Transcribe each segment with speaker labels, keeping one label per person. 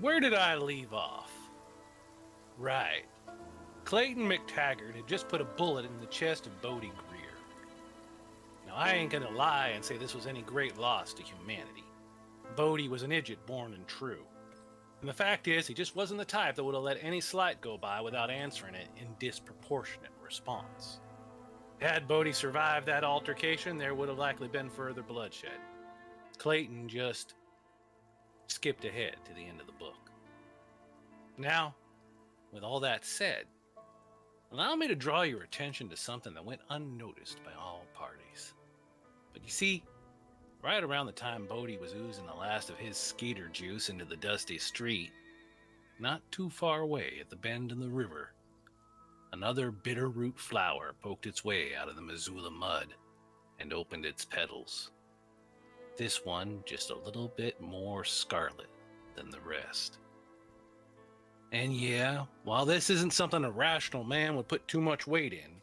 Speaker 1: Where did I leave off? Right. Clayton MacTaggart had just put a bullet in the chest of Bodie Greer. Now, I ain't gonna lie and say this was any great loss to humanity. Bodie was an idiot born and true. And the fact is, he just wasn't the type that would have let any slight go by without answering it in disproportionate response. Had Bodie survived that altercation, there would have likely been further bloodshed. Clayton just skipped ahead to the end of the book. Now, with all that said, allow me to draw your attention to something that went unnoticed by all parties. But you see, right around the time Bodie was oozing the last of his skeeter juice into the dusty street, not too far away at the bend in the river, another bitter root flower poked its way out of the Missoula mud and opened its petals. This one just a little bit more scarlet than the rest. And yeah, while this isn't something a rational man would put too much weight in,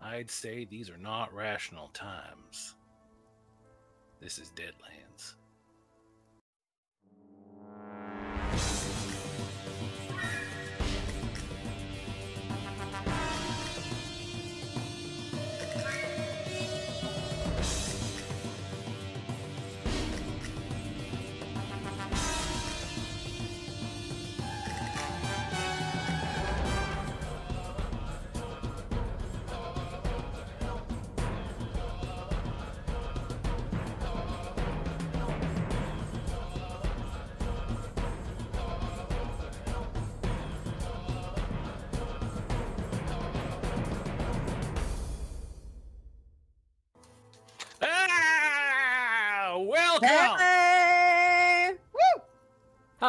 Speaker 1: I'd say these are not rational times. This is Deadlands.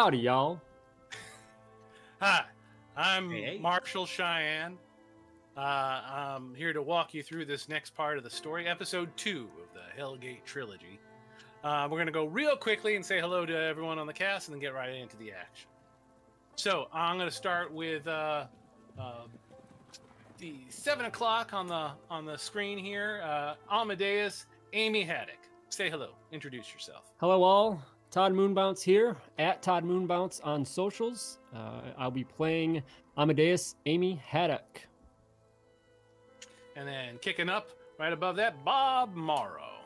Speaker 2: Howdy, y'all.
Speaker 1: Hi, I'm
Speaker 3: Hey.
Speaker 1: Marshal Cheyenne. Uh, I'm here to walk you through this next part of the story, episode two of the Hellgate trilogy. Uh, we're going to go real quickly and say hello to everyone on the cast and then get right into the action. So I'm going to start with uh, uh, the seven o'clock on the on the screen here. Uh, Amadeaus, Amy Haddock. Say hello. Introduce yourself.
Speaker 2: Hello, all. Todd Moonbounce here at Todd Moonbounce on socials. Uh, I'll be playing Amadeaus Amy Haddock.
Speaker 1: And then kicking up right above that, Bob Morrow.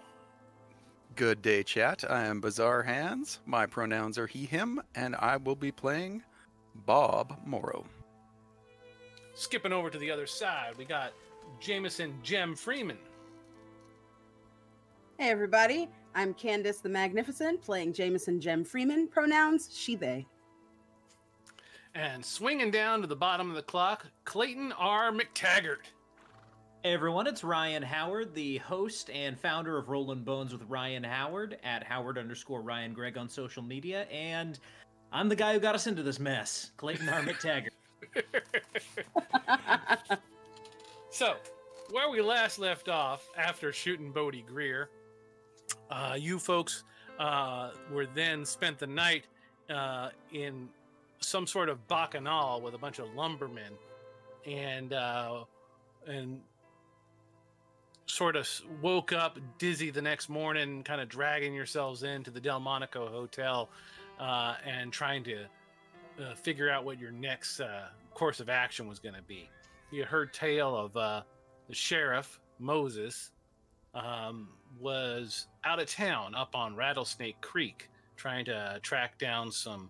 Speaker 4: Good day, chat. I am Bizarre Hands. My pronouns are he, him, and I will be playing Bob Morrow.
Speaker 1: Skipping over to the other side, we got Jaemison Jem Freeman.
Speaker 5: Hey, everybody. I'm Candace the Magnificent, playing Jaemison Jem Freeman. Pronouns she, they.
Speaker 1: And swinging down to the bottom of the clock, Clayton R. MacTaggart.
Speaker 3: Hey everyone, it's Ryan Howard, the host and founder of Rolling Bones with Ryan Howard at Howard underscore Ryan Greg on social media, and I'm the guy who got us into this mess, Clayton R. MacTaggart.
Speaker 1: So, where we last left off after shooting Bodie Greer, uh, you folks uh, were then spent the night uh, in some sort of bacchanal with a bunch of lumbermen, and uh, and sort of woke up dizzy the next morning, kind of dragging yourselves into the Delmonico Hotel uh, and trying to uh, figure out what your next course of action was going to be. You heard tale of the sheriff Moses um, was out of town up on Rattlesnake Creek trying to track down some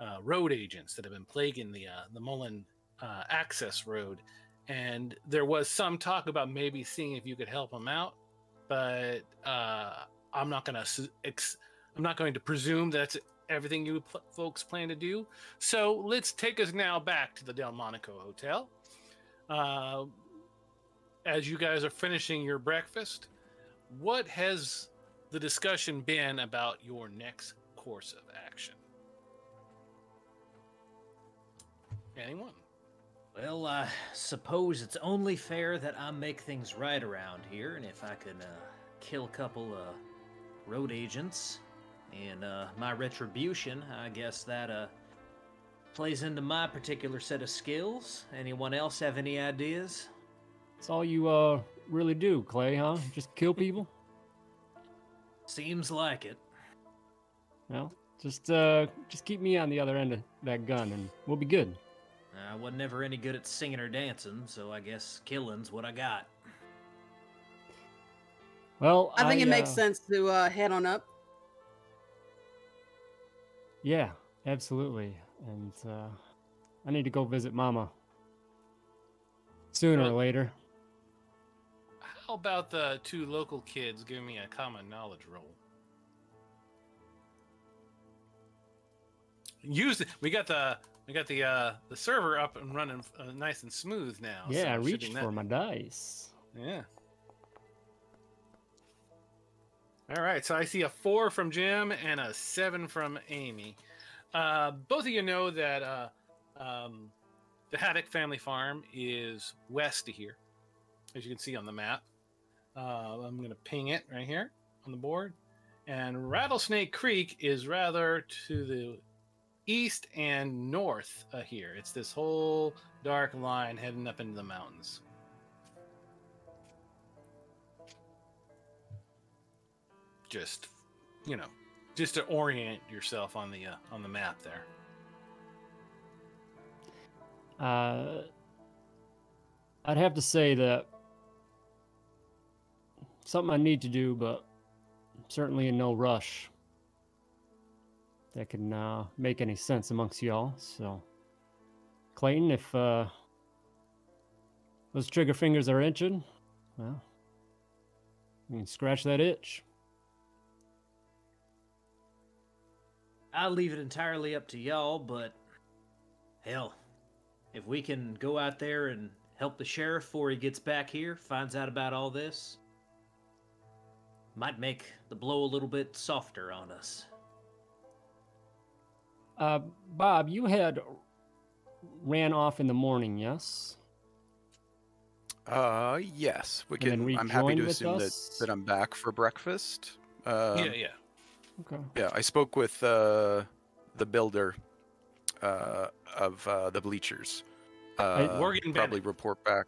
Speaker 1: uh, road agents that have been plaguing the uh, the Mullan uh, access road, and there was some talk about maybe seeing if you could help him out, but uh, I'm not gonna I'm not going to presume that's everything you pl- folks plan to do. So let's take us now back to the Delmonico Hotel uh, as you guys are finishing your breakfast, what has the discussion been about your next course of action? Anyone?
Speaker 3: Well, I suppose it's only fair that I make things right around here, and if I can uh, kill a couple uh, road agents and uh, my retribution, I guess that uh, plays into my particular set of skills. Anyone else have any ideas?
Speaker 2: That's all you uh really do, Clay, huh? Just kill people?
Speaker 3: Seems like it.
Speaker 2: Well, Just uh, just keep me on the other end of that gun, and we'll be good.
Speaker 3: I wasn't ever any good at singing or dancing, so I guess killing's what I got.
Speaker 2: Well,
Speaker 5: I think it makes
Speaker 2: uh,
Speaker 5: sense to uh, head on up.
Speaker 2: Yeah, absolutely. And uh, I need to go visit Mama sooner or later.
Speaker 1: How about the two local kids giving me a common knowledge roll? Use. We got the we got the uh the server up and running uh, nice and smooth now. so
Speaker 2: Yeah, I reached for my dice.
Speaker 1: Yeah. All right, so I see a four from Jim and a seven from Amy. Uh, both of you know that uh, um, the Haddock family farm is west of here, as you can see on the map. Uh, I'm going to ping it right here on the board. And Rattlesnake Creek is rather to the east and north of here. It's this whole dark line heading up into the mountains. just you know just to orient yourself on the uh, on the map there
Speaker 2: Uh, I'd have to say that something I need to do, but certainly in no rush that can uh, make any sense amongst y'all. So, Clayton, if uh, those trigger fingers are itching, well, we can scratch that itch.
Speaker 3: I'll leave it entirely up to y'all, but hell, if we can go out there and help the sheriff before he gets back here, finds out about all this, might make the blow a little bit softer on us.
Speaker 2: Uh, Bob, you had ran off in the morning, yes?
Speaker 4: Uh, yes, we
Speaker 2: And then
Speaker 4: can. I'm happy to assume that, that I'm back for breakfast. Uh,
Speaker 1: yeah yeah
Speaker 2: Okay.
Speaker 4: yeah. I spoke with uh, the builder uh, of uh, the bleachers. Uh,
Speaker 1: Morgan
Speaker 4: probably
Speaker 1: Bennett.
Speaker 4: report back.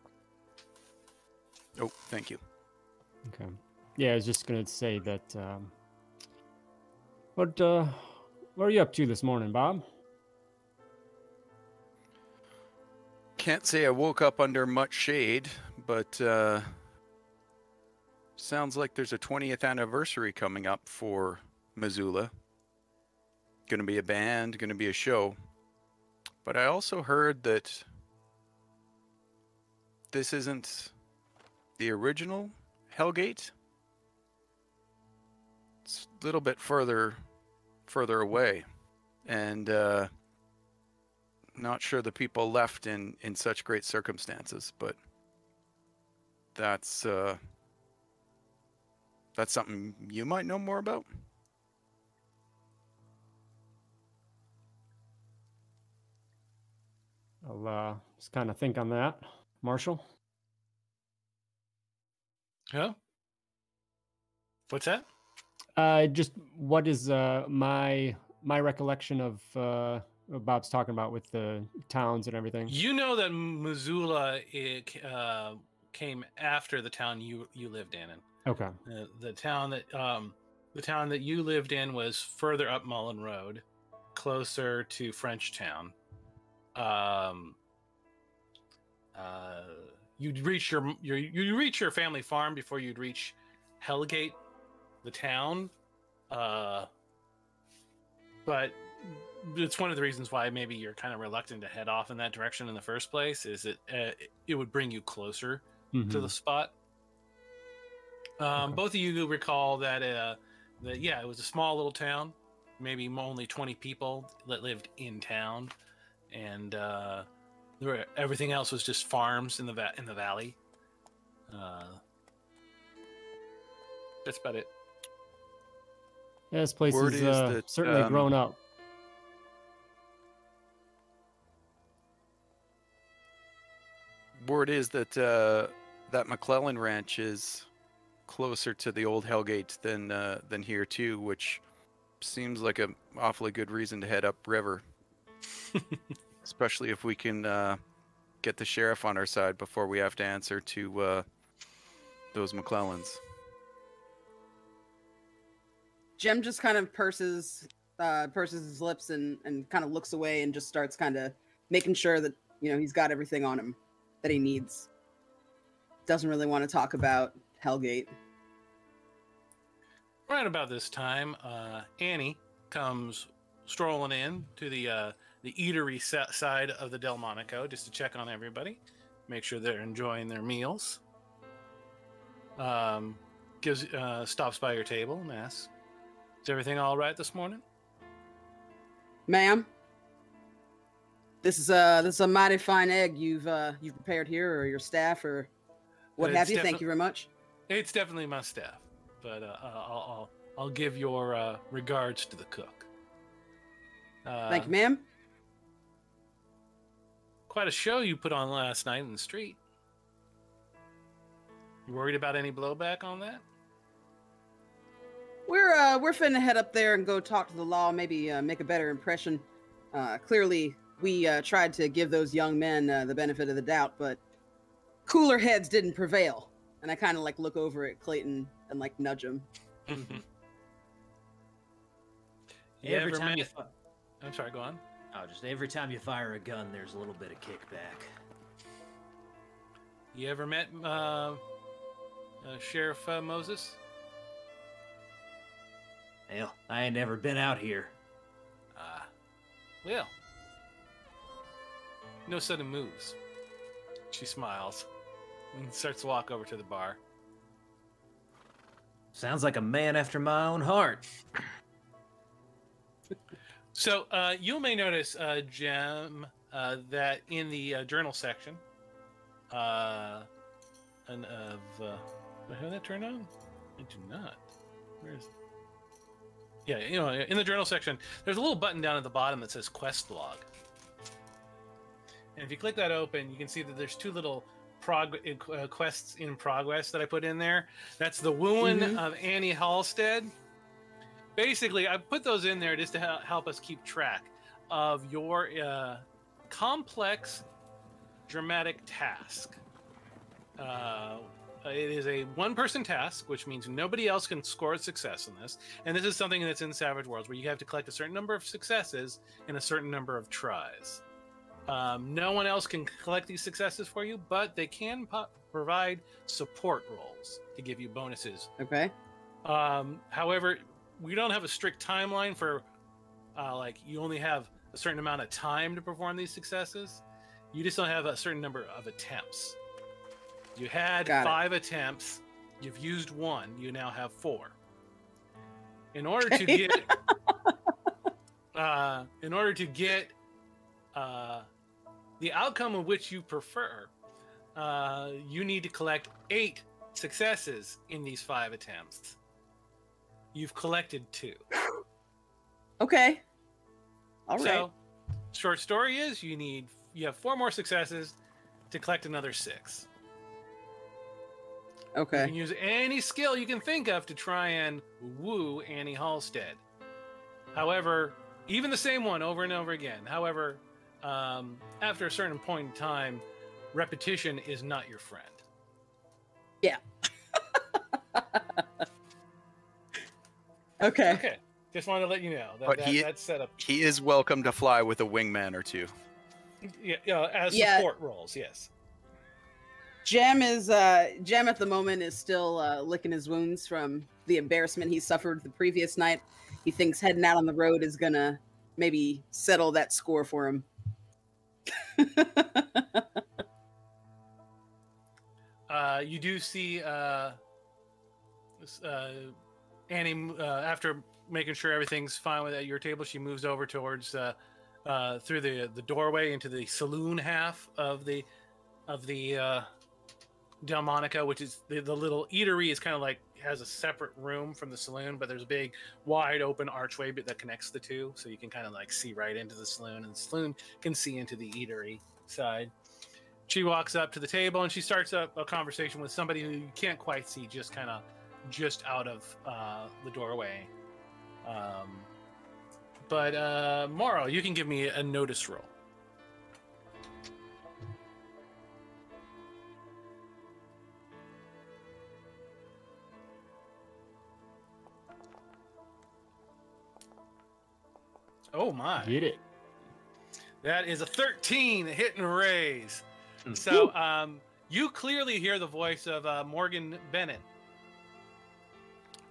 Speaker 4: Oh, thank you.
Speaker 2: Okay. Yeah, I was just gonna say that. Um, what uh, what are you up to this morning, Bob?
Speaker 4: Can't say I woke up under much shade, but uh, sounds like there's a 20th anniversary coming up for Missoula. Going to be a band, going to be a show. But I also heard that this isn't the original Hellgate. It's a little bit further further away. And uh not sure the people left in in such great circumstances, but that's uh that's something you might know more about.
Speaker 2: I'll uh, just kind of think on that, Marshal.
Speaker 1: yeah what's that
Speaker 2: Uh, just what is uh my my recollection of uh what Bob's talking about with the towns and everything?
Speaker 1: you know that missoula it, uh, came after the town you you lived in and
Speaker 2: Okay.
Speaker 1: the, the town that um the town that you lived in was further up mullan road closer to frenchtown um uh you'd reach your your you reach your family farm before you'd reach hellgate the town uh but it's one of the reasons why maybe you're kind of reluctant to head off in that direction in the first place is it uh, it would bring you closer to
Speaker 2: Mhm.
Speaker 1: the spot. Um,
Speaker 2: Okay.
Speaker 1: Both of you recall that, uh, that yeah, it was a small little town, maybe only twenty people that lived in town, and uh, there were, everything else was just farms in the va- in the valley. Uh, that's about it.
Speaker 2: Yeah, this place
Speaker 4: Word
Speaker 2: is,
Speaker 4: is
Speaker 2: uh,
Speaker 4: that,
Speaker 2: certainly
Speaker 4: um,
Speaker 2: grown up.
Speaker 4: Word is that uh, that McClellan Ranch is closer to the old Hellgate than uh, than here too, which seems like an awfully good reason to head upriver. Especially if we can uh, get the sheriff on our side before we have to answer to uh, those McClellans.
Speaker 5: Jem just kind of purses uh, purses his lips and and kind of looks away and just starts kind of making sure that you know he's got everything on him that he needs. Doesn't really want to talk about Hellgate.
Speaker 1: Right about this time, uh, Annie comes strolling in to the uh, the eatery side of the Delmonico just to check on everybody, make sure they're enjoying their meals. Um, gives uh, stops by your table and asks, "Is everything all right this morning?"
Speaker 5: Ma'am, this is a this is a mighty fine egg you've uh, you've prepared here, or your staff, or what
Speaker 1: It's
Speaker 5: have you. Thank you very much.
Speaker 1: It's definitely my staff, but uh, I'll, I'll I'll give your uh, regards to the cook. Uh,
Speaker 5: Thank you, ma'am.
Speaker 1: Quite a show you put on last night in the street. You worried about any blowback on that?
Speaker 5: We're uh we're finna head up there and go talk to the law, maybe uh, make a better impression. Uh, clearly, we uh, tried to give those young men uh, the benefit of the doubt, but cooler heads didn't prevail. And I kind of like look over at Clayton and like nudge him.
Speaker 1: You
Speaker 3: every
Speaker 1: ever
Speaker 3: time you
Speaker 1: met-
Speaker 3: fi-
Speaker 1: I'm sorry, go on.
Speaker 3: oh, just every time you fire a gun, there's a little bit of kickback.
Speaker 1: You ever met uh, uh, Sheriff uh, Moses?
Speaker 3: Hell, I ain't never been out here.
Speaker 1: Ah, well, no sudden moves. She smiles and starts to walk over to the bar.
Speaker 3: Sounds like a man after my own heart.
Speaker 1: So uh, you may notice, uh, Jem, uh, that in the uh, journal section, uh, and of uh, do I have that turned on? I do not. Where's? Yeah, you know, in the journal section, there's a little button down at the bottom that says Quest Log, and if you click that open, you can see that there's two little prog- uh, quests in progress that I put in there. That's the wooing
Speaker 5: Mhm.
Speaker 1: of Annie Halstead basically i put those in there just to hel- help us keep track of your uh, complex dramatic task uh, it is a one person task which means nobody else can score a success in this and this is something that's in savage worlds where you have to collect a certain number of successes in a certain number of tries um, no one else can collect these successes for you but they can po- provide support roles to give you bonuses
Speaker 5: Okay.
Speaker 1: um, however, we don't have a strict timeline for uh, like you only have a certain amount of time to perform these successes. You just don't have a certain number of attempts. You had
Speaker 5: Got it.
Speaker 1: five attempts. You've used one. You now have four. In order to get, uh, in order to get uh, the outcome of which you prefer, uh, you need to collect eight successes in these five attempts. You've collected two.
Speaker 5: Okay. All right.
Speaker 1: So, short story is you need you have four more successes to collect another six. You
Speaker 5: okay.
Speaker 1: can use any skill you can think of to try and woo Annie Halstead. However, even the same one over and over again. However, um, after a certain point in time, repetition is not your friend. Yeah.
Speaker 5: okay.
Speaker 1: Okay, just wanted to let you know that,
Speaker 4: But
Speaker 1: that
Speaker 4: he-
Speaker 1: that's set up.
Speaker 4: He is welcome to fly with a wingman or two.
Speaker 1: Yeah, yeah, as
Speaker 5: Yeah.
Speaker 1: support roles, yes.
Speaker 5: Jem is uh Jem at the moment is still uh, licking his wounds from the embarrassment he suffered the previous night. He thinks heading out on the road is gonna maybe settle that score for him.
Speaker 1: Uh, you do see uh, uh, Annie uh, after making sure everything's fine with at your table. She moves over towards uh, uh, through the the doorway into the saloon half of the of the Delmonico, which is the, the little eatery. is kind of like has a separate room from the saloon, but there's a big wide open archway that connects the two, so you can kind of like see right into the saloon, and the saloon can see into the eatery side she walks up to the table and she starts up a conversation with somebody who you can't quite see just kind of just out of uh, the doorway um, but uh, Morrow, you can give me a notice roll Oh my.
Speaker 2: Get it.
Speaker 1: That is a 13 hit and raise.
Speaker 3: Hmm.
Speaker 1: So um, you clearly hear the voice of uh, Morgan Bennett.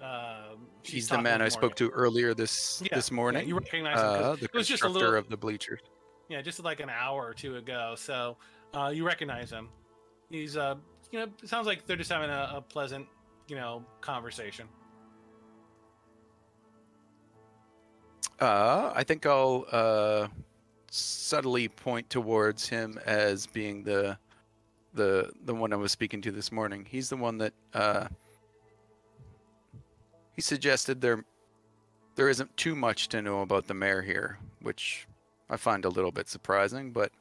Speaker 1: Um, she's
Speaker 4: He's the man I spoke to earlier this
Speaker 1: Yeah,
Speaker 4: this
Speaker 1: Yeah,
Speaker 4: morning.
Speaker 1: you recognize him 'cause
Speaker 4: uh, the
Speaker 1: it was just a
Speaker 4: constructor
Speaker 1: little,
Speaker 4: of the bleachers.
Speaker 1: yeah, just like an hour or two ago. So uh, you recognize him. He's, uh, you know, it sounds like they're just having a, a pleasant, you know, conversation.
Speaker 4: Uh, I think I'll uh, subtly point towards him as being the the the one I was speaking to this morning. He's the one that uh, he suggested there there isn't too much to know about the mayor here, which I find a little bit surprising, but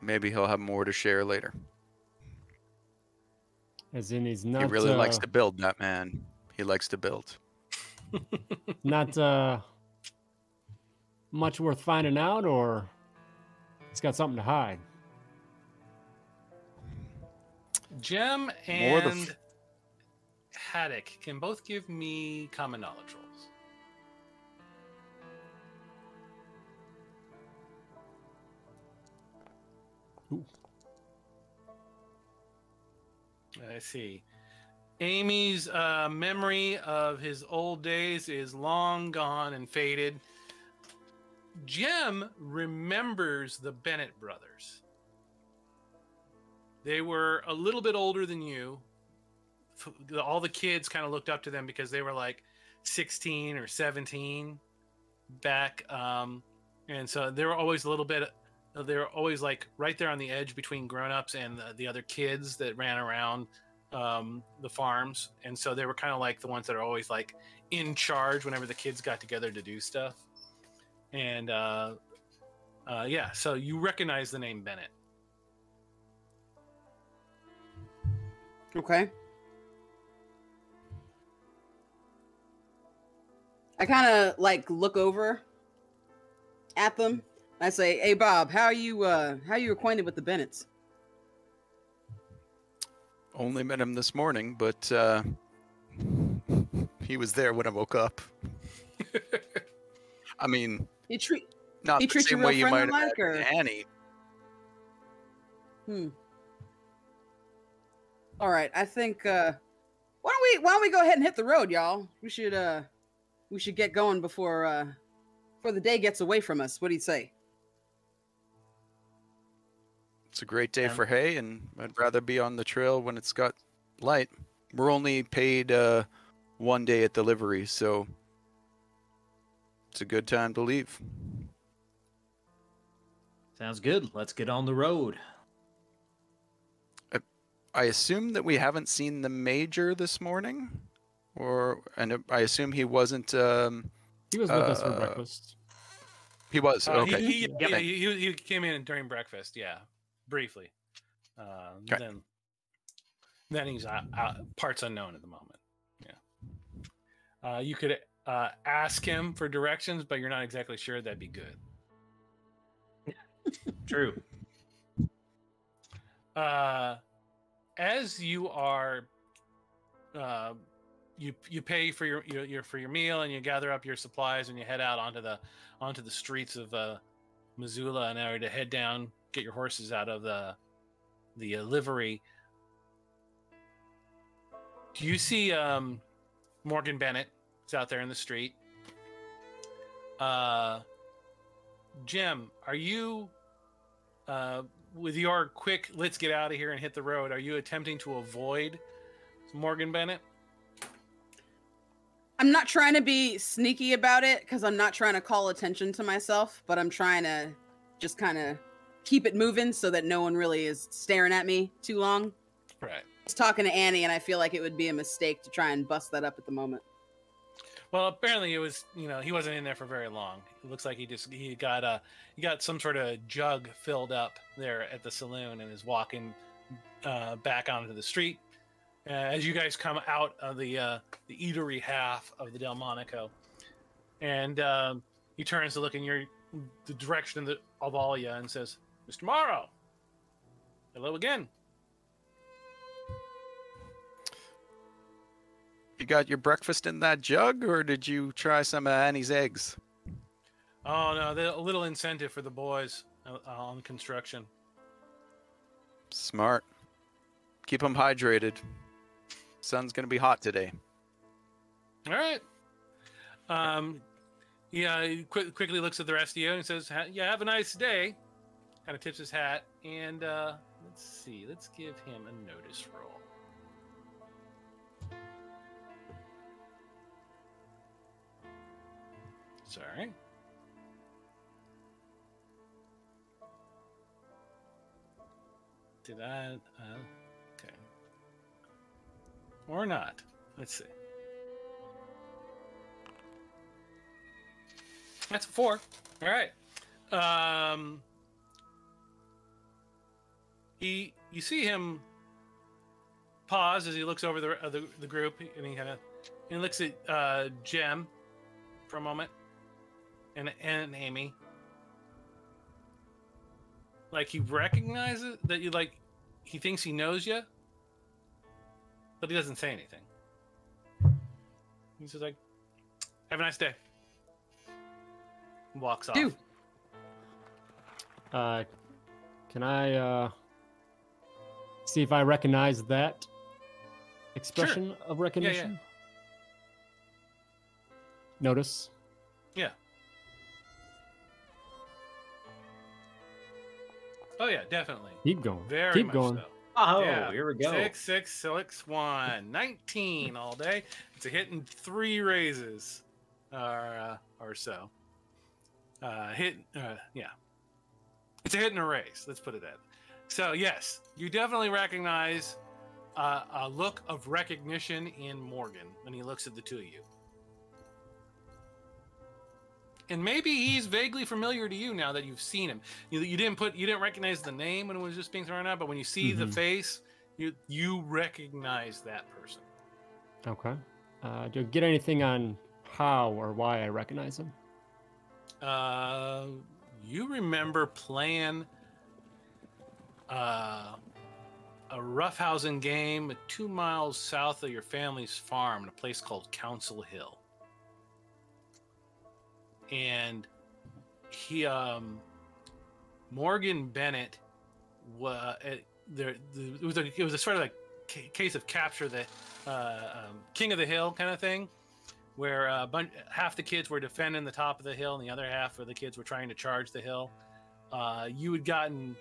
Speaker 4: maybe he'll have more to share later.
Speaker 2: As in, he's not.
Speaker 4: he really likes
Speaker 2: uh,
Speaker 4: to build, that man. He likes to build.
Speaker 2: Not uh, much worth finding out, or it's got something to hide.
Speaker 1: Jem
Speaker 4: More the f-
Speaker 1: and Haddock can both give me common knowledge rolls.
Speaker 2: Ooh.
Speaker 1: I see. Amy's uh, memory of his old days is long gone and faded. Jem remembers the Bennett brothers. They were a little bit older than you. All the kids kind of looked up to them because they were like 16 or 17 back. Um, and so they were always a little bit, they were always like right there on the edge between grown-ups and the, the other kids that ran around um, the farms. And so they were kind of like the ones that are always like in charge whenever the kids got together to do stuff. And uh, uh, yeah, so you recognize the name Bennett.
Speaker 5: Okay. I kind of like look over at them. I say, "Hey, Bob, how are you? Uh, how are you acquainted with the Bennetts?"
Speaker 4: Only met him this morning, but uh, he was there when I woke up. I mean,
Speaker 5: He treat
Speaker 4: not
Speaker 5: He
Speaker 4: the
Speaker 5: treats you
Speaker 4: same way you might imagine
Speaker 5: or-
Speaker 4: Annie.
Speaker 5: Hmm. All right, I think uh why don't we why don't we go ahead and hit the road, y'all? We should uh we should get going before uh before the day gets away from us. What do you say?
Speaker 4: It's a great day
Speaker 3: Yeah.
Speaker 4: for hay, and I'd rather be on the trail when it's got light. We're only paid uh, one day at delivery, so it's a good time to leave.
Speaker 3: Sounds good. Let's get on the road.
Speaker 4: I assume that we haven't seen the major this morning, or and I assume he wasn't. Um,
Speaker 2: He was with us for
Speaker 4: Uh,
Speaker 2: breakfast.
Speaker 4: he was
Speaker 1: Uh,
Speaker 4: okay.
Speaker 1: He, he, yeah, he, he, he came in during breakfast, yeah, briefly. Uh,
Speaker 4: Okay.
Speaker 1: Then, then he's out, out, parts unknown at the moment. Yeah. Uh, you could uh, ask him for directions, but you're not exactly sure that'd be good.
Speaker 3: True.
Speaker 1: Uh, as you are, uh, you you pay for your, your your for your meal and you gather up your supplies and you head out onto the onto the streets of uh, Missoula in order to head down, get your horses out of the the uh, livery. Do you see um, Morgan Bennett? It's out there in the street. Uh, Jim, are you uh, with your quick let's get out of here and hit the road? Are you attempting to avoid Morgan Bennett?
Speaker 5: I'm not trying to be sneaky about it because I'm not trying to call attention to myself, but I'm trying to just kind of keep it moving so that no one really is staring at me too long.
Speaker 1: Right.
Speaker 5: Was talking to Annie, and I feel like it would be a mistake to try and bust that up at the moment.
Speaker 1: Well, apparently it was, you know, he wasn't in there for very long. It looks like he just he got uh he got some sort of jug filled up there at the saloon and is walking uh, back onto the street. Uh, as you guys come out of the uh, the eatery half of the Delmonico, and um, he turns to look in your the direction of, the, of you and says, "Mr. Morrow, hello again."
Speaker 4: You got your breakfast in that jug, or did you try some of Annie's eggs?
Speaker 1: Oh no, a little incentive for the boys uh, on construction.
Speaker 4: Smart. Keep them hydrated. Sun's gonna be hot today.
Speaker 1: All right. Um, yeah, he quick, quickly looks at the rest of you and says, "Yeah, have a nice day." Kind of tips his hat, and uh, let's see. Let's give him a notice roll. Sorry. Did I? Uh, okay. Or not? Let's see. That's a four. All right. Um, he, you see him pause as he looks over the uh, the, the group, and he kind of he looks at uh, Jem for a moment, and and Amy. Like he recognizes that you like, he thinks he knows you, but he doesn't say anything. He's just like, "Have a nice day." Walks off.
Speaker 5: Do.
Speaker 2: Uh, can I uh, see if I recognize that expression of recognition? Notice.
Speaker 1: Yeah. Oh yeah, definitely.
Speaker 2: Keep going.
Speaker 1: Very
Speaker 2: Keep
Speaker 1: much
Speaker 2: going.
Speaker 1: so.
Speaker 3: Oh,
Speaker 1: Yeah.
Speaker 3: here we go.
Speaker 1: Six, six, six, one. 19 all day. It's a hit in three raises or, uh, or so. Uh, hit, uh, yeah. It's a hit and a raise. Let's put it that. So, yes, you definitely recognize uh, a look of recognition in Morgan when he looks at the two of you. And maybe he's vaguely familiar to you now that you've seen him. You, you didn't put you didn't recognize the name when it was just being thrown out, but when you see the
Speaker 2: Mhm.
Speaker 1: face, you you recognize that person.
Speaker 2: Okay. Uh, do you get anything on how or why I recognize him?
Speaker 1: Uh, you remember playing uh, a roughhousing game two miles south of your family's farm in a place called Council Hill. And he, um, Morgan Bennett, wa- uh, there, the, it was a, it was a sort of a ca- case of capture the uh, um, king of the hill kind of thing where uh, bun- half the kids were defending the top of the hill and the other half of the kids were trying to charge the hill. Uh, you had gotten,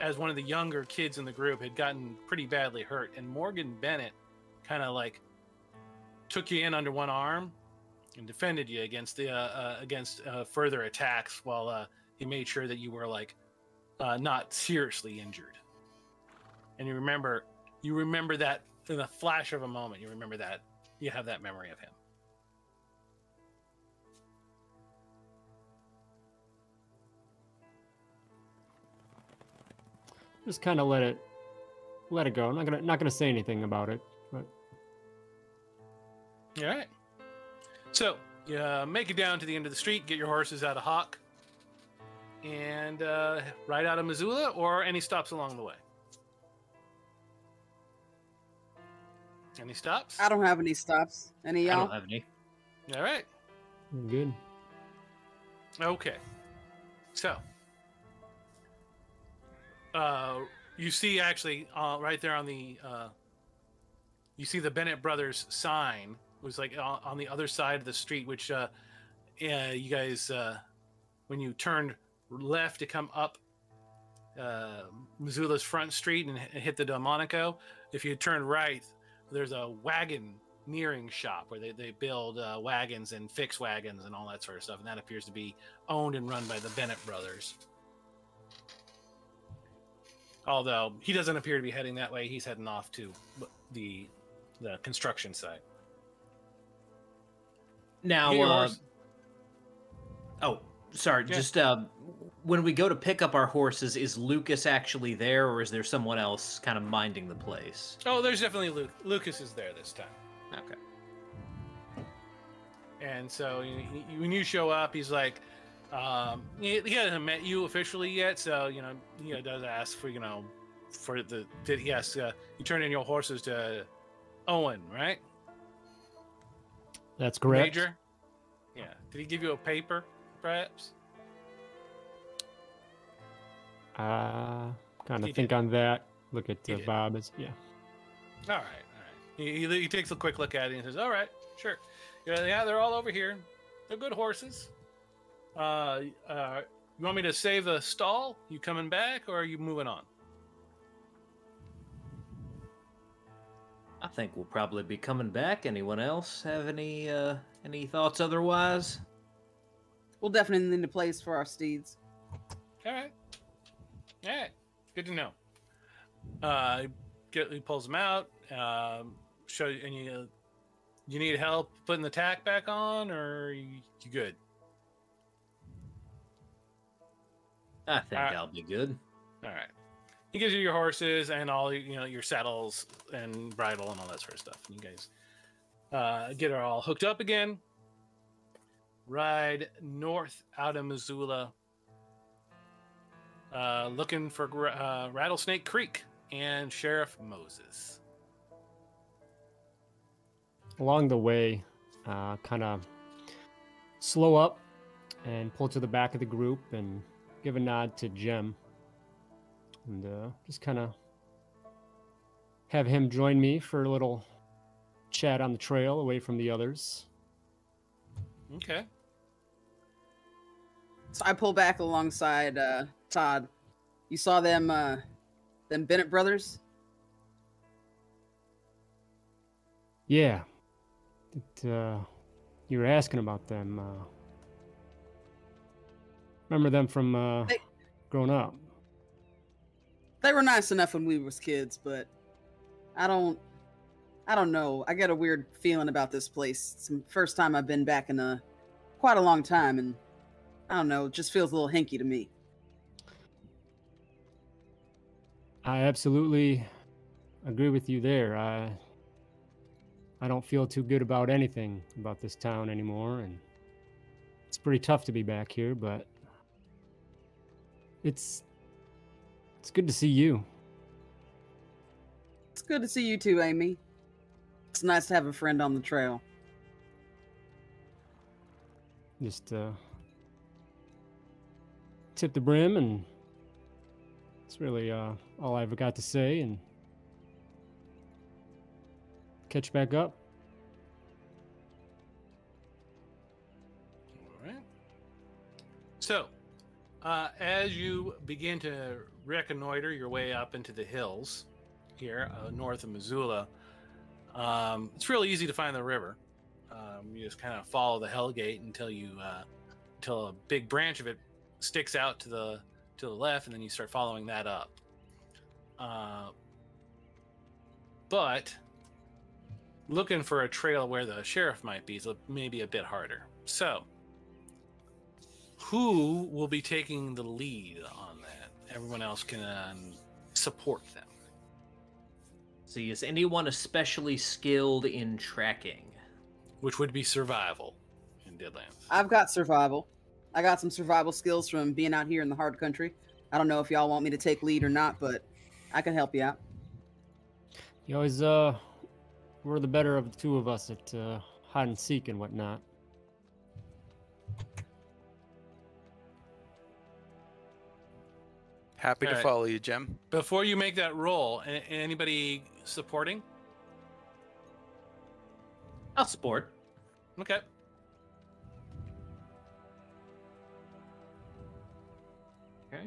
Speaker 1: as one of the younger kids in the group, had gotten pretty badly hurt, and Morgan Bennett kind of like took you in under one arm and defended you against the uh, uh, against uh, further attacks while uh, he made sure that you were like uh, not seriously injured. And you remember, you remember that in a flash of a moment. You remember that you have that memory of him.
Speaker 2: Just kind of let it let it go. I'm not gonna not gonna say anything about it. But
Speaker 1: All right. So you uh, make it down to the end of the street, get your horses out of Hawk, and uh, ride out of Missoula or any stops along the way. Any stops?
Speaker 5: I don't have any stops. Any y'all?
Speaker 3: I don't have any.
Speaker 1: All right.
Speaker 2: good.
Speaker 1: Okay. So, uh, you see actually uh, right there on the, uh, you see the Bennett Brothers sign was like on, the other side of the street, which, uh, yeah, you guys, uh, when you turned left to come up uh, Missoula's front street and hit the Delmonico, if you turn right, there's a wagon nearing shop where they, they build uh, wagons and fix wagons and all that sort of stuff. And that appears to be owned and run by the Bennett brothers. Although he doesn't appear to be heading that way, he's heading off to the the construction site.
Speaker 3: Now, uh, oh, sorry.
Speaker 1: Yeah.
Speaker 3: Just uh, when we go to pick up our horses, is Lucas actually there, or is there someone else kind of minding the place?
Speaker 1: Oh, there's definitely Luke. Lucas is there this time.
Speaker 3: Okay.
Speaker 1: And so you- you- when you show up, he's like, um, he, he hasn't met you officially yet. So, you know, he does ask for, you know, for the, did he ask, uh, you turn in your horses to Owen, right?
Speaker 2: That's correct.
Speaker 1: Major? Yeah. Did he give you a paper, perhaps?
Speaker 2: Uh, kind of think
Speaker 1: did.
Speaker 2: on that. Look at uh. Bob. As, yeah.
Speaker 1: All right, all right. He, he, he takes a quick look at it and says, "All right, sure. Yeah, yeah, they're all over here. They're good horses. Uh, uh, you want me to save the stall? You coming back, or are you moving on?"
Speaker 3: I think we'll probably be coming back. Anyone else have any uh, any thoughts otherwise?
Speaker 5: We'll definitely need a place for our steeds.
Speaker 1: All right. All right. Good to know. Uh, get, he pulls them out. Um, show you, and you, you need help putting the tack back on, or you, you good?
Speaker 3: I think
Speaker 1: Uh,
Speaker 3: I'll be good.
Speaker 1: All right. He gives you your horses and all you know your saddles and bridle and all that sort of stuff. And you guys uh, get her all hooked up again. Ride north out of Missoula, uh, looking for uh, Rattlesnake Creek and Sheriff Moses.
Speaker 2: Along the way, uh, kind of slow up and pull to the back of the group and give a nod to Jem. And uh, just kind of have him join me for a little chat on the trail away from the others.
Speaker 1: Okay.
Speaker 5: So I pull back alongside uh, Todd. You saw them, uh, them Bennett brothers.
Speaker 2: Yeah. It, uh, you were asking about them. Uh, remember them from uh,
Speaker 5: They-
Speaker 2: growing up?
Speaker 5: They were nice enough when we was kids, but I don't, I don't know. I get a weird feeling about this place. It's the first time I've been back in a quite a long time, and I don't know. It just feels a little hinky to me.
Speaker 2: I absolutely agree with you there. I I don't feel too good about anything about this town anymore and it's pretty tough to be back here, but it's it's good to see you.
Speaker 5: It's good to see you too, Amy. It's nice to have a friend on the trail.
Speaker 2: Just uh tip the brim and it's really uh all I've got to say and catch back up.
Speaker 1: Uh, as you begin to reconnoiter your way up into the hills here uh, north of Missoula, um, it's really easy to find the river. Um, you just kind of follow the Hellgate until you uh, until a big branch of it sticks out to the to the left, and then you start following that up. Uh, but looking for a trail where the sheriff might be is maybe a bit harder. So, who will be taking the lead on that? Everyone else can um, support them.
Speaker 3: See, is anyone especially skilled in tracking?
Speaker 1: which would be survival in Deadlands.
Speaker 5: I've got survival. I got some survival skills from being out here in the hard country. I don't know if y'all want me to take lead or not, but I can help you out.
Speaker 2: You always uh we're the better of the two of us at uh hide and seek and whatnot.
Speaker 4: Happy to
Speaker 1: Alright.
Speaker 4: follow you, Jim.
Speaker 1: Before you make that roll, anybody supporting?
Speaker 3: I'll support.
Speaker 1: Okay.
Speaker 3: Okay.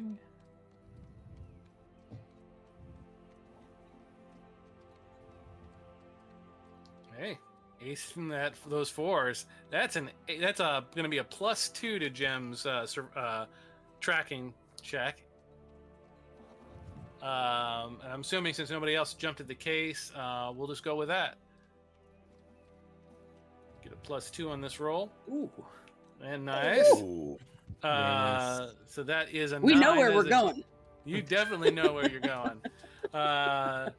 Speaker 1: Hey, ace in that those fours. That's an that's a going to be a plus two to Jem's uh, uh, tracking check. Um, and I'm assuming since nobody else jumped at the case, uh, we'll just go with that. Get a plus two on this roll,
Speaker 3: Ooh.
Speaker 1: and nice.
Speaker 4: Ooh.
Speaker 1: Uh, so that is a.
Speaker 5: We know where we're
Speaker 1: a-
Speaker 5: going.
Speaker 1: You definitely know where you're going. Uh,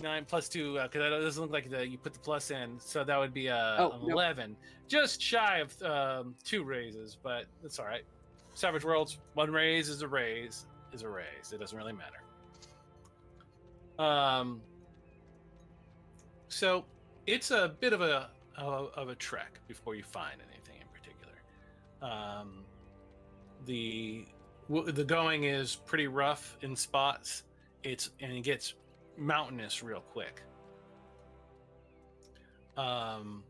Speaker 1: nine plus two, because it doesn't look like the, you put the plus in, so that would be a,
Speaker 5: Oh,
Speaker 1: an
Speaker 5: nope.
Speaker 1: eleven, just shy of um, two raises, but that's all right. Savage Worlds, one raise is a raise, is a raise. It doesn't really matter. Um, so it's a bit of a of, of a trek before you find anything in particular. Um, the the going is pretty rough in spots. It's and it gets mountainous real quick. Um,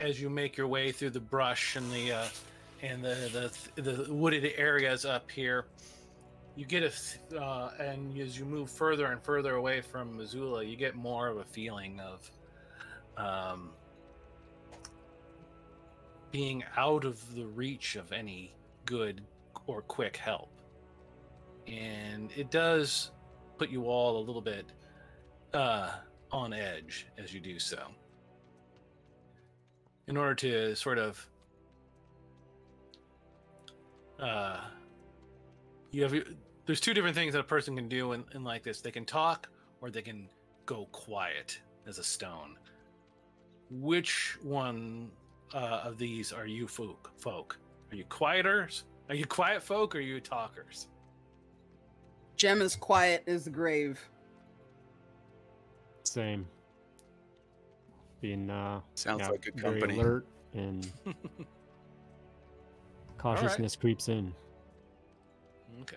Speaker 1: as you make your way through the brush and the uh, and the, the the wooded areas up here, you get a uh, and as you move further and further away from Missoula, you get more of a feeling of um, being out of the reach of any good or quick help. And it does put you all a little bit uh, on edge as you do so. In order to sort of uh, you have there's two different things that a person can do in, in like this they can talk or they can go quiet as a stone which one uh, of these are you folk folk are you quieters are you quiet folk or are you talkers
Speaker 5: Jem is quiet as the grave.
Speaker 2: Same. Being uh,
Speaker 4: Sounds
Speaker 2: yeah,
Speaker 4: like a company.
Speaker 2: alert and cautiousness creeps in.
Speaker 1: okay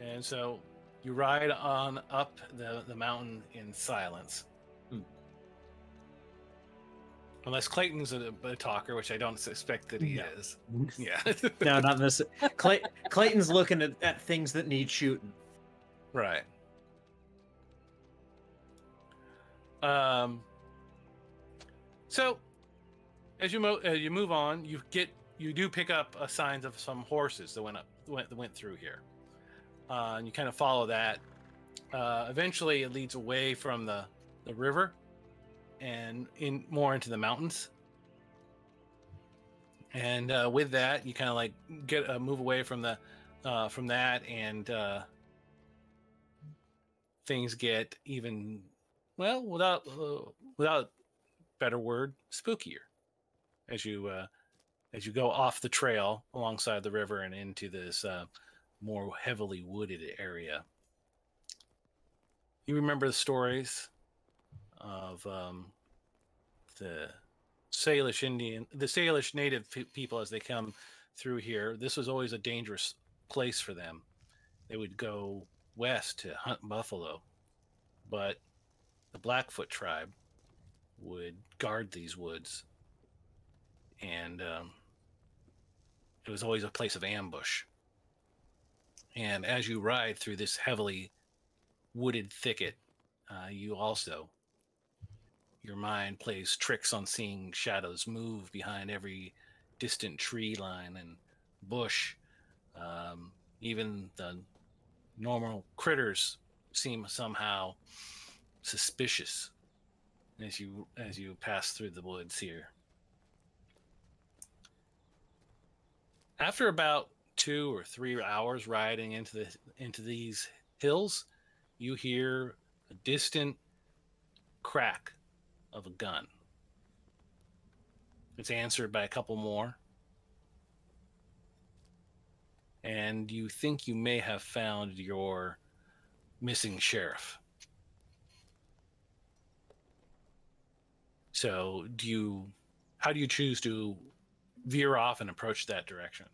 Speaker 1: and so you ride on up the, the mountain in silence
Speaker 3: Hmm.
Speaker 1: unless clayton's a, a talker which i don't suspect that he
Speaker 3: No.
Speaker 1: is yeah
Speaker 3: No, not this. Clay, Clayton's looking at, at things that need shooting.
Speaker 1: Right. Um. So, as you mo- uh, you move on, you get you do pick up signs of some horses that went up went went through here, uh, and you kind of follow that. Uh, eventually, it leads away from the the river, and in more into the mountains. And uh, with that, you kind of like get uh, move away from the uh, from that, and uh, things get even well without uh, without better word spookier as you uh, as you go off the trail alongside the river and into this uh, more heavily wooded area. You remember the stories of um, the Salish Indian, the Salish native pe- people as they come through here. This was always a dangerous place for them. They would go west to hunt buffalo, but the Blackfoot tribe would guard these woods, and um, it was always a place of ambush. And as you ride through this heavily wooded thicket, uh, you also your mind plays tricks on seeing shadows move behind every distant tree line and bush. Um, even the normal critters seem somehow suspicious as you as you pass through the woods here. After about two or three hours riding into the into these hills, you hear a distant crack of a gun. It's answered by a couple more. And you think you may have found your missing sheriff. So, do you how do you choose to veer off and approach that direction?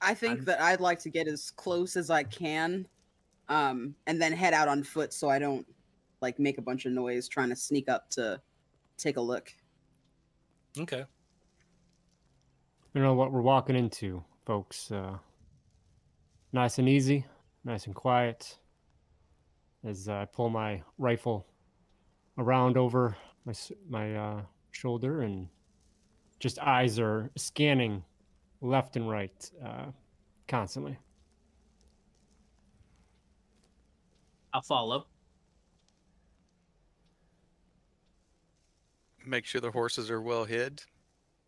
Speaker 5: I think
Speaker 3: I'm-
Speaker 5: that I'd like to get as close as I can, um, and then head out on foot so I don't like make a bunch of noise trying to sneak up to take a look.
Speaker 1: Okay.
Speaker 2: You know what we're walking into, folks. Uh, nice and easy, nice and quiet. As I pull my rifle around over my my uh, shoulder, and just eyes are scanning left and right uh, constantly.
Speaker 3: I'll follow.
Speaker 4: Make sure the horses are well hid.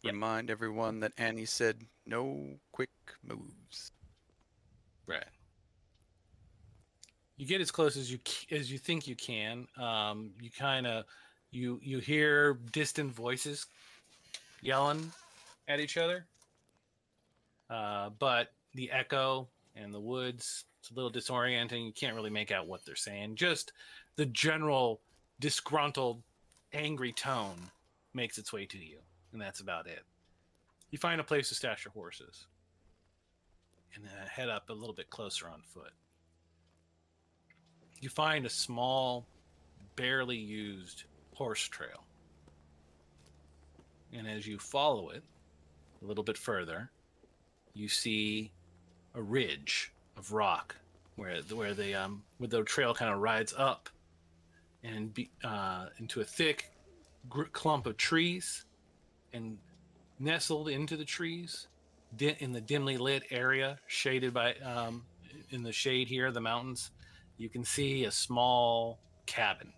Speaker 3: Yep.
Speaker 4: Remind everyone that Annie said no quick moves.
Speaker 1: Right. You get as close as you as you think you can. Um, you kind of you you hear distant voices yelling at each other, uh, but the echo and the woods it's a little disorienting. You can't really make out what they're saying. Just the general disgruntled, angry tone makes its way to you, and that's about it. You find a place to stash your horses, and uh, head up a little bit closer on foot. You find a small, barely used horse trail, and as you follow it a little bit further, you see a ridge of rock where the, where the um where the trail kind of rides up and be, uh, into a thick gr- clump of trees and nestled into the trees di- in the dimly lit area shaded by um, in the shade here the mountains you can see a small cabin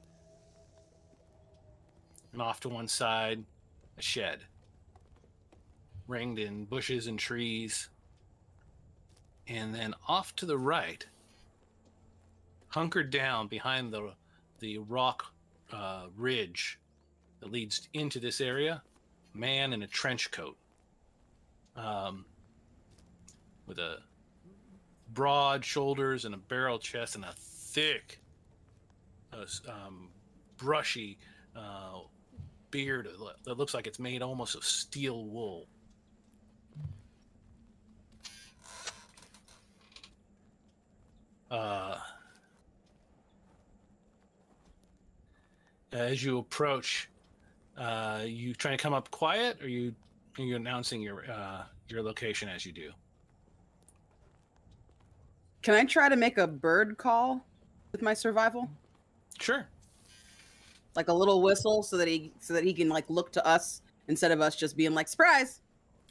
Speaker 1: and off to one side a shed. Ringed in bushes and trees. And then off to the right hunkered down behind the the rock uh, ridge that leads into this area, man in a trench coat, um, with a broad shoulders and a barrel chest and a thick, uh, um, brushy uh, beard that looks like it's made almost of steel wool. Uh, as you approach, uh, you trying to come up quiet, or you are you announcing your uh, your location as you do?
Speaker 5: Can I try to make a bird call with my survival?
Speaker 1: Sure.
Speaker 5: Like a little whistle so that he so that he can like look to us instead of us just being like surprise.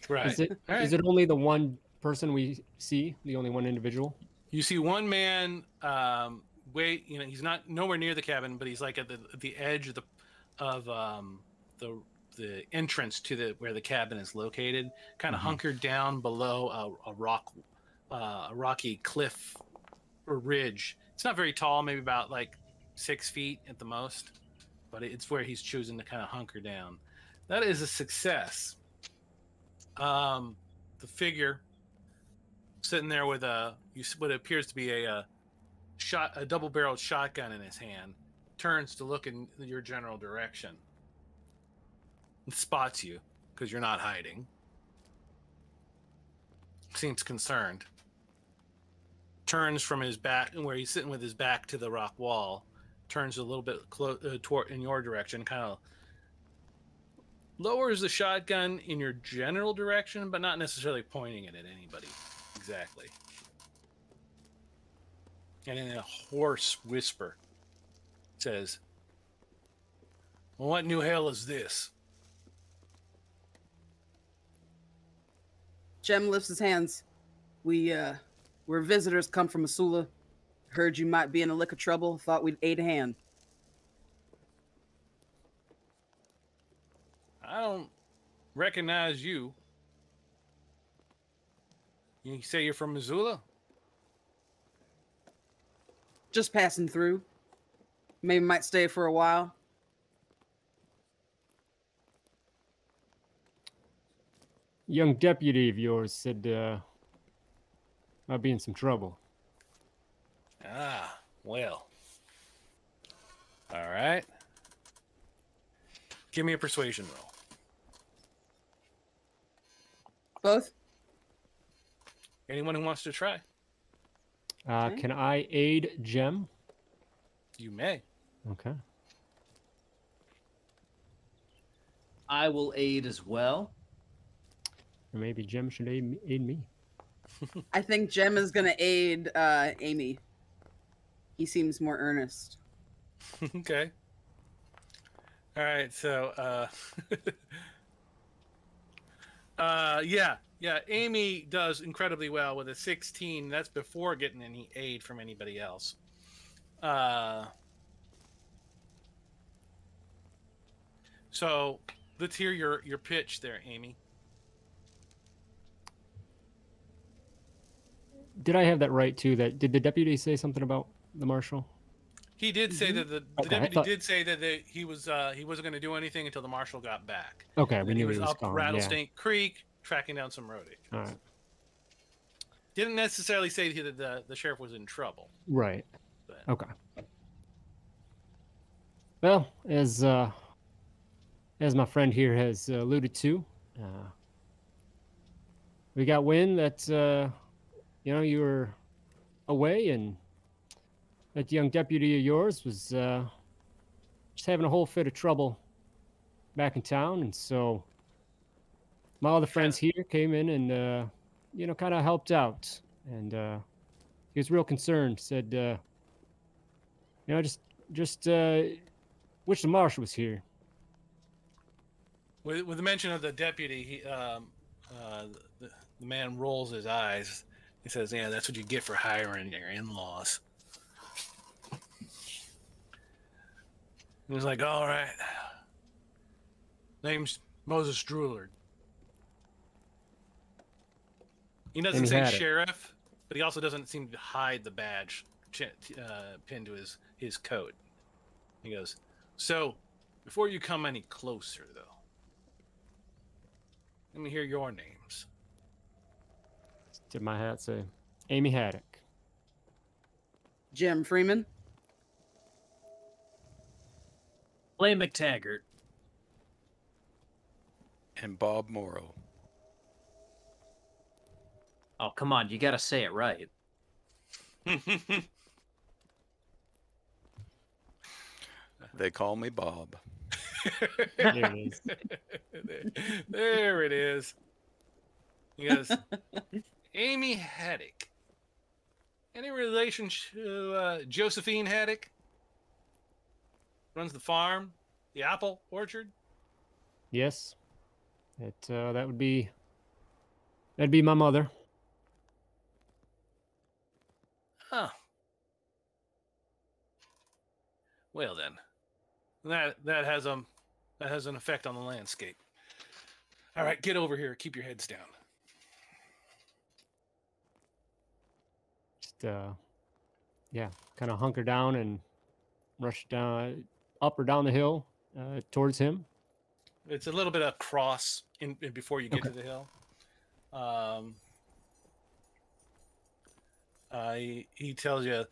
Speaker 1: Right.
Speaker 2: Is it is
Speaker 1: All right.
Speaker 2: it only the one person we see? The only one individual?
Speaker 1: You see one man. Um, wait, you know he's not nowhere near the cabin, but he's like at the at the edge of the of um, the the entrance to the where the cabin is located, kind of
Speaker 2: Mhm.
Speaker 1: hunkered down below a, a rock, uh, a rocky cliff or ridge. It's not very tall, maybe about like six feet at the most, but it's where he's choosing to kind of hunker down. That is a success. Um, the figure sitting there with a what appears to be a, uh shot a double-barreled shotgun in his hand turns to look in your general direction and spots you because you're not hiding seems concerned turns from his back where he's sitting with his back to the rock wall turns a little bit uh, toward in your direction kind of lowers the shotgun in your general direction but not necessarily pointing it at anybody exactly and in a hoarse whisper says what new hell is this
Speaker 5: Jem lifts his hands. We uh we're visitors come from Asula. Heard you might be in a lick of trouble. Thought we'd aid a hand.
Speaker 1: I don't recognize you. You say you're from Missoula?
Speaker 5: Just passing through. Maybe might stay for a while.
Speaker 2: Young deputy of yours said uh, might be in some trouble.
Speaker 1: Ah, well. All right. Give me a persuasion roll.
Speaker 5: Both?
Speaker 1: Anyone who wants to try,
Speaker 2: Uh,
Speaker 5: Okay.
Speaker 2: Can I aid Jem?
Speaker 1: you may.
Speaker 2: Okay.
Speaker 3: I will aid as well.
Speaker 2: Or maybe Jem should aid me. Aid me.
Speaker 5: I think Jem is gonna aid uh Amy. He seems more earnest.
Speaker 1: okay. All right, so uh uh yeah, yeah, Amy does incredibly well with a 16. That's before getting any aid from anybody else. Uh So, let's hear your your pitch there, Amy.
Speaker 2: Did I have that right too? That did the deputy say something about the marshal?
Speaker 1: He did say that the, the
Speaker 2: Okay,
Speaker 1: deputy
Speaker 2: thought-
Speaker 1: did say that they, he was uh, he wasn't going to do anything until the marshal got back.
Speaker 2: Okay,
Speaker 1: And
Speaker 2: we
Speaker 1: he
Speaker 2: knew
Speaker 1: was
Speaker 2: he was
Speaker 1: up
Speaker 2: gone.
Speaker 1: Rattlesnake Creek tracking down some road agents.
Speaker 2: All right.
Speaker 1: Didn't necessarily say that the, the sheriff was in trouble.
Speaker 2: Right.
Speaker 1: But
Speaker 2: Okay. Well, as uh, as my friend here has uh, alluded to, uh, we got wind that uh, you know you were away and that young deputy of yours was uh, just having a whole fit of trouble back in town, and so my other friends here came in and uh, you know kind of helped out, and uh, he was real concerned. Said, uh, you know, just just uh, wish the marshal was here.
Speaker 1: With, with the mention of the deputy, he, um, uh, the, the man rolls his eyes. He says, "Yeah, that's what you get for hiring your in-laws." He was like, "All right, name's Moses Drulard." He doesn't
Speaker 2: he
Speaker 1: say
Speaker 2: had it.
Speaker 1: sheriff, but he also doesn't seem to hide the badge uh, pinned to his his coat. He goes, "So, before you come any closer, though." Let me hear your names.
Speaker 2: Did my hat say Amy Haddock?
Speaker 5: Jem Freeman.
Speaker 3: Clay MacTaggart.
Speaker 4: And Bob Morrow.
Speaker 3: Oh, come on, you gotta say it right.
Speaker 4: They call me Bob.
Speaker 2: There it is.
Speaker 1: there it is. He goes, Amy Haddock. Any relation to uh, Josephine Haddock? Runs the farm, the apple orchard.
Speaker 2: Yes, it uh, that would be that'd be my mother.
Speaker 1: Huh. Well then, that that has um that has an effect on the landscape. All right, get over here. Keep your heads down.
Speaker 2: Just uh, yeah, kind of hunker down and rush down up or down the hill uh, towards him.
Speaker 1: It's a little bit of cross in, in before you get to the hill. Um, uh, he, he tells you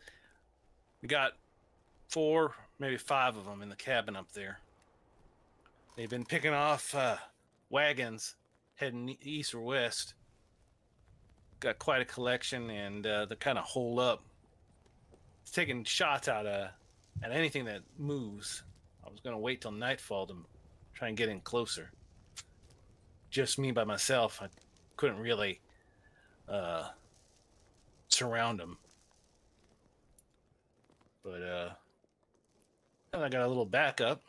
Speaker 1: we got four, maybe five of them in the cabin up there. They've been picking off uh, wagons heading east or west. Got quite a collection, and uh, they're kind of holed up. It's taking shots out of at anything that moves. I was gonna wait till nightfall to try and get in closer. Just me by myself, I couldn't really uh, surround them. But uh, I got a little backup.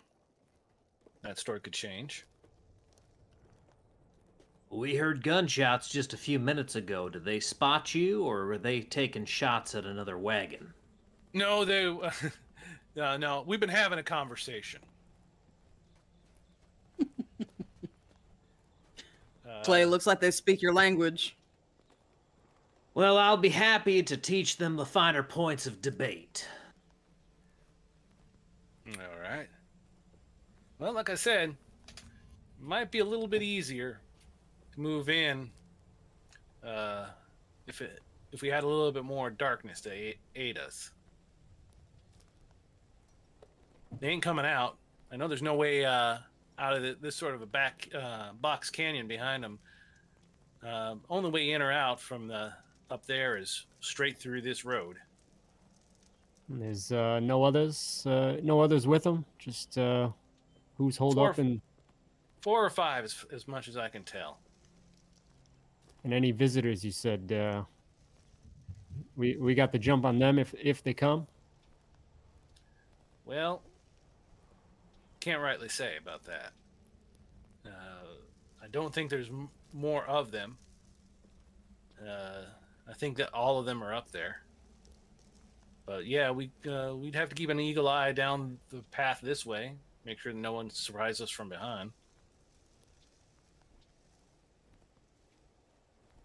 Speaker 1: That story could change.
Speaker 3: We heard gunshots just a few minutes ago. Did they spot you, or were they taking shots at another wagon?
Speaker 1: No, they. uh, no, we've been having a conversation. Uh,
Speaker 5: Clay, looks like they speak your language.
Speaker 3: Well, I'll be happy to teach them the finer points of debate.
Speaker 1: All right. Well, like I said, might be a little bit easier to move in uh, if it if we had a little bit more darkness to aid, aid us. They ain't coming out. I know there's no way uh, out of the, this sort of a back uh, box canyon behind them. Uh, only way in or out from the up there is straight through this road.
Speaker 2: There's uh, no others, uh, no others with them. Just uh, who's holed
Speaker 1: Four
Speaker 2: up and
Speaker 1: Four or five, as, as much as I can tell.
Speaker 2: and any visitors. You said uh, we we got the jump on them if if they come.
Speaker 1: Well, can't rightly say about that. Uh, I don't think there's more of them. Uh, I think that all of them are up there. But yeah, we uh, we'd have to keep an eagle eye down the path this way, make sure no one surprises us from behind.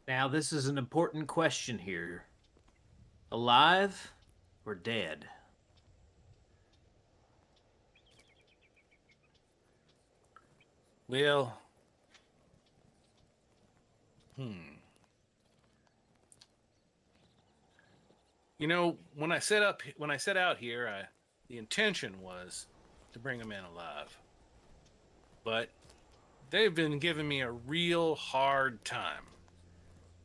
Speaker 3: Now, this is an important question here. Alive or dead?
Speaker 1: Well, hmm. You know, when I set up, when I set out here, I, the intention was to bring them in alive. But they've been giving me a real hard time,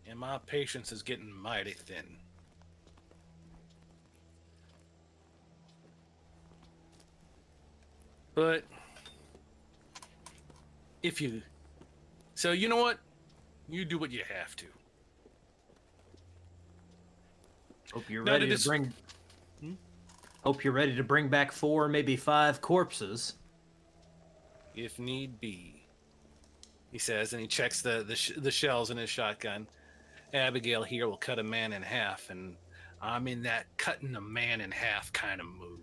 Speaker 1: and my patience is getting mighty thin. But if you. So, you know what? You do what you have to.
Speaker 3: Hope you're ready
Speaker 1: it
Speaker 3: to bring.
Speaker 1: Hmm?
Speaker 3: Hope you're ready to bring back four, maybe five corpses.
Speaker 1: if need be. He says, and he checks the the, sh- the shells in his shotgun. Abigail here will cut a man in half, and I'm in that cutting a man in half kind of mood.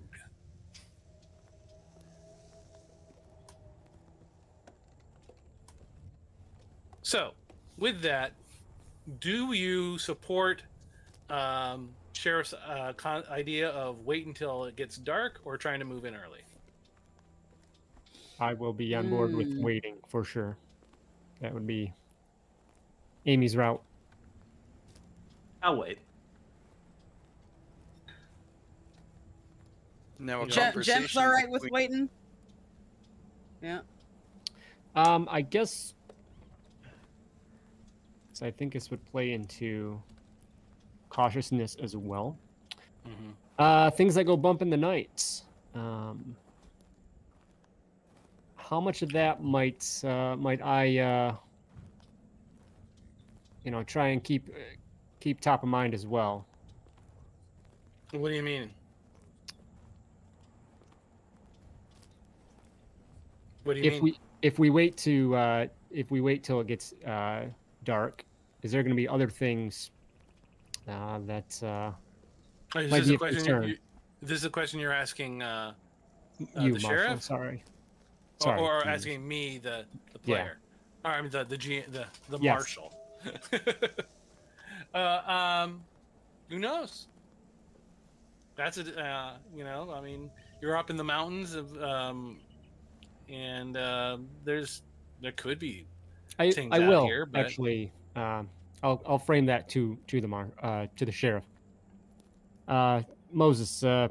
Speaker 1: So, with that, do you support um, Sheriff's uh, con- idea of wait until it gets dark or trying to move in early?
Speaker 2: I will be on board with
Speaker 5: Mm.
Speaker 2: waiting for sure. That would be Amy's route.
Speaker 3: I'll wait.
Speaker 4: Now a
Speaker 1: Je-
Speaker 5: Je-
Speaker 4: conversation.
Speaker 5: Jeff's all right with waiting. Yeah.
Speaker 2: Um, I guess. So I think this would play into cautiousness as well.
Speaker 1: Mm-hmm.
Speaker 2: Uh, things that go bump in the night. Um, how much of that might uh, might I, uh, you know, try and keep keep top of mind as well?
Speaker 1: What do you mean? What do you
Speaker 2: if
Speaker 1: mean?
Speaker 2: we if we wait to uh, if we wait till it gets uh, dark, is there going to be other things uh, that uh,
Speaker 1: Oh, is
Speaker 2: might
Speaker 1: this
Speaker 2: be
Speaker 1: a question? You, this is a question you're asking, uh,
Speaker 2: you,
Speaker 1: the
Speaker 2: Marshal?
Speaker 1: sheriff?
Speaker 2: Sorry,
Speaker 1: or,
Speaker 2: sorry.
Speaker 1: or
Speaker 2: mm.
Speaker 1: asking me, the the
Speaker 2: Yeah.
Speaker 1: player, or I mean the the G, the the
Speaker 2: Yes.
Speaker 1: marshal. uh, um, who knows? That's a uh, you know, I mean, you're up in the mountains of um, and uh, there's there could be
Speaker 2: I,
Speaker 1: things
Speaker 2: I
Speaker 1: out
Speaker 2: will
Speaker 1: here, but-
Speaker 2: actually. Um, I'll I'll frame that to to the mar uh, to the sheriff. Uh, Moses, uh,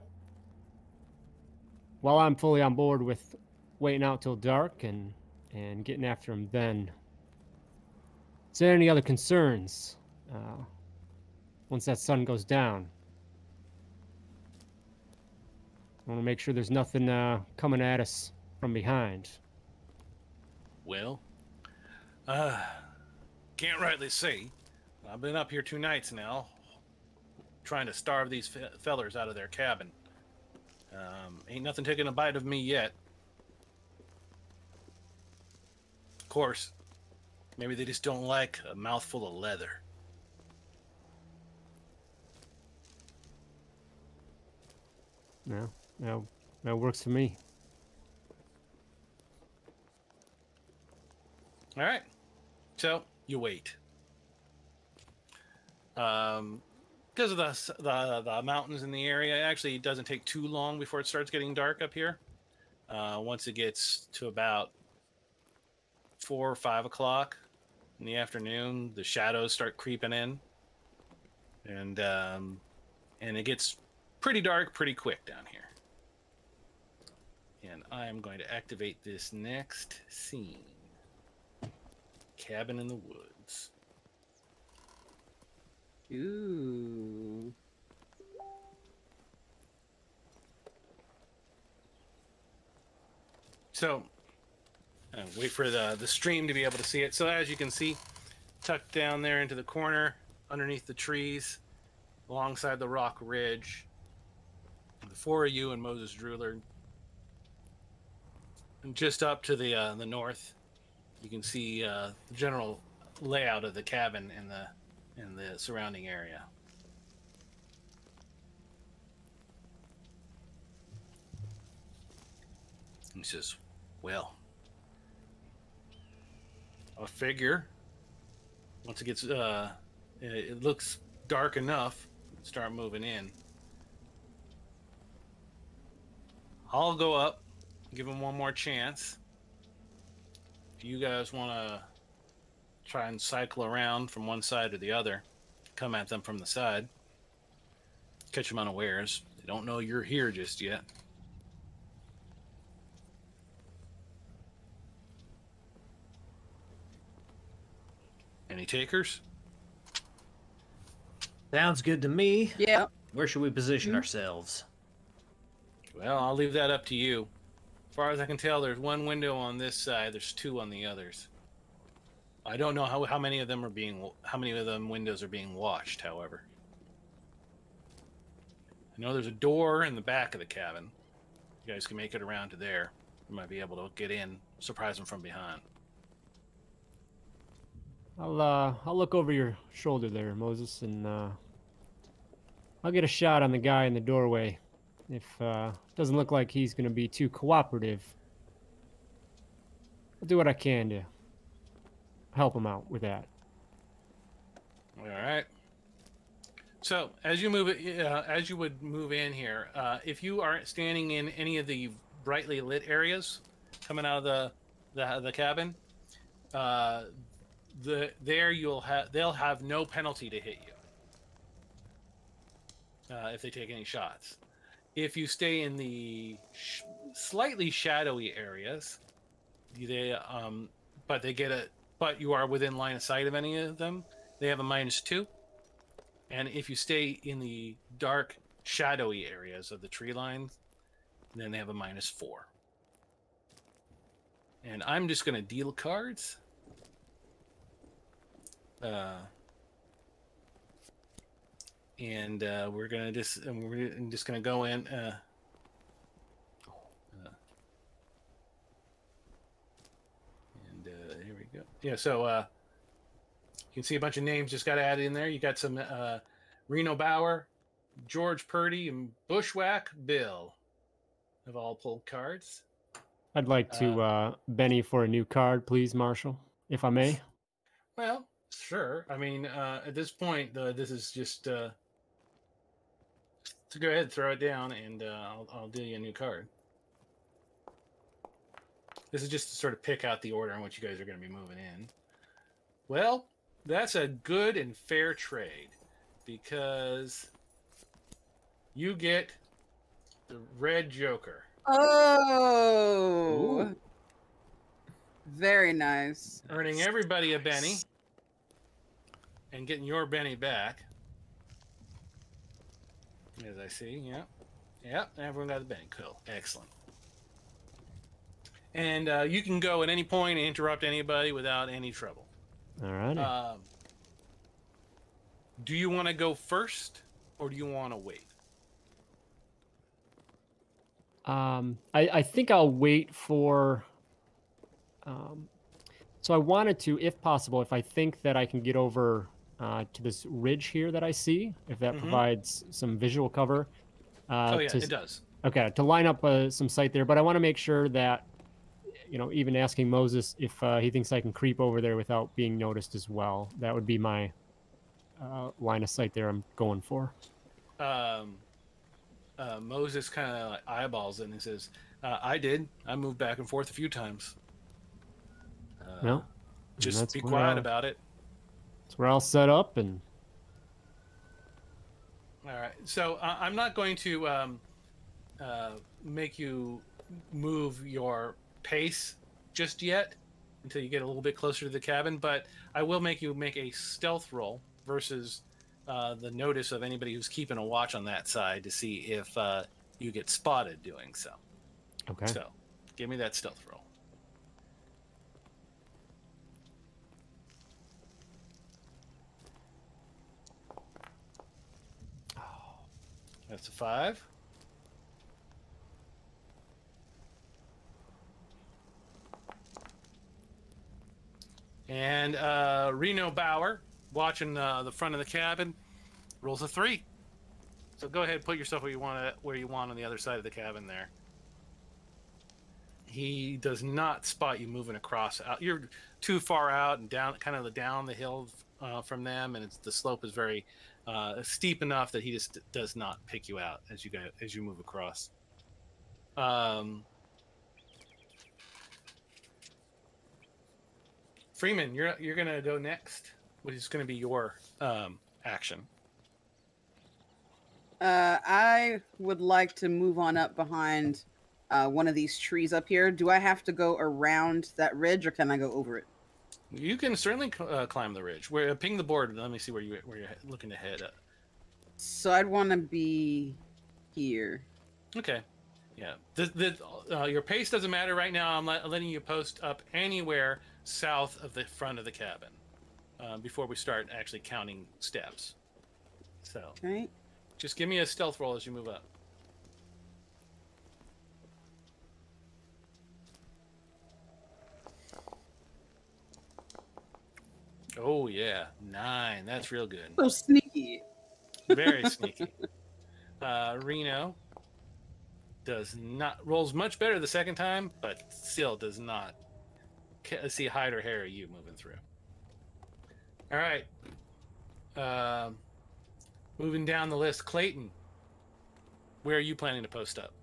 Speaker 2: while I'm fully on board with waiting out till dark and and getting after him, then is there any other concerns uh, once that sun goes down? I want to make sure there's nothing uh, coming at us from behind.
Speaker 1: Well, uh, can't rightly say. I've been up here two nights now, trying to starve these fe- fellers out of their cabin. Um, ain't nothing taking a bite of me yet. Of course, maybe they just don't like a mouthful of leather.
Speaker 2: No, no, that works for me.
Speaker 1: All right. So you wait. Um, because of the, the the mountains in the area, it actually doesn't take too long before it starts getting dark up here. Uh, once it gets to about four or five o'clock in the afternoon, the shadows start creeping in, and um, and it gets pretty dark pretty quick down here. And I am going to activate this next scene. Cabin in the woods.
Speaker 5: Ooh.
Speaker 1: So, uh, wait for the the stream to be able to see it. So as you can see, tucked down there into the corner, underneath the trees, alongside the rock ridge, the four of you and Moses Drewler. And just up to the uh, the north, you can see uh, the general layout of the cabin and the and the surrounding area. He says, "Well, I figure once it gets uh, it, looks dark enough, start moving in. I'll go up, give him one more chance do you guys want to try and cycle around from one side to the other, come at them from the side, catch them unawares? They don't know you're here just yet. Any takers?
Speaker 3: Sounds good to me.
Speaker 5: Yeah.
Speaker 3: Where should we position
Speaker 5: mm -hmm.
Speaker 3: ourselves?
Speaker 1: Well, I'll leave that up to you. As far as I can tell, there's one window on this side. There's two on the others. I don't know how, how many of them are being how many of them windows are being watched. However, I know there's a door in the back of the cabin. You guys can make it around to there. You might be able to get in, surprise them from behind.
Speaker 2: I'll uh, I'll look over your shoulder there, Moses, and uh, I'll get a shot on the guy in the doorway. If uh, doesn't look like he's gonna be too cooperative, I'll do what I can to help him out with that.
Speaker 1: All right. So as you move it, uh, as you would move in here, uh, if you are standing in any of the brightly lit areas coming out of the the, the cabin, uh, the there you'll have they'll have no penalty to hit you uh, if they take any shots. If you stay in the sh- slightly shadowy areas, they um, but they get a but you are within line of sight of any of them, they have a minus two. And if you stay in the dark, shadowy areas of the tree line, then they have a minus four. And I'm just going to deal cards. Uh, and uh, we're gonna just and we're just gonna go in. Uh, uh, and uh, here we go. Yeah, so uh, you can see a bunch of names just got added in there. You got some uh, Reno Bauer, George Purdy, and Bushwhack Bill have all pulled cards.
Speaker 2: I'd like to uh, Benny for a new card, please, Marshal, if I may.
Speaker 1: Well, sure. I mean, uh, at this point, uh, this is just uh, to go ahead, and throw it down, and uh, I'll, I'll deal you a new card. This is just to sort of pick out the order in which you guys are going to be moving in. Well, that's a good and fair trade because you get the red Joker.
Speaker 5: Oh.
Speaker 2: Ooh.
Speaker 5: Very nice.
Speaker 1: earning everybody a Benny and getting your Benny back. As I see, yeah. Yeah, everyone got the Benny. Cool. Excellent. And uh, you can go at any point and interrupt anybody without any trouble.
Speaker 2: All right.
Speaker 1: Um, do you want to go first or do you want to wait?
Speaker 2: Um, I, I think I'll wait for. Um, so I wanted to, if possible, if I think that I can get over uh, to this ridge here that I see, if that
Speaker 1: Mhm.
Speaker 2: provides some visual cover. Uh,
Speaker 1: oh, yeah,
Speaker 2: to,
Speaker 1: it does.
Speaker 2: Okay, to line up uh, some sight there, but I want to make sure that, you know, even asking Moses if uh, he thinks I can creep over there without being noticed as well. That would be my uh, line of sight there. I'm going for.
Speaker 1: um, uh, Moses kind of like eyeballs it and he says, uh, "I did. I moved back and forth a few times. Uh,
Speaker 2: No,
Speaker 1: just be quiet
Speaker 2: I'll-
Speaker 1: about it."
Speaker 2: That's where I'll set up and
Speaker 1: All right. So uh, I'm not going to um, uh, make you move your pace just yet until you get a little bit closer to the cabin, but I will make you make a stealth roll versus uh, the notice of anybody who's keeping a watch on that side to see if uh, you get spotted doing so.
Speaker 2: okay.
Speaker 1: So give me that stealth roll. That's a five. And uh, Reno Bauer, watching uh, the front of the cabin, rolls a three. So go ahead, put yourself where you want where you want on the other side of the cabin there. He does not spot you moving across. Out, you're too far out and down, kind of the down the hill uh, from them, and it's, the slope is very uh, steep enough that he just does not pick you out as you go as you move across. Um, Freeman, you're you're gonna go next, which is gonna be your um, action.
Speaker 5: Uh, I would like to move on up behind uh, one of these trees up here. Do I have to go around that ridge or can I go over it?
Speaker 1: You can certainly uh, climb the ridge. Where ping the board. Let me see where you where you're looking to head. Up.
Speaker 5: So I'd want to be here.
Speaker 1: Okay. Yeah. The, the, uh, your pace doesn't matter right now. I'm letting you post up anywhere south of the front of the cabin uh, before we start actually counting steps. So
Speaker 5: Okay.
Speaker 1: just give me a stealth roll as you move up. Oh yeah, nine. That's real good.
Speaker 5: So sneaky.
Speaker 1: Very sneaky. Uh, Reno does not rolls much better the second time, but still does not see hide or hair of you moving through. All right. Um, moving down the list, Clayton. Where are you planning to post up?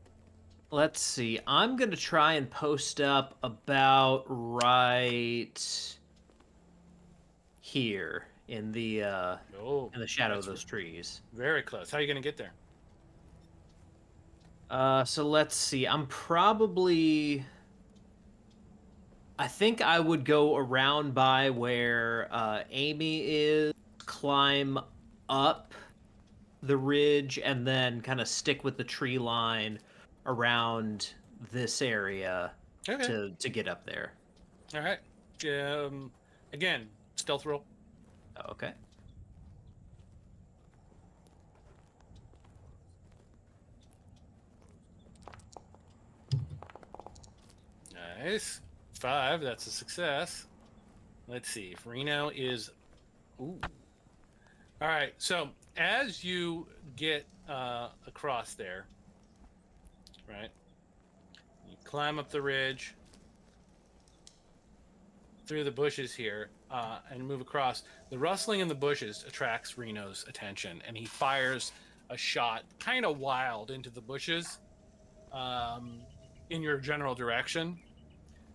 Speaker 3: Let's see. I'm gonna try and post up about right here in the uh
Speaker 1: Oh,
Speaker 3: in the shadow of those trees.
Speaker 1: very close. How are you going to get there?
Speaker 3: Uh, so let's see. I'm probably. I think I would go around by where uh, Amy is, climb up the ridge, and then kind of stick with the tree line around this area
Speaker 1: Okay.
Speaker 3: to to get up there.
Speaker 1: All right. Um, again, stealth roll.
Speaker 3: Okay.
Speaker 1: Nice. Five. That's a success. Let's see. If Reno is. Ooh. All right. So as you get uh, across there, right, you climb up the ridge through the bushes here uh, and move across. The rustling in the bushes attracts Reno's attention, and he fires a shot, kind of wild, into the bushes um, in your general direction.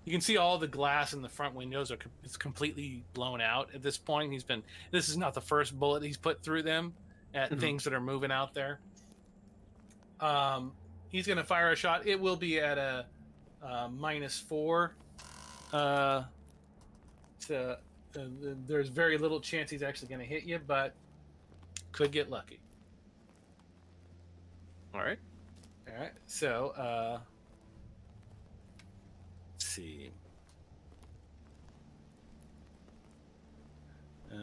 Speaker 1: You can see all the glass in the front windows are com- it's completely blown out at this point. He's been this is not the first bullet he's put through them at
Speaker 3: Mhm.
Speaker 1: things that are moving out there. Um, he's going to fire a shot. It will be at a uh, minus four. Uh, to, uh, there's very little chance he's actually going to hit you, but could get lucky.
Speaker 3: All right.
Speaker 1: All right. So, uh, let's see. Uh,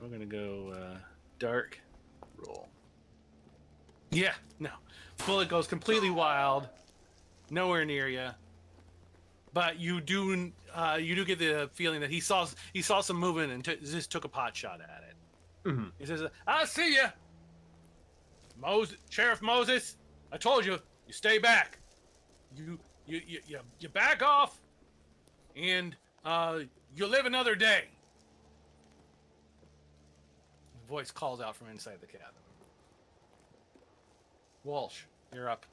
Speaker 1: we're gonna go uh, dark roll. Yeah. No. Bullet goes completely wild. Nowhere near you. But you do uh, you do get the feeling that he saw he saw some movement and t- just took a pot shot at it.
Speaker 3: Mhm.
Speaker 1: He says, "I see you, Moses, Sheriff Moses. I told you, you stay back. You you you you, you back off, and uh, you live another day." The voice calls out from inside the cabin. Walsh, you're up.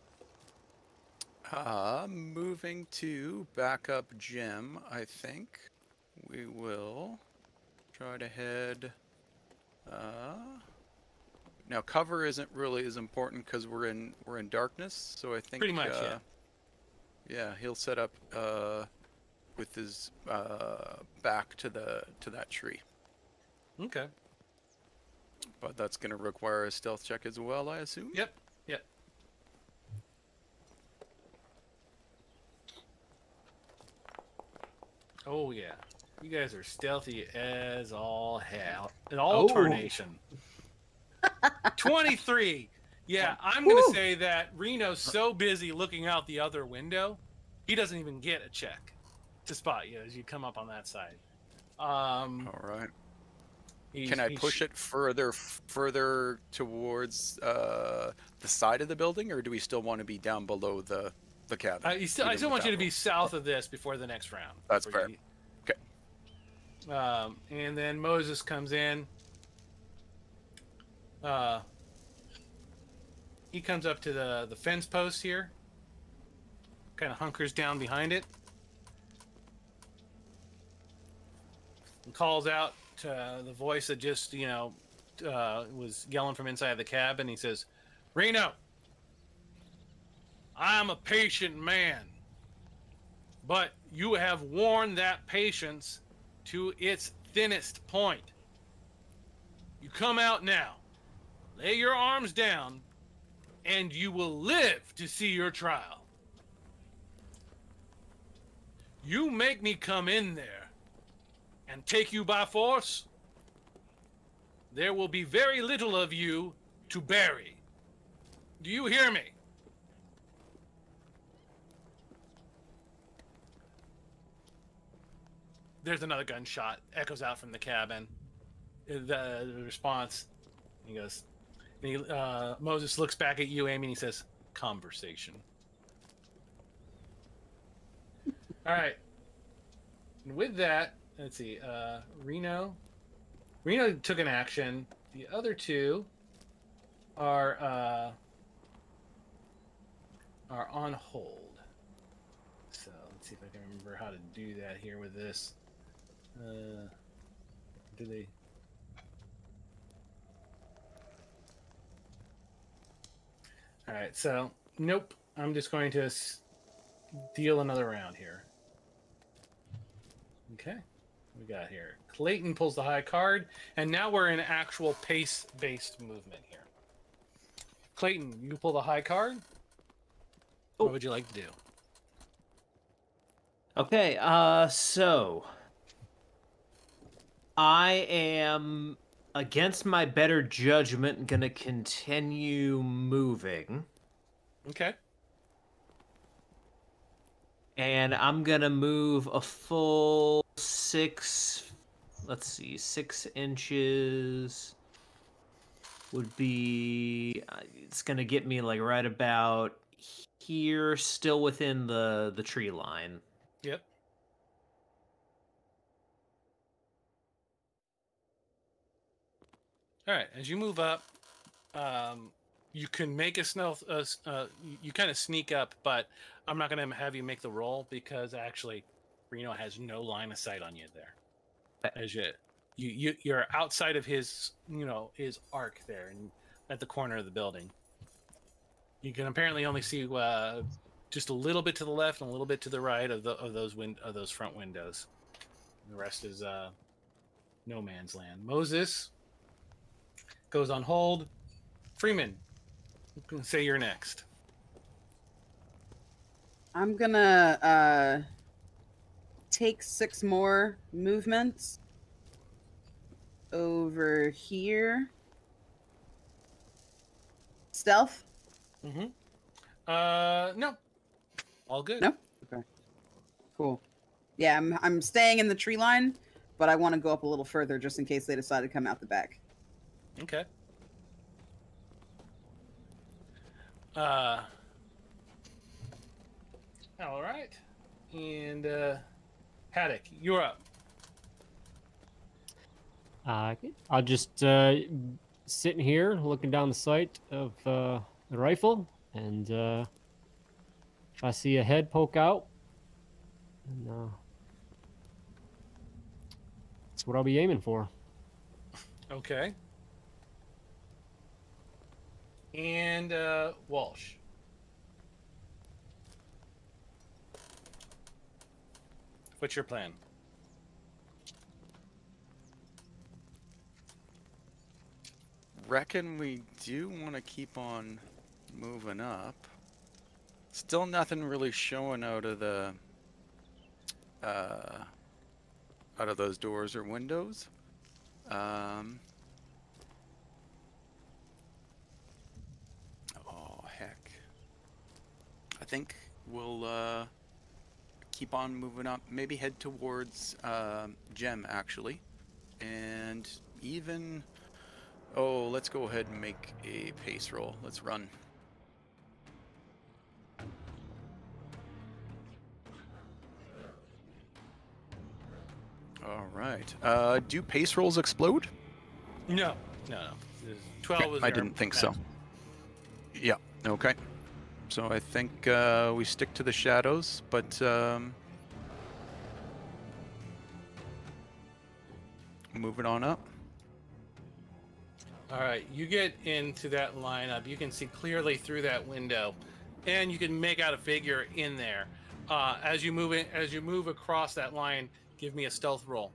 Speaker 4: Uh, moving to backup Jem, I think we will try to head. Uh, now cover isn't really as important because we're in we're in darkness, so I think
Speaker 1: Pretty much,
Speaker 4: uh,
Speaker 1: yeah.
Speaker 4: Yeah, he'll set up uh, with his uh, back to the to that tree,
Speaker 1: Okay.
Speaker 4: but that's going to require a stealth check as well, I assume.
Speaker 1: Yep. Yep. Oh yeah, you guys are stealthy as all hell, in all
Speaker 3: Oh.
Speaker 1: Twenty-three. Yeah, I'm gonna
Speaker 5: Woo.
Speaker 1: say that Reno's so busy looking out the other window, he doesn't even get a check to spot you as you come up on that side. Um,
Speaker 4: All right. Can I push it further further towards uh, the side of the building, or do we still want to be down below the the cabin?
Speaker 1: I, you still, I still want you to be south of this before the next round.
Speaker 4: That's fair.
Speaker 1: you- Um, and then Moses comes in. Uh, he comes up to the the fence post here. Kind of hunkers down behind it. And calls out to the voice that just you know uh, was yelling from inside the cabin. He says, "Reno, I am a patient man, but you have worn that patience to its thinnest point. You come out now, lay your arms down, and you will live to see your trial. You make me come in there and take you by force, there will be very little of you to bury. Do you hear me? There's another gunshot echoes out from the cabin. Uh, The, the response, he goes, and he, uh, Moses looks back at you, Amy, and he says, "Conversation." All right. And with that, let's see. Uh, Reno. Reno took an action. The other two are uh, are on hold. So let's see if I can remember how to do that here with this. Uh, do they? All right. So nope. I'm just going to s- deal another round here. Okay. We got here. Clayton pulls the high card, and now we're in actual pace-based movement here. Clayton, you pull the high card.
Speaker 3: Oh.
Speaker 1: What would you like to do?
Speaker 3: Okay, uh, so I am against my better judgment gonna continue moving,
Speaker 1: Okay.
Speaker 3: and I'm gonna move a full six. Let's see, six inches would be. uh, It's gonna get me like right about here, still within the the tree line.
Speaker 1: Yep. All right. As you move up, um, you can make a stealth. Uh, uh, you- kind of sneak up, but I'm not going to have you make the roll because actually, Reno has no line of sight on you there. As you, you, you you're outside of his, you know, his arc there, and at the corner of the building. You can apparently only see uh, just a little bit to the left and a little bit to the right of the of those win- of those front windows. The rest is uh, no man's land. Moses goes on hold. Freeman, say you're next.
Speaker 5: I'm gonna uh take six more movements over here. Stealth?
Speaker 1: Mm-hmm. Uh, no, all good.
Speaker 5: No? Okay. Cool. Yeah, I'm I'm staying in the tree line, but I want to go up a little further just in case they decide to come out the back.
Speaker 1: Okay. Uh. All right, and uh, Haddock, you're up.
Speaker 2: Uh, I'll just uh, sitting here looking down the sight of uh, the rifle, and uh, if I see a head poke out, and, uh, that's what I'll be aiming for.
Speaker 1: Okay. And uh, Walsh. What's your plan?
Speaker 4: Reckon we do want to keep on moving up. Still nothing really showing out of the uh, out of those doors or windows. Um, oh heck! I think we'll uh, keep on moving up. Maybe head towards uh, Jem actually, and even. Oh, let's go ahead and make a pace roll. Let's run. All right. Uh, do pace rolls explode?
Speaker 1: No, no, no. Twelve was
Speaker 4: I didn't think so. Yeah. Okay. So I think uh, we stick to the shadows, but um, moving on up.
Speaker 1: All right, you get into that lineup. You can see clearly through that window, and you can make out a figure in there. Uh, as you move in, as you move across that line, give me a stealth roll.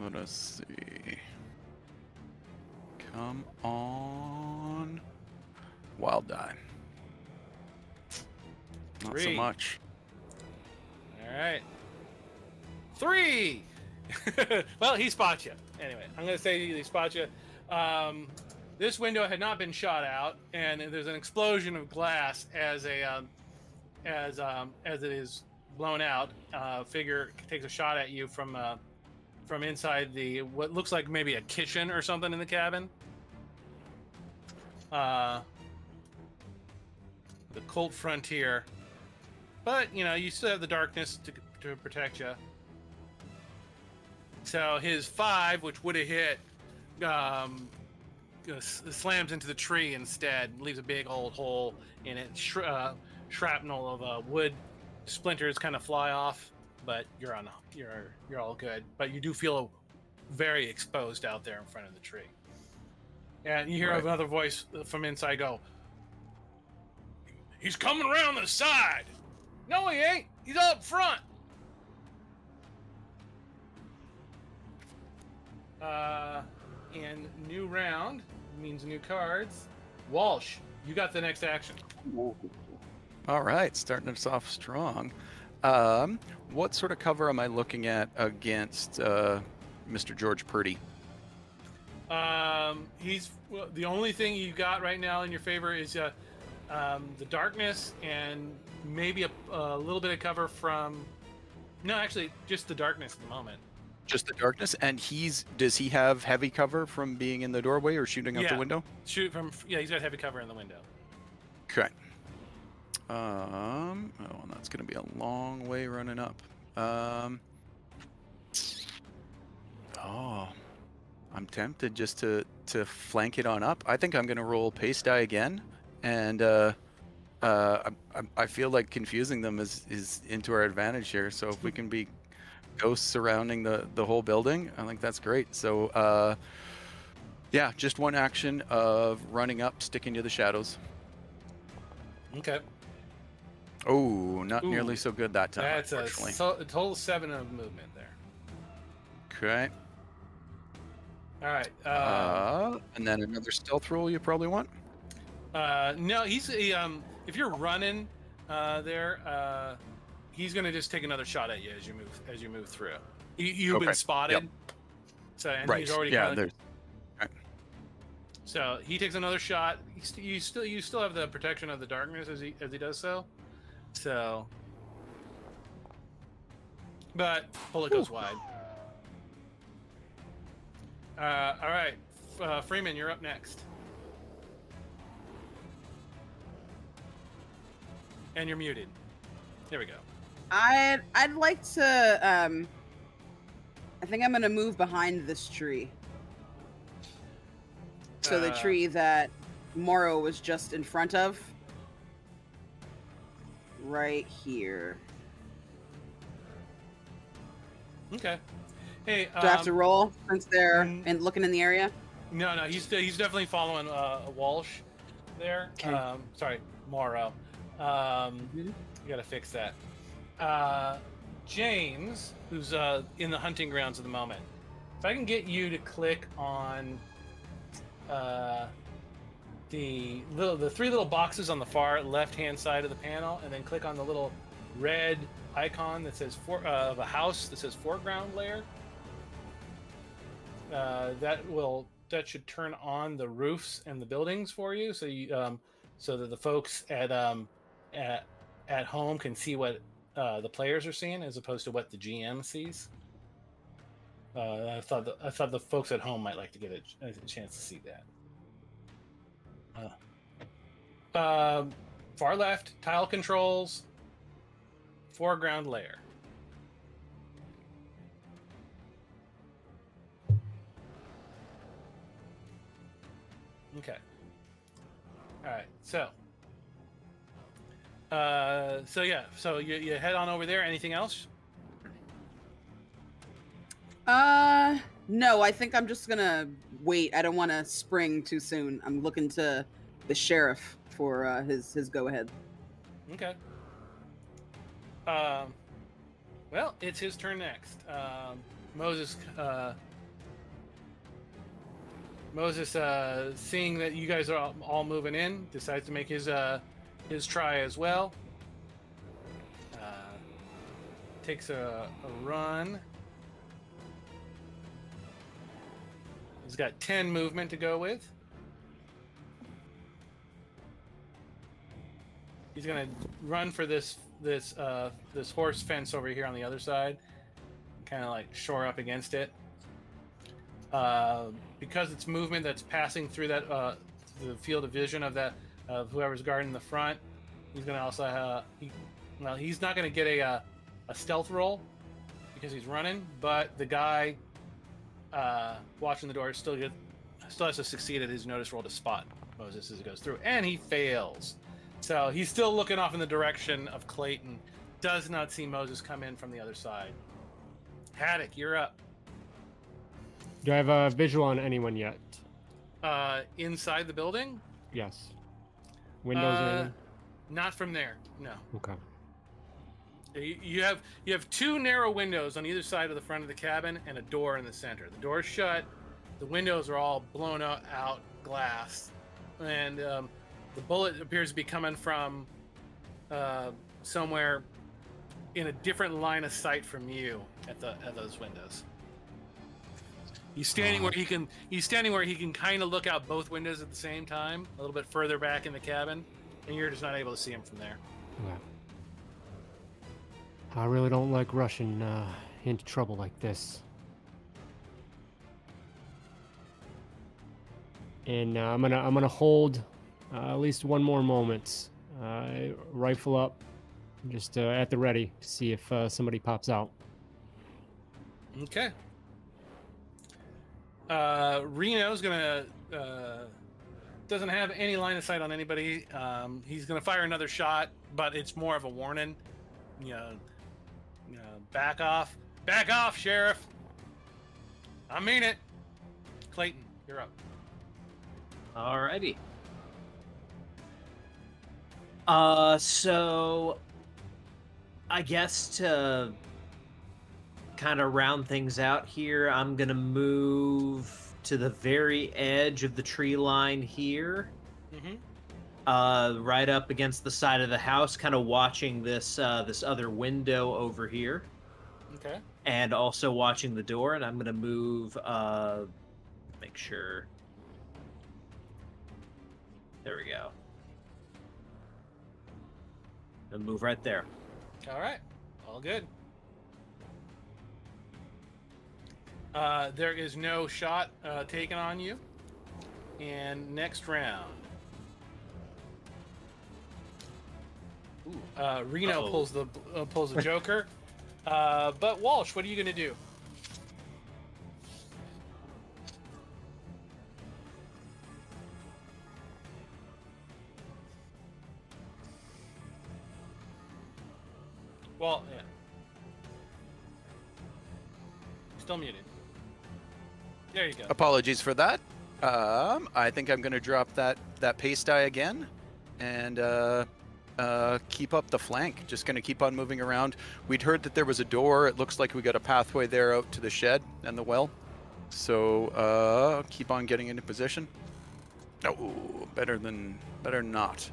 Speaker 4: Let us see. Come on. Wild die. Not so much.
Speaker 1: All right. Three. well, he spots you. Anyway, I'm going to say he spots you. Um, this window had not been shot out, and there's an explosion of glass as a um, as um, as it is blown out. Uh, figure takes a shot at you from uh, from inside the what looks like maybe a kitchen or something in the cabin. Uh, the Colt Frontier. But you know you still have the darkness to, to protect you so his five which would have hit um, slams into the tree instead leaves a big old hole in it Sh- uh, shrapnel of uh, wood splinters kind of fly off but you're on you're you're all good but you do feel very exposed out there in front of the tree and you hear
Speaker 4: Right.
Speaker 1: another voice from inside go he's coming around the side no, he ain't. He's up front. Uh, and new round means new cards. Walsh, you got the next action.
Speaker 4: All right, starting us off strong. Um, what sort of cover am I looking at against uh, Mr. George Purdy?
Speaker 1: Um, he's well, the only thing you got right now in your favor is uh, um, the darkness and maybe a, a little bit of cover from. No, actually, just the darkness at the moment.
Speaker 4: Just the darkness, and he's does he have heavy cover from being in the doorway or shooting out
Speaker 1: Yeah.
Speaker 4: the window?
Speaker 1: Shoot from yeah, he's got heavy cover in the window.
Speaker 4: Okay. Um. Oh, and that's gonna be a long way running up. Um. Oh, I'm tempted just to to flank it on up. I think I'm gonna roll pace die again, and uh, uh, I, I- I feel like confusing them is is into our advantage here. So if we can be ghosts surrounding the the whole building, I think that's great. So uh, yeah, just one action of running up, sticking to the shadows.
Speaker 1: Okay,
Speaker 4: Oh, not
Speaker 1: Ooh.
Speaker 4: nearly so good that time.
Speaker 1: that's a, so, a total seven of movement there.
Speaker 4: Okay.
Speaker 1: All right. Uh,
Speaker 4: Uh, and then another stealth roll you probably want.
Speaker 1: Uh, no, he's he, um. If you're running, uh, there, uh, he's gonna just take another shot at you as you move as you move through. You, you've
Speaker 4: Okay,
Speaker 1: been spotted. So and
Speaker 4: right.
Speaker 1: he's already
Speaker 4: yeah. There's.
Speaker 1: so he takes another shot. You, st- you still you still have the protection of the darkness as he as he does so. So, but bullet goes wide. Uh, all right, uh, Freeman, you're up next. And you're muted. There we go.
Speaker 5: I'd I'd like to um I think I'm gonna move behind this tree. So the
Speaker 1: Uh,
Speaker 5: tree that Morrow was just in front of. Right here.
Speaker 1: Okay. Hey,
Speaker 5: Do I have to
Speaker 1: um,
Speaker 5: roll since they're and looking in the area?
Speaker 1: No, no, he's he's definitely following uh, Walsh there.
Speaker 5: Okay.
Speaker 1: Um, sorry, Morrow. Um. You gotta fix that. Uh, James, who's uh, in the hunting grounds at the moment, if I can get you to click on uh, the little, the three little boxes on the far left-hand side of the panel, and then click on the little red icon that says for, uh, of a house that says foreground layer. Uh, that will that should turn on the roofs and the buildings for you, so you um, so that the folks at um, at at home can see what uh, the players are seeing as opposed to what the GM sees. Uh, I thought the, I thought the folks at home might like to get a, a chance to see that. Uh, um, far left, tile controls, foreground layer. Okay. All right. So. Uh, so yeah. So you, you head on over there. Anything else?
Speaker 5: Uh no, I think I'm just gonna wait. I don't wanna spring too soon. I'm looking to the sheriff for uh, his his go ahead.
Speaker 1: Okay. Um. Well, it's his turn next. Um, Moses uh, Moses, uh, seeing that you guys are all, all moving in, decides to make his uh, his try as well. Uh, takes a, a run. He's got 10 movement to go with. He's gonna run for this this uh, this horse fence over here on the other side, kind of like shore up against it. Uh, because it's movement that's passing through that uh, the field of vision of that of whoever's guarding the front, he's gonna also uh, he, well he's not gonna get a uh, a stealth roll because he's running, but the guy uh, watching the door still get still has to succeed at his notice roll to spot Moses as he goes through, and he fails. So he's still looking off in the direction of Clayton. Does not see Moses come in from the other side. Haddock, you're up.
Speaker 2: Do I have a visual on anyone yet?
Speaker 1: Uh, inside the building?
Speaker 2: Yes. Windows
Speaker 1: Uh,
Speaker 2: in.
Speaker 1: Not from there. No.
Speaker 2: Okay.
Speaker 1: You, have you have two narrow windows on either side of the front of the cabin and a door in the center. The door's shut. The windows are all blown out, glass, and um, the bullet appears to be coming from uh, somewhere in a different line of sight from you at the at those windows. He's standing where he can. He's standing where he can kind of look out both windows at the same time, a little bit further back in the cabin, and you're just not able to see him from there.
Speaker 2: I really don't like rushing uh, into trouble like this. And uh, I'm gonna I'm gonna hold uh, at least one more moment. Uh, rifle up, just uh, at the ready to see if uh, somebody pops out.
Speaker 1: Okay. Reno's gonna doesn't have any line of sight on anybody. Um, he's gonna fire another shot, but it's more of a warning. You know, back off, back off, sheriff. I mean it. Clayton, you're up.
Speaker 3: Alrighty. Uh, so I guess to kind of round things out here, I'm gonna move to the very edge of the tree line here,
Speaker 1: Mm-hmm.
Speaker 3: uh, right up against the side of the house, kind of watching this uh, this other window over here,
Speaker 1: Okay.
Speaker 3: and also watching the door. And I'm gonna move. Uh, make sure. There we go. And move right there.
Speaker 1: All right. All good. Uh, there is no shot uh, taken on you. And next round. Ooh, uh, Reno
Speaker 3: Uh-oh.
Speaker 1: pulls the uh, pulls the Joker. Uh, but Walsh, what are you gonna do? Well, yeah. Still muted. There you go.
Speaker 4: Apologies for that. Um, I think I'm going to drop that that paste die again, and uh, uh, keep up the flank. Just going to keep on moving around. We'd heard that there was a door. It looks like we got a pathway there out to the shed and the well. So uh, keep on getting into position. Oh, better than better not.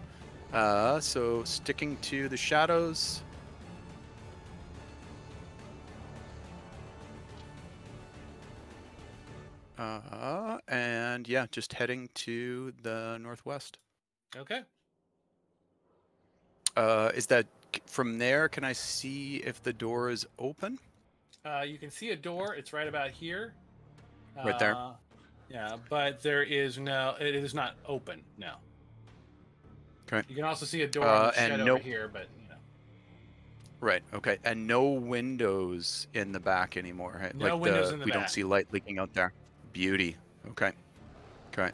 Speaker 4: Uh, so sticking to the shadows. Uh, and yeah, just heading to the northwest.
Speaker 1: Okay.
Speaker 4: Uh, is that from there? Can I see if the door is open?
Speaker 1: Uh, you can see a door. It's right about here.
Speaker 4: Right there?
Speaker 1: Uh, yeah, but there is no. It is not open. No.
Speaker 4: Okay.
Speaker 1: You can also see a door
Speaker 4: Uh,
Speaker 1: on the shed
Speaker 4: and
Speaker 1: over
Speaker 4: no-
Speaker 1: here, but you know.
Speaker 4: Right. Okay. And no windows in the back anymore. Right?
Speaker 1: No
Speaker 4: like
Speaker 1: windows
Speaker 4: the,
Speaker 1: in the
Speaker 4: we
Speaker 1: back.
Speaker 4: don't see light leaking out there. Beauty. Okay. Okay.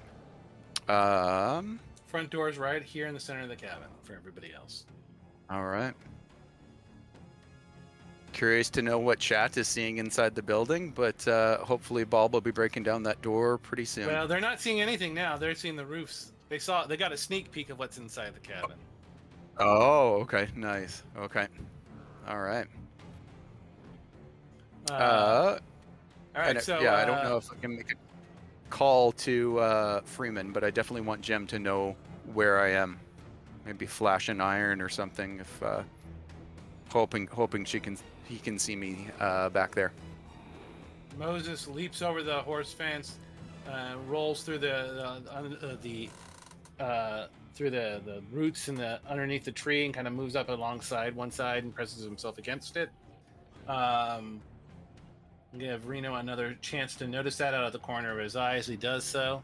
Speaker 4: Um.
Speaker 1: Front door's right here in the center of the cabin for everybody else.
Speaker 4: All right. Curious to know what chat is seeing inside the building, but uh, hopefully Bob will be breaking down that door pretty soon.
Speaker 1: Well, they're not seeing anything now. They're seeing the roofs. They saw. They got a sneak peek of what's inside the cabin.
Speaker 4: oh, okay. Nice. Okay. All right.
Speaker 1: Uh,
Speaker 4: Uh,
Speaker 1: all right.
Speaker 4: uh,
Speaker 1: So
Speaker 4: yeah, I don't
Speaker 1: uh,
Speaker 4: know if I can make a call to uh, Freeman, but I definitely want Jem to know where I am. Maybe flash an iron or something, if uh, hoping hoping she can he can see me uh, back there.
Speaker 1: Moses leaps over the horse fence, uh, rolls through the the, uh, uh, through the, the roots and the underneath the tree, and kind of moves up alongside one side and presses himself against it. Um, give Reno another chance to notice that out of the corner of his eye as he does so.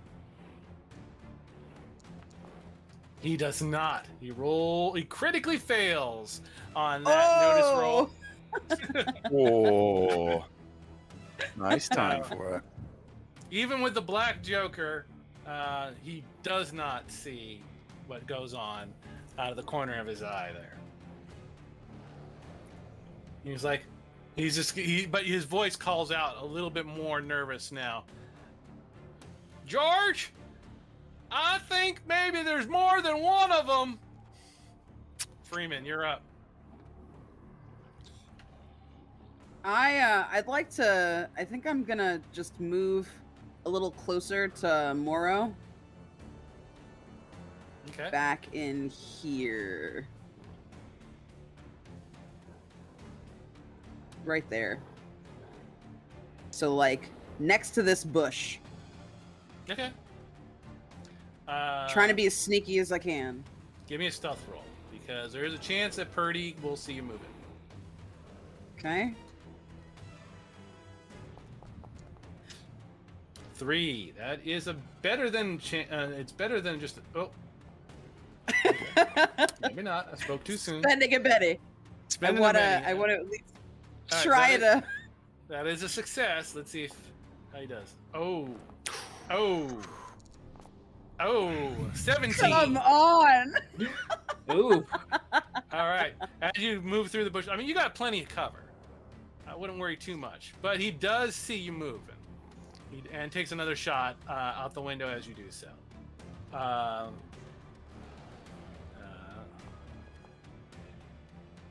Speaker 1: He does not. He roll. He critically fails on that notice roll.
Speaker 4: Oh, nice time for it.
Speaker 1: Even with the black Joker, uh, he does not see what goes on out of the corner of his eye there. He's like, he's just, he, but his voice calls out a little bit more nervous now. George, I think maybe there's more than one of them. Freeman, you're up.
Speaker 5: I uh, I'd like to. I think I'm gonna just move a little closer to Morrow,
Speaker 1: Okay.
Speaker 5: back in here, right there. So like next to this bush,
Speaker 1: Okay. Uh,
Speaker 5: trying to be as sneaky as I can.
Speaker 1: Give me a stealth roll because there is a chance that Purdy will see you moving.
Speaker 5: Okay.
Speaker 1: Three. That is a better than. Cha- uh, it's better than just. Oh, maybe not. I spoke too soon.
Speaker 5: Spending a Benny.
Speaker 1: Spending a
Speaker 5: wanna. I wanna at least
Speaker 1: All right,
Speaker 5: try
Speaker 1: that
Speaker 5: to.
Speaker 1: That is a success. Let's see if how he does. Oh, oh, oh. 17.
Speaker 5: Come on.
Speaker 3: Ooh.
Speaker 1: All right. As you move through the bush, I mean, you got plenty of cover. I wouldn't worry too much. But he does see you moving, he, and takes another shot uh, out the window as you do so. Um, uh,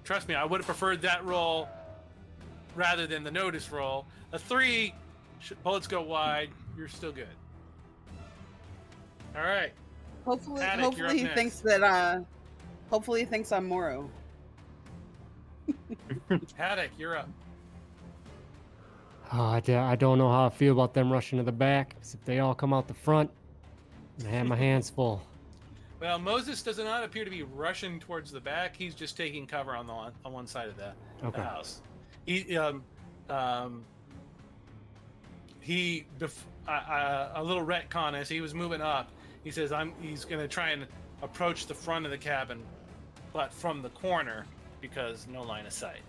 Speaker 1: trust me, I would have preferred that roll rather than the notice roll. A three, bullets go wide. You're still good. All right.
Speaker 5: Hopefully,
Speaker 1: Attic,
Speaker 5: hopefully he
Speaker 1: next.
Speaker 5: thinks that. uh Hopefully he thinks I'm Morrow.
Speaker 1: Haddock, you're up.
Speaker 2: Oh, I, d- I don't know how I feel about them rushing to the back. 'cause if they all come out the front, I have my hands full.
Speaker 1: Well, Moses does not appear to be rushing towards the back. He's just taking cover on the on one side of the, the
Speaker 2: Okay.
Speaker 1: house. He um um he bef- uh, uh, a little retcon as he was moving up. He says I'm he's going to try and approach the front of the cabin, but from the corner because no line of sight.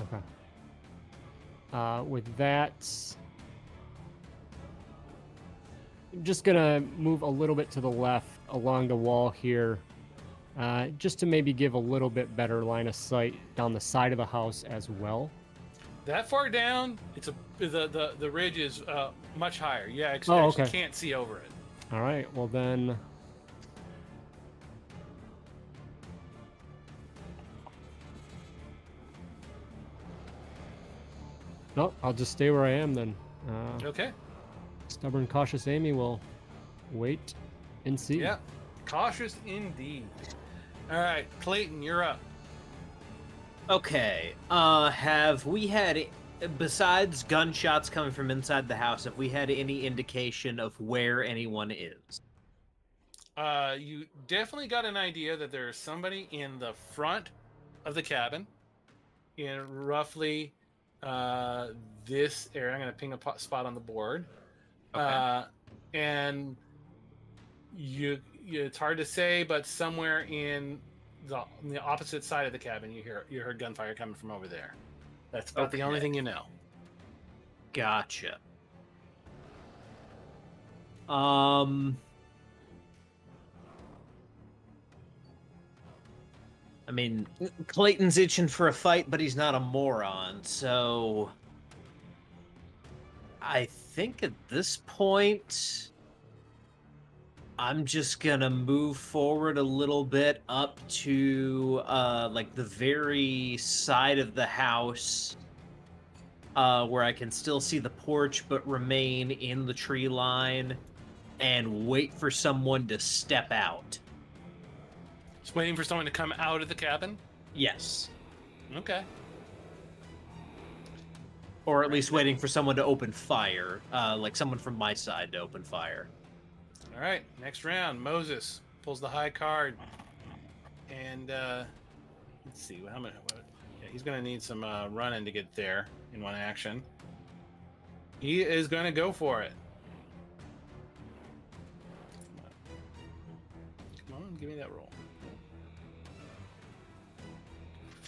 Speaker 2: Okay. Uh, with that, I'm just gonna move a little bit to the left along the wall here, uh, just to maybe give a little bit better line of sight down the side of the house as well.
Speaker 1: That far down, it's a the the, the ridge is uh, much higher. Yeah, actually,
Speaker 2: Oh,
Speaker 1: actually
Speaker 2: okay.
Speaker 1: can't see over it.
Speaker 2: All right. Well then. No, I'll just stay where I am then. Uh,
Speaker 1: Okay.
Speaker 2: Stubborn, cautious Amy will wait and see.
Speaker 1: Yeah. Cautious indeed. All right, Clayton, you're up.
Speaker 3: Okay. Uh, have we had, besides gunshots coming from inside the house, have we had any indication of where anyone is?
Speaker 1: Uh, you definitely got an idea that there's somebody in the front of the cabin, in roughly uh, this area. I'm going to ping a spot on the board,
Speaker 3: Okay.
Speaker 1: uh, and you, you. It's hard to say, but somewhere in the the opposite side of the cabin, you hear you heard gunfire coming from over there. That's about the only thing you know.
Speaker 3: Gotcha. Um. I mean, Clayton's itching for a fight, but he's not a moron, so. I think at this point. I'm just gonna move forward a little bit up to uh like the very side of the house uh, where I can still see the porch but remain in the tree line and wait for someone to step out.
Speaker 1: Just waiting for someone to come out of the cabin.
Speaker 3: Yes.
Speaker 1: Okay.
Speaker 3: Or at least waiting for someone to open fire, uh, like someone from my side to open fire.
Speaker 1: All right. Next round, Moses pulls the high card, and uh, let's see how many. What, yeah, he's gonna need some uh, running to get there in one action. He is gonna go for it. Come on, give me that roll.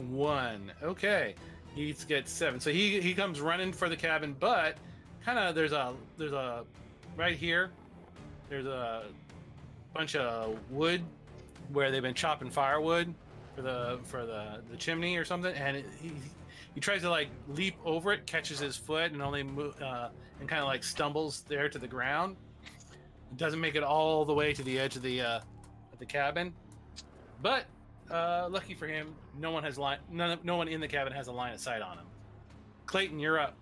Speaker 1: One. Okay. He gets seven. So he he comes running for the cabin, but kind of there's a there's a right here. There's a bunch of wood where they've been chopping firewood for the for the the chimney or something, and it, he he tries to like leap over it, catches his foot, and only move, uh, and kind of like stumbles there to the ground. Doesn't make it all the way to the edge of the uh, of the cabin, but uh, lucky for him, no one has line. None, of- no one in the cabin has a line of sight on him. Clayton, you're up.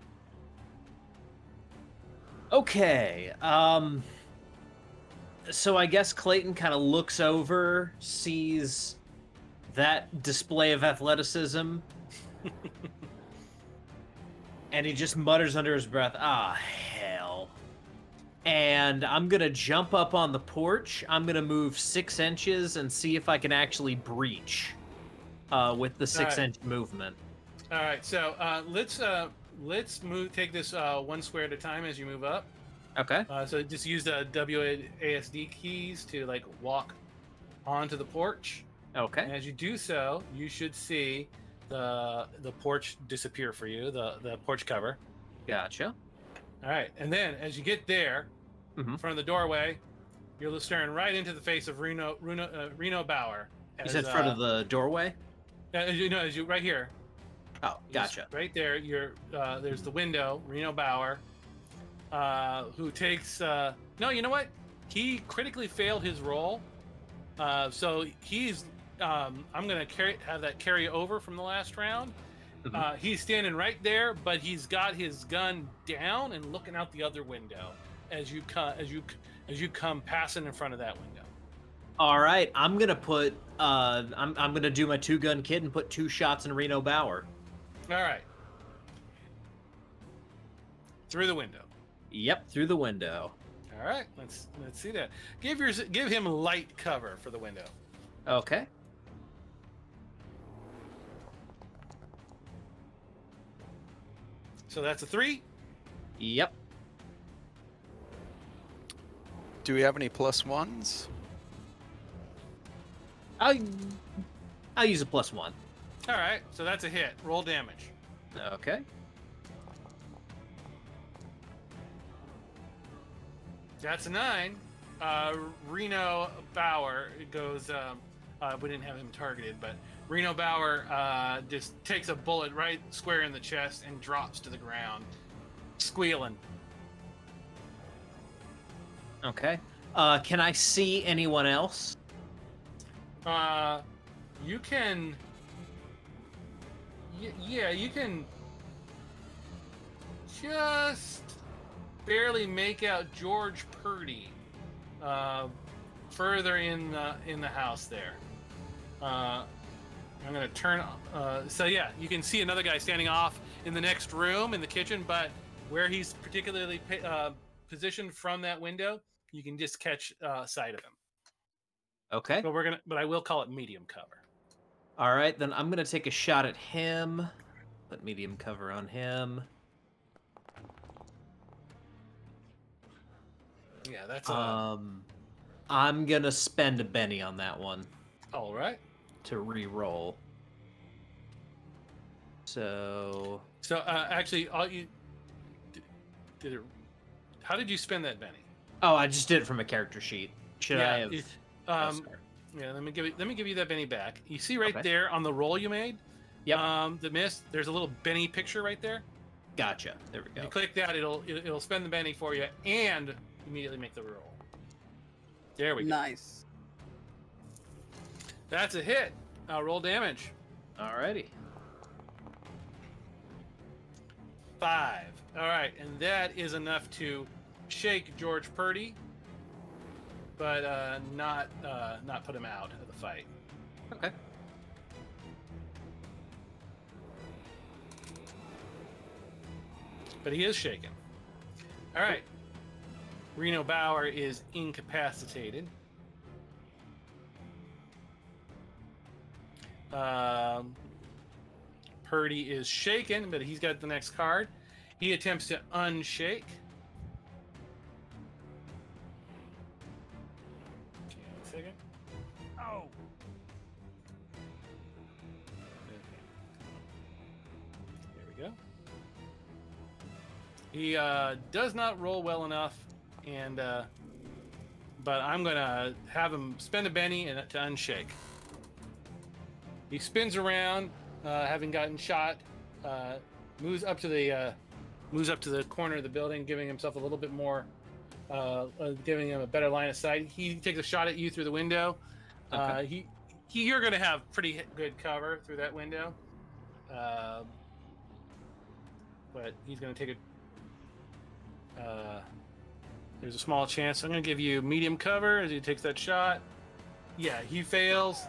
Speaker 3: Okay. Um so I guess Clayton kind of looks over, sees that display of athleticism. and he just mutters under his breath, "Ah, hell." And I'm going to jump up on the porch. I'm going to move 6 inches and see if I can actually breach uh, with the 6
Speaker 1: Alright.
Speaker 3: inch movement.
Speaker 1: All right, so uh, let's uh, let's move. Take this uh, one square at a time as you move up.
Speaker 3: Okay.
Speaker 1: Uh, so just use the WASD keys to like walk onto the porch.
Speaker 3: Okay.
Speaker 1: And as you do so, you should see the the porch disappear for you, the the porch cover.
Speaker 3: Gotcha.
Speaker 1: All right, and then as you get there, in
Speaker 3: Mhm.
Speaker 1: front of the doorway, you're staring right into the face of Reno Reno, uh, Reno Bauer.
Speaker 3: You
Speaker 1: as,
Speaker 3: said front
Speaker 1: uh,
Speaker 3: of the doorway?
Speaker 1: uh, as you know, as you right here.
Speaker 3: Oh,
Speaker 1: Just
Speaker 3: gotcha.
Speaker 1: Right there, you're uh, there's the window, Reno Bauer, uh, who takes. Uh, no, you know what? He critically failed his roll, uh, so he's. Um, I'm gonna carry have that carry over from the last round.
Speaker 3: Mhm.
Speaker 1: Uh, he's standing right there, but he's got his gun down and looking out the other window as you come as you as you come passing in front of that window.
Speaker 3: All right, I'm gonna put. Uh, I'm I'm gonna do my two gun kid and put two shots in Reno Bauer.
Speaker 1: All right, through the window.
Speaker 3: Yep, through the window.
Speaker 1: All right, let's let's see that. Give yours give him light cover for the window.
Speaker 3: Okay.
Speaker 1: So that's a three.
Speaker 3: Yep.
Speaker 4: Do we have any plus ones?
Speaker 3: I'll I'll use a plus one.
Speaker 1: All right, so that's a hit. Roll damage.
Speaker 3: Okay.
Speaker 1: That's a nine. Uh, Reno Bauer goes. Um, uh, we didn't have him targeted, but Reno Bauer uh, just takes a bullet right square in the chest and drops to the ground, squealing.
Speaker 3: Okay. Uh, can I see anyone else?
Speaker 1: Uh, you can. Y- yeah, you can. Just barely make out George Purdy, uh, further in the in the house there. Uh, I'm gonna turn. Uh, so yeah, you can see another guy standing off in the next room in the kitchen, but where he's particularly uh, positioned from that window, you can just catch uh, sight of him.
Speaker 3: Okay.
Speaker 1: But we're gonna, but I will call it medium cover.
Speaker 3: All right, then I'm gonna take a shot at him. Put medium cover on him.
Speaker 1: Yeah, that's uh,
Speaker 3: Um, I'm gonna spend a Benny on that one
Speaker 1: all right.
Speaker 3: to re-roll. So
Speaker 1: So uh, actually, all you did, did it. How did you spend that, Benny?
Speaker 3: Oh, I just did it from a character sheet. Should I have?
Speaker 1: it-
Speaker 3: oh,
Speaker 1: um,
Speaker 3: sorry.
Speaker 1: yeah. Let me give you. Let me give you that Benny back. You see right
Speaker 3: Okay.
Speaker 1: there on the roll you made.
Speaker 3: Yep.
Speaker 1: Um, the mist. There's a little Benny picture right there.
Speaker 3: Gotcha. There we
Speaker 1: If you
Speaker 3: go.
Speaker 1: click that, it'll it'll spend the Benny for you and immediately make the roll. There we go.
Speaker 5: Nice.
Speaker 1: That's a hit. Uh, roll damage.
Speaker 3: Alrighty.
Speaker 1: five. All right, and that is enough to shake George Purdy, but uh, not uh, not put him out of the fight.
Speaker 3: Okay.
Speaker 1: But he is shaken. All right. Reno Bauer is incapacitated. Um, Purdy is shaken, but he's got the next card. He attempts to unshake. Oh. There we go. He uh, does not roll well enough, and uh, but I'm gonna have him spend a Benny and to unshake. He spins around, uh, having gotten shot, uh, moves up to the uh, moves up to the corner of the building, giving himself a little bit more, uh, uh, giving him a better line of sight. He takes a shot at you through the window. Uh,
Speaker 3: Okay.
Speaker 1: he, he, you're gonna have pretty good cover through that window, but he's gonna take a. There's a small chance. I'm gonna give you medium cover as he takes that shot. Yeah, he fails.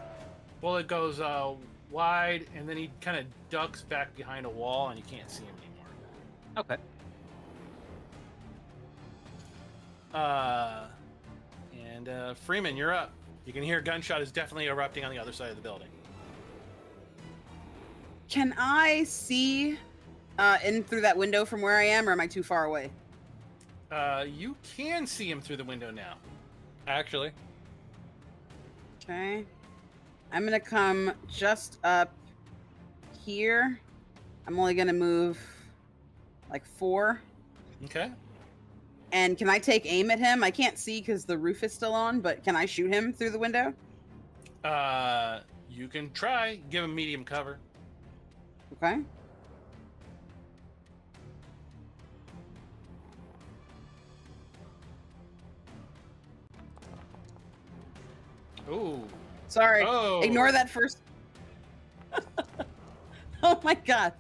Speaker 1: Bullet goes uh, wide, and then he kind of ducks back behind a wall, and you can't see him anymore.
Speaker 3: Okay.
Speaker 1: Uh, and uh, Freeman, you're up. You can hear gunshot is definitely erupting on the other side of the building.
Speaker 5: Can I see uh, in through that window from where I am, or am I too far away?
Speaker 1: Uh, you can see him through the window now. Actually,
Speaker 5: Okay. I'm gonna come just up here. I'm only gonna move like four.
Speaker 1: okay.
Speaker 5: And can I take aim at him? I can't see because the roof is still on, but can I shoot him through the window?
Speaker 1: Uh, you can try. Give him medium cover.
Speaker 5: Okay.
Speaker 1: Ooh.
Speaker 5: Sorry.
Speaker 1: Oh.
Speaker 5: Ignore that first. oh my god.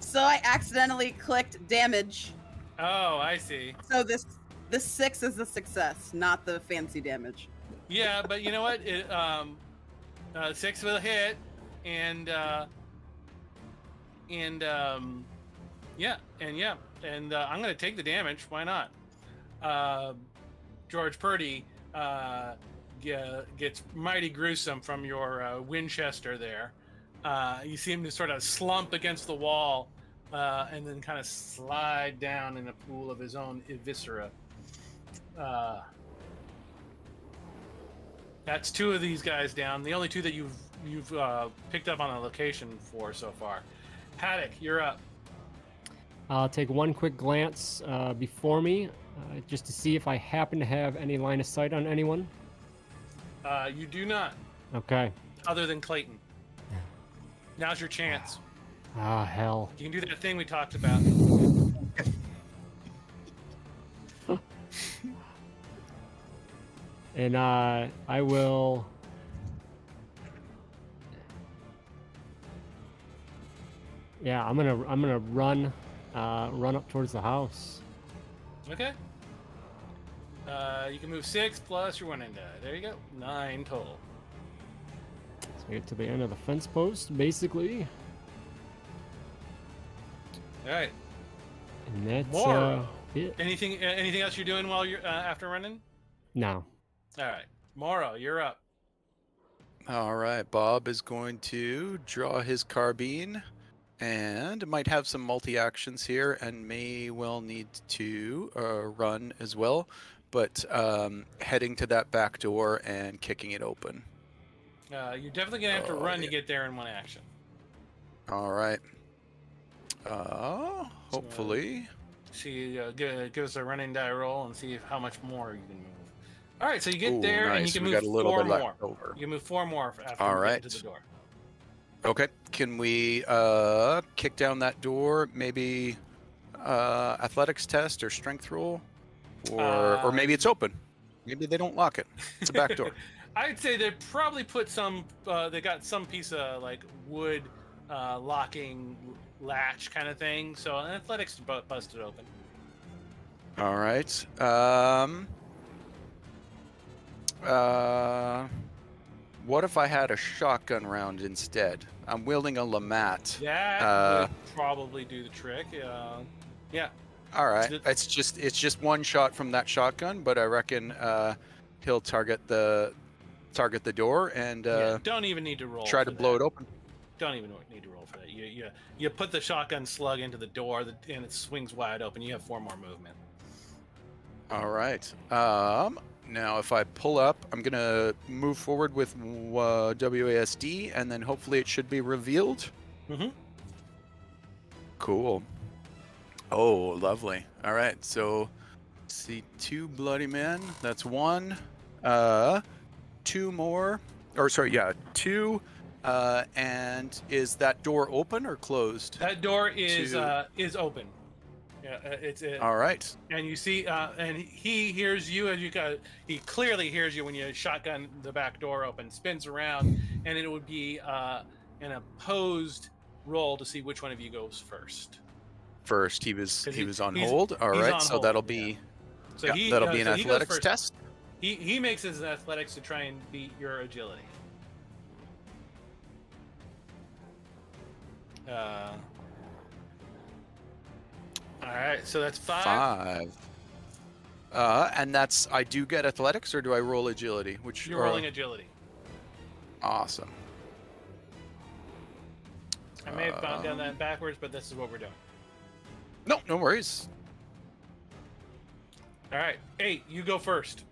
Speaker 5: So I accidentally clicked damage.
Speaker 1: Oh, I see.
Speaker 5: So this this six is the success, not the fancy damage.
Speaker 1: Yeah, but you know what? It, um, uh, six will hit, and uh, and um, yeah, and yeah, and uh, I'm gonna take the damage. Why not? Uh, George Purdy uh, ge- gets mighty gruesome from your uh, Winchester there. Uh, you see him to sort of slump against the wall, uh, and then kind of slide down in a pool of his own viscera. Uh, that's two of these guys down. The only two that you've you've uh, picked up on a location for so far. Haddock, you're up.
Speaker 2: I'll take one quick glance uh, before me, uh, just to see if I happen to have any line of sight on anyone.
Speaker 1: Uh, you do not,
Speaker 2: Okay.
Speaker 1: other than Clayton. Now's your chance.
Speaker 2: Ah, hell.
Speaker 1: You can do that thing we talked about.
Speaker 2: And uh, I will. Yeah, I'm gonna I'm gonna run, uh, run up towards the house.
Speaker 1: Okay. Uh, you can move six plus your one end die. There you go. Nine total.
Speaker 2: So I get to the end of the fence post, basically,
Speaker 1: All right.
Speaker 2: and that's
Speaker 1: More.
Speaker 2: uh, it.
Speaker 1: Anything? Uh, anything else you're doing while you're uh, after running?
Speaker 2: No.
Speaker 1: All right. Morrow, you're up.
Speaker 4: All right, Bob is going to draw his carbine and might have some multi actions here and may well need to uh, run as well, but um, heading to that back door and kicking it open.
Speaker 1: Uh, you're definitely gonna have to
Speaker 4: Oh,
Speaker 1: run to get there in one action.
Speaker 4: All right. Uh, hopefully.
Speaker 1: See, uh, give, give us a running die roll and see if, how much more you can move. All right, so you get
Speaker 4: Ooh,
Speaker 1: there and you can
Speaker 4: we
Speaker 1: move
Speaker 4: got a little
Speaker 1: four
Speaker 4: bit
Speaker 1: more.
Speaker 4: over.
Speaker 1: You can move four more after
Speaker 4: All
Speaker 1: you
Speaker 4: right.
Speaker 1: get to the door.
Speaker 4: Okay. Can we uh, kick down that door? Maybe uh, athletics test or strength roll, or or maybe it's open. Maybe they don't lock it. It's a back door.
Speaker 1: I'd say they probably put some. Uh, they got some piece of like wood uh, locking latch kind of thing. So an athletics to bust it open.
Speaker 4: All right. Um. Uh. What if I had a shotgun round instead? I'm wielding a LeMat.
Speaker 1: That
Speaker 4: Uh,
Speaker 1: would probably do the trick. Uh, yeah.
Speaker 4: All right. It's just it's just one shot from that shotgun, but I reckon uh, he'll target the target the door and
Speaker 1: yeah.
Speaker 4: uh,
Speaker 1: Don't even need to roll.
Speaker 4: try to blow
Speaker 1: that.
Speaker 4: it open.
Speaker 1: Don't even need to roll for that. You you you put the shotgun slug into the door, and it swings wide open. You have four more movement.
Speaker 4: All right. Um, now, if I pull up, I'm gonna move forward with uh, WASD, and then hopefully it should be revealed.
Speaker 1: Mm-hmm.
Speaker 4: Cool. Oh, lovely. All right. So, see two bloody men. That's one. Uh, two more. Or sorry, yeah, two. Uh, and is that door open or closed?
Speaker 1: That door is
Speaker 4: To-
Speaker 1: uh, is open. Yeah, uh, it's uh,
Speaker 4: All right.
Speaker 1: and you see, uh, and he hears you as you got He clearly hears you when you shotgun the back door open, spins around, and it would be uh, an opposed roll to see which one of you goes first.
Speaker 4: First, he was he
Speaker 1: he-
Speaker 4: was on hold. All right,
Speaker 1: on
Speaker 4: So
Speaker 1: hold,
Speaker 4: that'll
Speaker 1: yeah.
Speaker 4: be
Speaker 1: So
Speaker 4: yeah,
Speaker 1: he
Speaker 4: that'll
Speaker 1: uh,
Speaker 4: be an
Speaker 1: so
Speaker 4: athletics test.
Speaker 1: He he makes his athletics to try and beat your agility. Uh, all right, so that's five.
Speaker 4: Five. Uh, and that's I do get athletics, or do I roll agility? Which
Speaker 1: You're
Speaker 4: or-
Speaker 1: rolling agility.
Speaker 4: awesome.
Speaker 1: I may have gone down
Speaker 4: Um,
Speaker 1: that backwards, but this is what we're doing.
Speaker 4: No, no worries.
Speaker 1: All right, eight. You go first.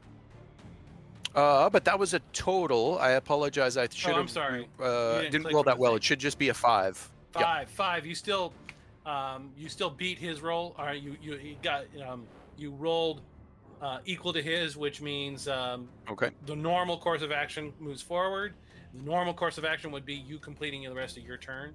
Speaker 4: Uh, but that was a total. I apologize. I should have.
Speaker 1: Oh, I'm sorry.
Speaker 4: Uh,
Speaker 1: didn't
Speaker 4: didn't roll that well.
Speaker 1: thing.
Speaker 4: It should just be a five.
Speaker 1: Five, five. You still, um, you still beat his roll. All right, you you he got um, you rolled uh, equal to his, which means um,
Speaker 4: Okay.
Speaker 1: the normal course of action moves forward. The normal course of action would be you completing the rest of your turn.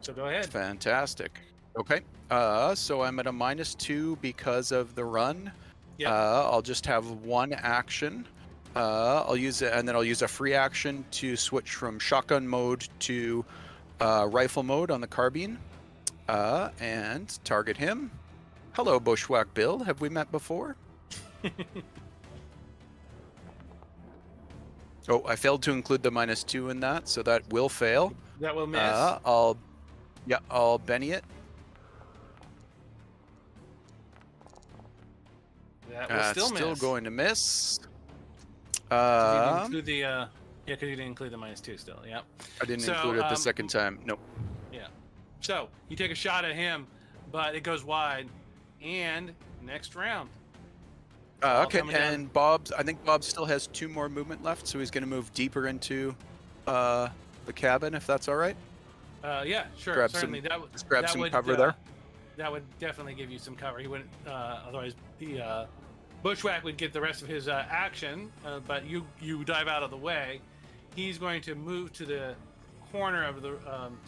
Speaker 1: So go ahead.
Speaker 4: Fantastic. Okay. Uh, so I'm at a minus two because of the run.
Speaker 1: Yep.
Speaker 4: Uh, I'll just have one action. Uh, I'll use it, and then I'll use a free action to switch from shotgun mode to uh, rifle mode on the carbine, uh, and target him. Hello, Bushwhack Bill. Have we met before? oh, I failed to include the minus two in that, so that will fail.
Speaker 1: That will miss.
Speaker 4: Uh, I'll, yeah, I'll Benny it.
Speaker 1: That will
Speaker 4: Uh,
Speaker 1: still
Speaker 4: still
Speaker 1: miss.
Speaker 4: going to miss. Um,
Speaker 1: include the uh, yeah, because you didn't include the minus two still. Yeah.
Speaker 4: I didn't
Speaker 1: so,
Speaker 4: include it the
Speaker 1: um,
Speaker 4: second time. Nope. Yeah.
Speaker 1: So you take a shot at him, but it goes wide. And next round.
Speaker 4: Uh, okay, and Bob's. I think Bob still has two more movement left, so he's going to move deeper into uh, the cabin, if that's all right.
Speaker 1: Uh, yeah, sure.
Speaker 4: Grab some-
Speaker 1: certainly. that would
Speaker 4: grab
Speaker 1: that
Speaker 4: some
Speaker 1: would,
Speaker 4: cover
Speaker 1: uh,
Speaker 4: there.
Speaker 1: That would definitely give you some cover. He wouldn't. Uh, otherwise, the uh, bushwhack would get the rest of his uh, action. Uh, but you you dive out of the way. He's going to move to the corner of the um,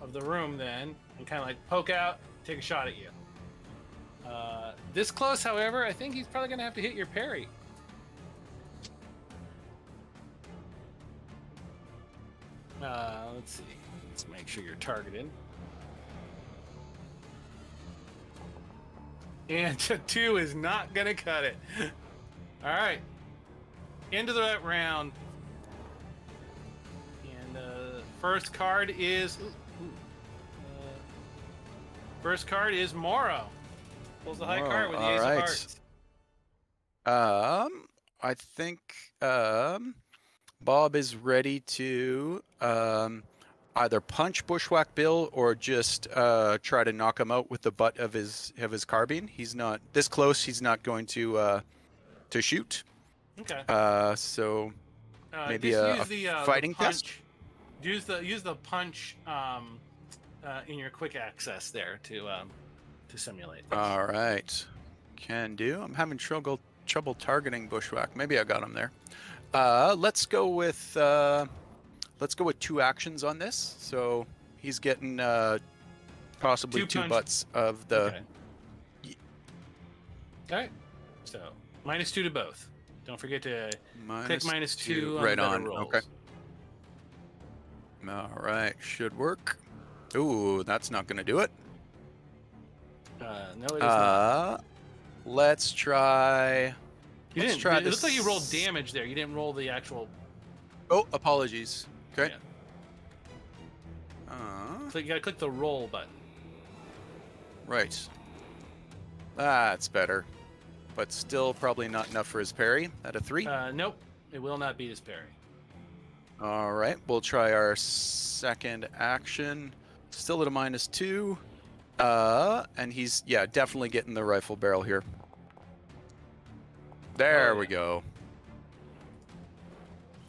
Speaker 1: of the room then, and kind of like poke out, take a shot at you. Uh, this close, however, I think he's probably going to have to hit your parry. Uh, let's see. Let's make sure you're targeted. And two is not gonna cut it. All right. Into that round. And uh, first card is. ooh, ooh, uh, first card is Morrow. Pulls the high card with the ace
Speaker 4: right.
Speaker 1: of hearts.
Speaker 4: Um, I think um, Bob is ready to um, either punch Bushwhack Bill or just uh, try to knock him out with the butt of his of his carbine. He's not this close. He's not going to uh, to shoot.
Speaker 1: Okay.
Speaker 4: Uh, so
Speaker 1: Uh,
Speaker 4: maybe a-
Speaker 1: use
Speaker 4: a
Speaker 1: the, uh, the
Speaker 4: fighting test?
Speaker 1: punch. Use the use the punch um, uh, in your quick access there to um, to simulate. this.
Speaker 4: all right, can do. I'm having trouble trouble targeting Bushwhack. Maybe I got him there. Uh, let's go with uh, let's go with two actions on this. So he's getting uh, possibly
Speaker 1: Two
Speaker 4: two, butts of the.
Speaker 1: Okay. All right. So minus two to both. Don't forget to click minus two. on
Speaker 4: right on.
Speaker 1: Rolls.
Speaker 4: Okay. All right, should work. Ooh, that's not gonna do it.
Speaker 1: Uh, no, it is not.
Speaker 4: Uh, let's try.
Speaker 1: You
Speaker 4: let's
Speaker 1: didn't.
Speaker 4: try
Speaker 1: it looks like you rolled damage there. You didn't roll the actual.
Speaker 4: Oh, apologies. Okay.
Speaker 1: Yeah.
Speaker 4: Uh,
Speaker 1: So you gotta click the roll button.
Speaker 4: right. That's better, but still probably not enough for his parry. At a three.
Speaker 1: Uh, nope, it will not beat his parry.
Speaker 4: All right, we'll try our second action. Still at a minus two. Uh, and he's yeah, definitely getting the rifle barrel here. There
Speaker 1: Oh,
Speaker 4: we go.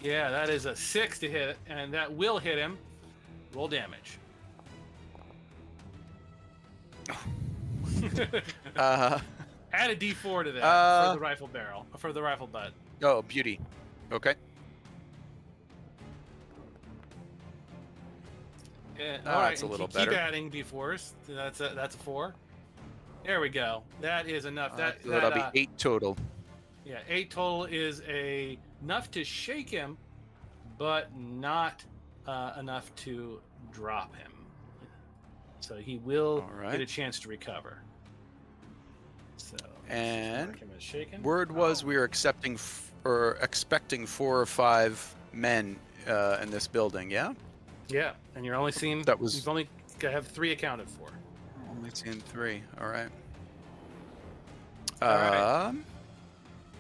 Speaker 1: Yeah, that is a six to hit, and that will hit him. Roll damage.
Speaker 4: Uh,
Speaker 1: Add a D4 to that
Speaker 4: Uh,
Speaker 1: for the rifle barrel, for the rifle butt.
Speaker 4: oh, beauty. Okay.
Speaker 1: Yeah,
Speaker 4: Ah,
Speaker 1: all right,
Speaker 4: that's a little
Speaker 1: keep,
Speaker 4: better.
Speaker 1: Keep adding D4s. That's a that's a four. There we go. That is enough.
Speaker 4: Uh,
Speaker 1: that
Speaker 4: so
Speaker 1: that,
Speaker 4: that'll
Speaker 1: uh,
Speaker 4: be eight total.
Speaker 1: Yeah, eight total is a enough to shake him, but not uh, enough to drop him. So he will
Speaker 4: right.
Speaker 1: get a chance to recover. So
Speaker 4: And
Speaker 1: him as shaken.
Speaker 4: Word was
Speaker 1: Oh.
Speaker 4: we were accepting f- or expecting four or five men uh, in this building. Yeah.
Speaker 1: Yeah, and you're only seeing
Speaker 4: That was-
Speaker 1: you've only got have three accounted for.
Speaker 4: Only seen three. All right.
Speaker 1: All right.
Speaker 4: Um,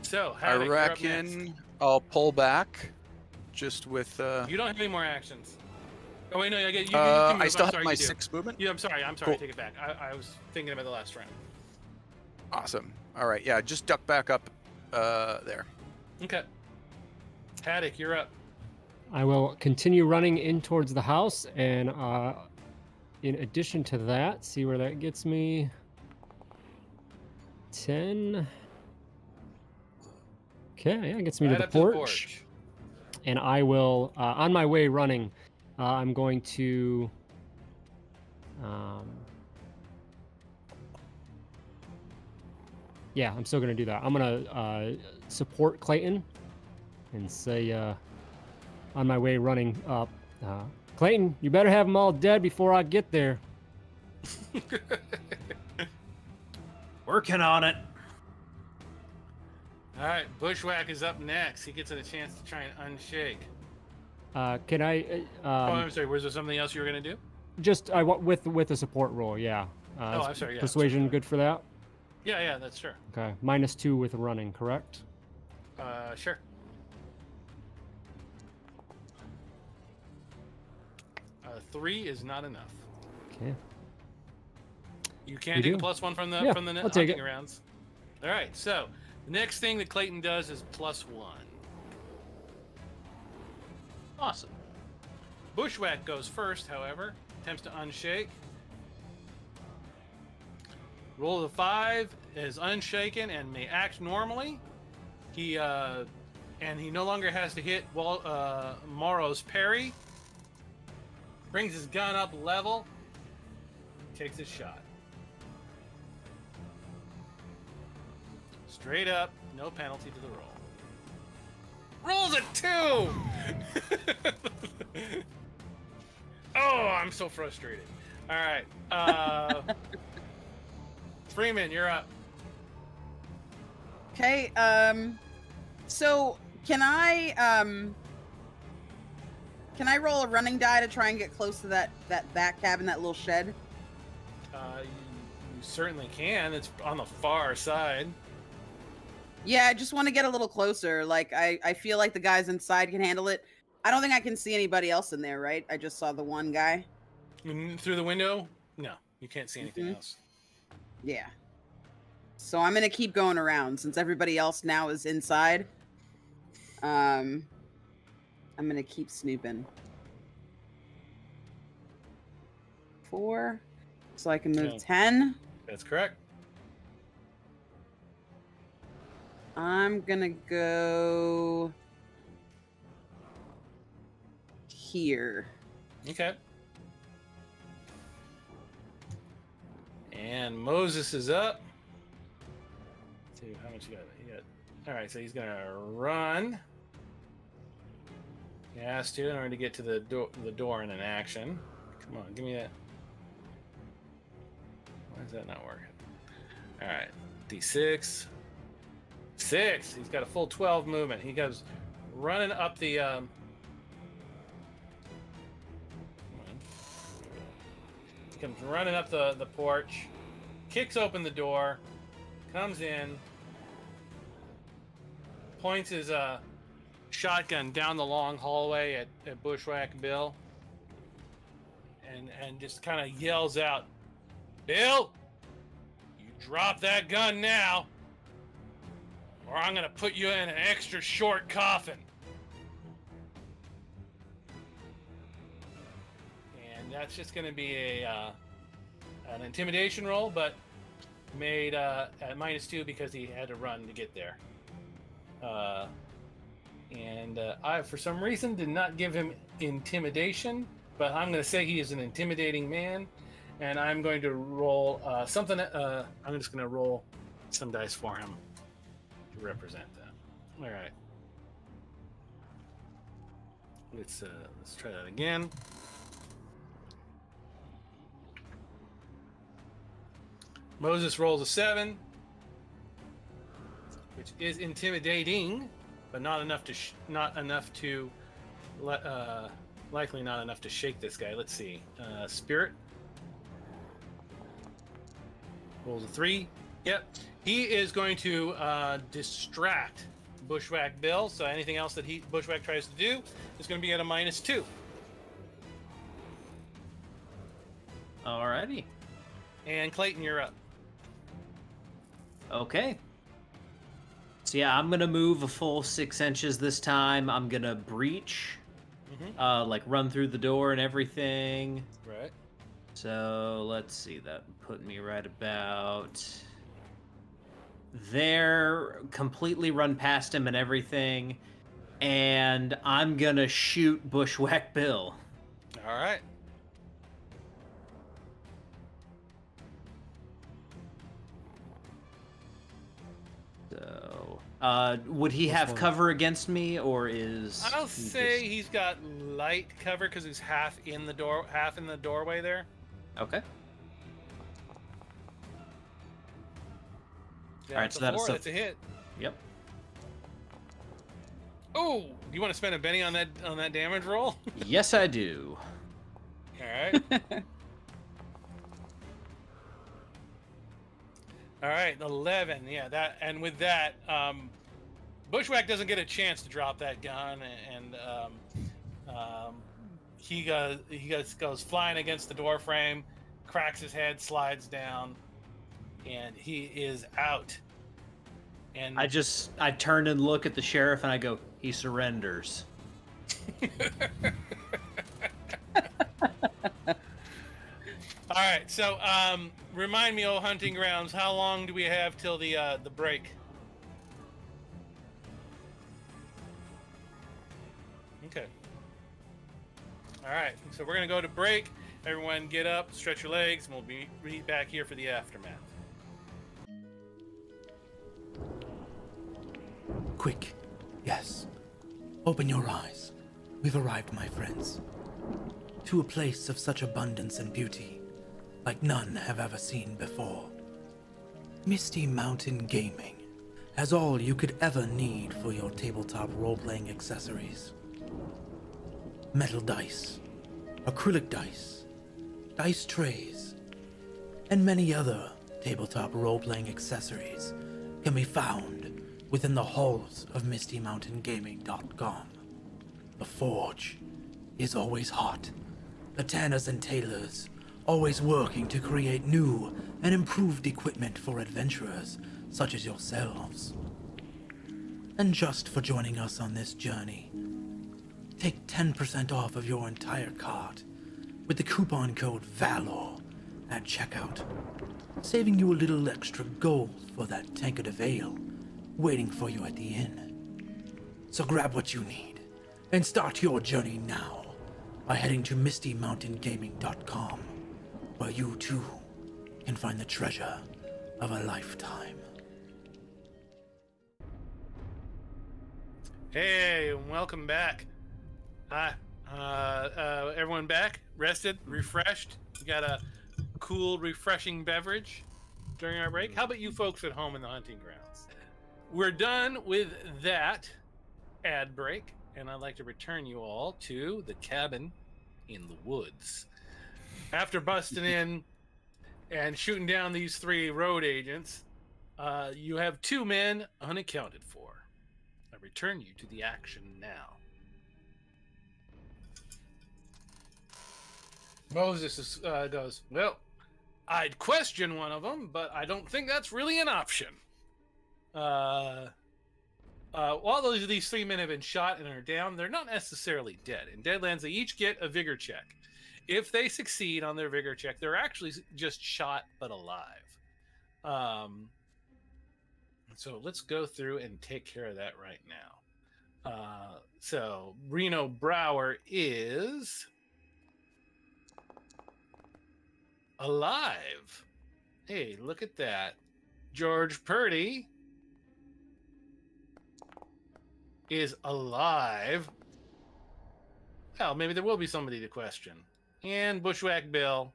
Speaker 1: So
Speaker 4: I
Speaker 1: Havoc, next.
Speaker 4: reckon I'll pull back, just with. Uh,
Speaker 1: you don't have any more actions. Oh wait, no, I get you. you
Speaker 4: uh,
Speaker 1: can move.
Speaker 4: I
Speaker 1: I'm
Speaker 4: still have
Speaker 1: sorry,
Speaker 4: my six movement.
Speaker 1: Yeah, I'm sorry. I'm sorry.
Speaker 4: Cool.
Speaker 1: Take it back. I, I was thinking about the last round.
Speaker 4: Awesome. All right. Yeah. Just duck back up. Uh, there.
Speaker 1: Okay. Haddock, you're up.
Speaker 2: I will continue running in towards the house, and uh, in addition to that, see where that gets me. Ten. Okay, yeah, it gets me
Speaker 1: right
Speaker 2: to the porch,
Speaker 1: to the porch.
Speaker 2: and I will, uh, on my way running, uh, I'm going to. Um, yeah, I'm still gonna do that. I'm gonna uh, support Clayton and say, uh, on my way running up, uh, Clayton, you better have them all dead before I get there.
Speaker 3: Working on it.
Speaker 1: All right, Bushwhack is up next. He gets a chance to try and unshake.
Speaker 2: Uh, can I? Uh,
Speaker 1: oh,
Speaker 2: um,
Speaker 1: I'm sorry. Was there something else you were gonna do?
Speaker 2: just I want with with a support roll, yeah. Uh,
Speaker 1: Oh, I'm sorry, yeah,
Speaker 2: Persuasion,
Speaker 1: sorry.
Speaker 2: good for that.
Speaker 1: Yeah, yeah, that's sure.
Speaker 2: Okay, minus two with running, correct?
Speaker 1: Uh, sure. Uh, three is not enough.
Speaker 2: Okay.
Speaker 1: You can
Speaker 2: We
Speaker 1: take a plus one from the
Speaker 2: Yeah,
Speaker 1: from the
Speaker 2: I'll take
Speaker 1: hunting
Speaker 2: it.
Speaker 1: rounds. All right. So the next thing that Clayton does is plus one. Awesome. Bushwhack goes first, however, attempts to unshake. Roll of five is unshaken and may act normally. He uh, and he no longer has to hit Wal- uh, Morrow's parry. Brings his gun up level. Takes his shot. Straight up, no penalty to the roll. Rolls a two. oh, I'm so frustrated. All right, uh, Freeman, you're up.
Speaker 5: Okay. Um. So can I um. Can I roll a running die to try and get close to that that back cabin, that little shed?
Speaker 1: Uh, you, you certainly can. It's on the far side.
Speaker 5: Yeah, I just want to get a little closer. Like I, I feel like the guys inside can handle it. I don't think I can see anybody else in there, right? I just saw the one guy.
Speaker 1: Mm, Through the window? No, you can't see anything
Speaker 5: Mhm.
Speaker 1: else.
Speaker 5: Yeah. So I'm gonna keep going around since everybody else now is inside. Um, I'm gonna keep snooping. Four, so I can move
Speaker 1: Okay.
Speaker 5: ten.
Speaker 1: That's correct.
Speaker 5: I'm gonna go here.
Speaker 1: Okay. And Moses is up. See how much you got. You got. All right, so he's gonna run. He has to in order to get to the door. The door in an action. Come on, give me that. Why is that not working? All right, D6. Six. He's got a full 12 movement. He goes running up the. Um... He comes running up the, the porch, kicks open the door, comes in, points his uh, shotgun down the long hallway at, at Bushwhack Bill, and, and just kind of yells out, Bill, you drop that gun now, or I'm going to put you in an extra short coffin. And that's just going to be a uh, an intimidation roll, but made uh, at minus two because he had to run to get there. Uh, and uh, I, for some reason, did not give him intimidation, but I'm going to say he is an intimidating man, and I'm going to roll uh, something. Uh, I'm just going to roll some dice for him represent that. All right. Let's uh, let's try that again. Moses rolls a seven, which is intimidating, but not enough to sh- not enough to uh, likely not enough to shake this guy. Let's see. Uh, Spirit rolls a three. Yep, he is going to uh, distract Bushwhack Bill. So anything else that he Bushwhack tries to do is going to be at a minus two.
Speaker 3: Alrighty.
Speaker 1: And Clayton, you're up.
Speaker 3: Okay. So yeah, I'm gonna move a full six inches this time. I'm gonna breach,
Speaker 1: Mhm.
Speaker 3: uh, like run through the door and everything.
Speaker 1: Right.
Speaker 3: So let's see, that put me right about there, completely run past him and everything, and I'm gonna shoot Bushwhack Bill.
Speaker 1: All right.
Speaker 3: So, uh, would he have cover against me, or is
Speaker 1: I'll
Speaker 3: he
Speaker 1: say
Speaker 3: just-
Speaker 1: he's got light cover because he's half in the door, half in the doorway there.
Speaker 3: okay? All right,
Speaker 1: that's
Speaker 3: so that's a-
Speaker 1: That's a hit.
Speaker 3: Yep.
Speaker 1: Oh, do you want to spend a Benny on that on that damage roll?
Speaker 3: yes, I do.
Speaker 1: All right. All right, eleven. Yeah, that and with that, um, Bushwhack doesn't get a chance to drop that gun, and um, um, he goes he goes goes flying against the door frame, cracks his head, slides down, and he is out. And
Speaker 3: I just I turn and look at the sheriff and I go, he surrenders.
Speaker 1: All right, so um, remind me, old hunting grounds, how long do we have till the uh, the break? Okay. All right, so we're gonna go to break. Everyone, get up, stretch your legs, and we'll be be back here for the aftermath.
Speaker 6: Quick. Yes. Open your eyes. We've arrived, my friends. To a place of such abundance and beauty, like none have ever seen before. Misty Mountain Gaming has all you could ever need for your tabletop role playing accessories metal dice, acrylic dice, dice trays, and many other tabletop role playing accessories can be found within the halls of MistyMountainGaming.com. The forge is always hot. The tanners and tailors always working to create new and improved equipment for adventurers such as yourselves. And just for joining us on this journey, take 10% off of your entire cart with the coupon code VALOR at checkout, saving you a little extra gold for that tankard of ale waiting for you at the inn. So grab what you need and start your journey now by heading to MistyMountainGaming.com, where you too can find the treasure of a lifetime.
Speaker 1: Hey, welcome back. Hi, uh, uh, everyone back? Rested, refreshed. We got a cool, refreshing beverage during our break. How about you folks at home in the hunting grounds? We're done with that ad break, and I'd like to return you all to the cabin in the woods. After busting in and shooting down these three road agents, uh, you have two men unaccounted for. I return you to the action now. Moses is, uh, goes, Well, I'd question one of them, but I don't think that's really an option. Uh, uh, while those these three men have been shot and are down, they're not necessarily dead. In Deadlands, they each get a vigor check. If they succeed on their vigor check, they're actually just shot but alive. Um, so let's go through and take care of that right now. Uh, so Reno Brower is alive. Hey, look at that. George Purdy is alive. Well, maybe there will be somebody to question. And Bushwhack Bill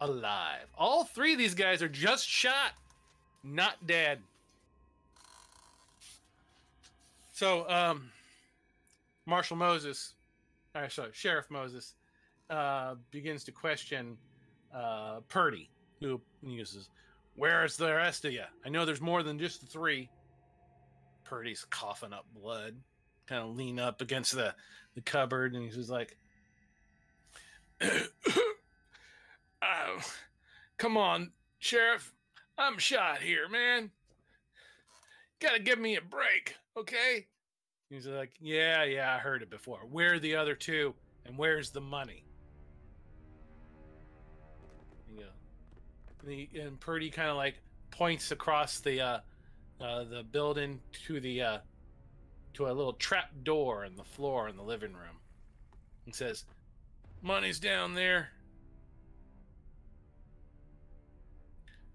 Speaker 1: alive. All three of these guys are just shot, not dead. So, um, Marshal Moses, or sorry, Sheriff Moses, uh, begins to question uh, Purdy, who uses, Where's the rest of you? I know there's more than just the three. Purdy's coughing up blood, kind of lean up against the, the cupboard, and he's just like, oh, Come on, Sheriff. I'm shot here, man. Gotta give me a break, okay? He's like, Yeah, yeah, I heard it before. Where are the other two? And where's the money? Yeah. And, he, and Purdy kind of like points across the uh, uh, the building to the uh, to a little trap door in the floor in the living room, and says, "Money's down there."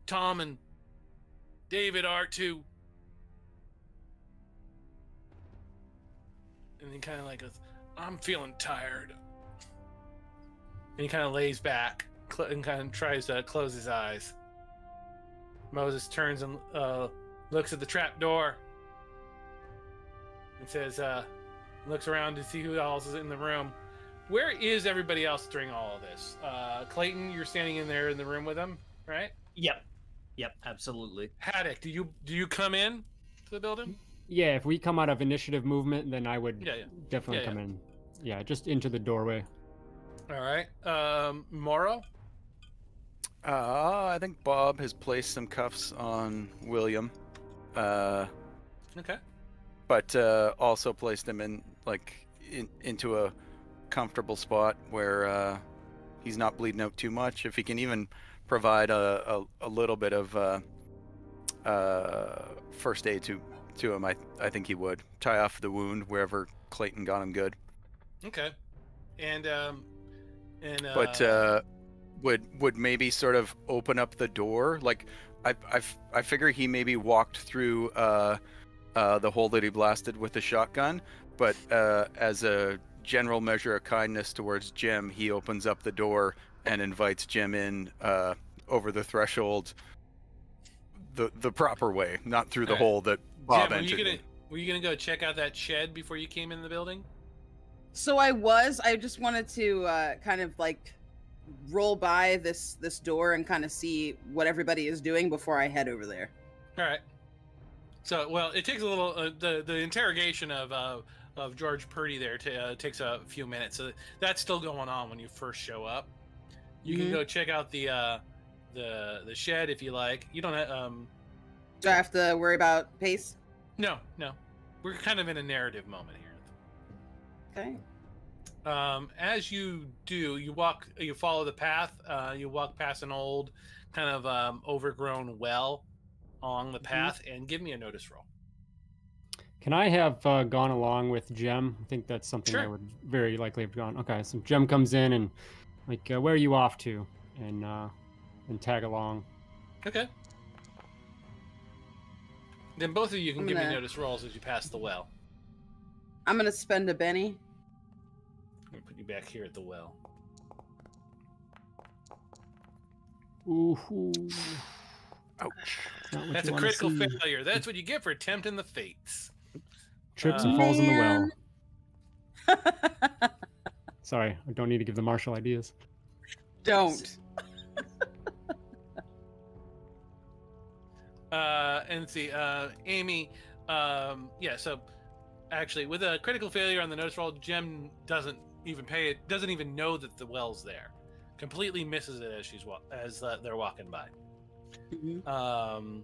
Speaker 1: Tom and David are too. And he kind of like goes, I'm feeling tired. And he kind of lays back and kind of tries to close his eyes. Moses turns and uh, looks at the trap door and says, uh, looks around to see who else is in the room. Where is everybody else during all of this? Uh, Clayton, you're standing in there in the room with them, right?
Speaker 3: Yep. Yep, absolutely.
Speaker 1: Haddock, do you do you come in to the building?
Speaker 2: Yeah, if we come out of initiative movement, then I would
Speaker 1: Yeah, yeah.
Speaker 2: definitely
Speaker 1: Yeah,
Speaker 2: come in. Yeah, just into the doorway.
Speaker 1: All right. Um, Morrow.
Speaker 4: Uh, I think Bob has placed some cuffs on William, uh,
Speaker 1: Okay.
Speaker 4: but uh, also placed him in like in, into a comfortable spot where uh, he's not bleeding out too much. If he can even provide a, a, a little bit of uh, uh, first aid to to him, I I think he would tie off the wound wherever Clayton got him good.
Speaker 1: Okay. And um, and uh,
Speaker 4: but uh, would would maybe sort of open up the door. Like I I, f- I figure he maybe walked through uh, uh, the hole that he blasted with the shotgun, but uh, as a general measure of kindness towards Jem, he opens up the door and invites Jem in uh, over the threshold. The, the proper way, not through the
Speaker 1: Alright.
Speaker 4: hole that Bob
Speaker 1: Jem, were you
Speaker 4: entered.
Speaker 1: gonna were you gonna go check out that shed before you came in the building?
Speaker 5: So I was. I just wanted to uh, kind of like roll by this this door and kind of see what everybody is doing before I head over there.
Speaker 1: All right. So, well, it takes a little. Uh, the the interrogation of uh, of George Purdy there uh, takes a few minutes. So that's still going on when you first show up. You can
Speaker 5: Mhm.
Speaker 1: go check out the uh, the the shed if you like. You don't. ha- Um,
Speaker 5: Do I have to worry about pace?
Speaker 1: no, no. We're kind of in a narrative moment here.
Speaker 5: Okay.
Speaker 1: Um, as you do, you walk, you follow the path. Uh, you walk past an old, kind of um, overgrown well along the path, and give me a notice roll.
Speaker 2: Can I have uh, gone along with Jem? I think that's something I would very likely have gone. Okay, so Jem comes in and like, uh, where are you off to? And uh, and tag along.
Speaker 1: Okay. Then both of you can
Speaker 5: I'm
Speaker 1: give me
Speaker 5: gonna-
Speaker 1: notice rolls as you pass the well.
Speaker 5: I'm gonna spend a Benny.
Speaker 1: I'm gonna put you back here at the well.
Speaker 2: Ooh, ooh.
Speaker 4: Ouch.
Speaker 1: That's a critical
Speaker 2: see.
Speaker 1: failure. That's what you get for attempting the fates.
Speaker 2: Trips
Speaker 1: Uh,
Speaker 2: and falls in the well. Sorry, I don't need to give the Marshal ideas.
Speaker 5: Don't.
Speaker 1: Uh, and see, uh, Amy, um, yeah, so actually, with a critical failure on the notice roll, Jem doesn't even pay it, doesn't even know that the well's there. Completely misses it as she's wa- as uh, they're walking by.
Speaker 5: Mhm.
Speaker 1: Um,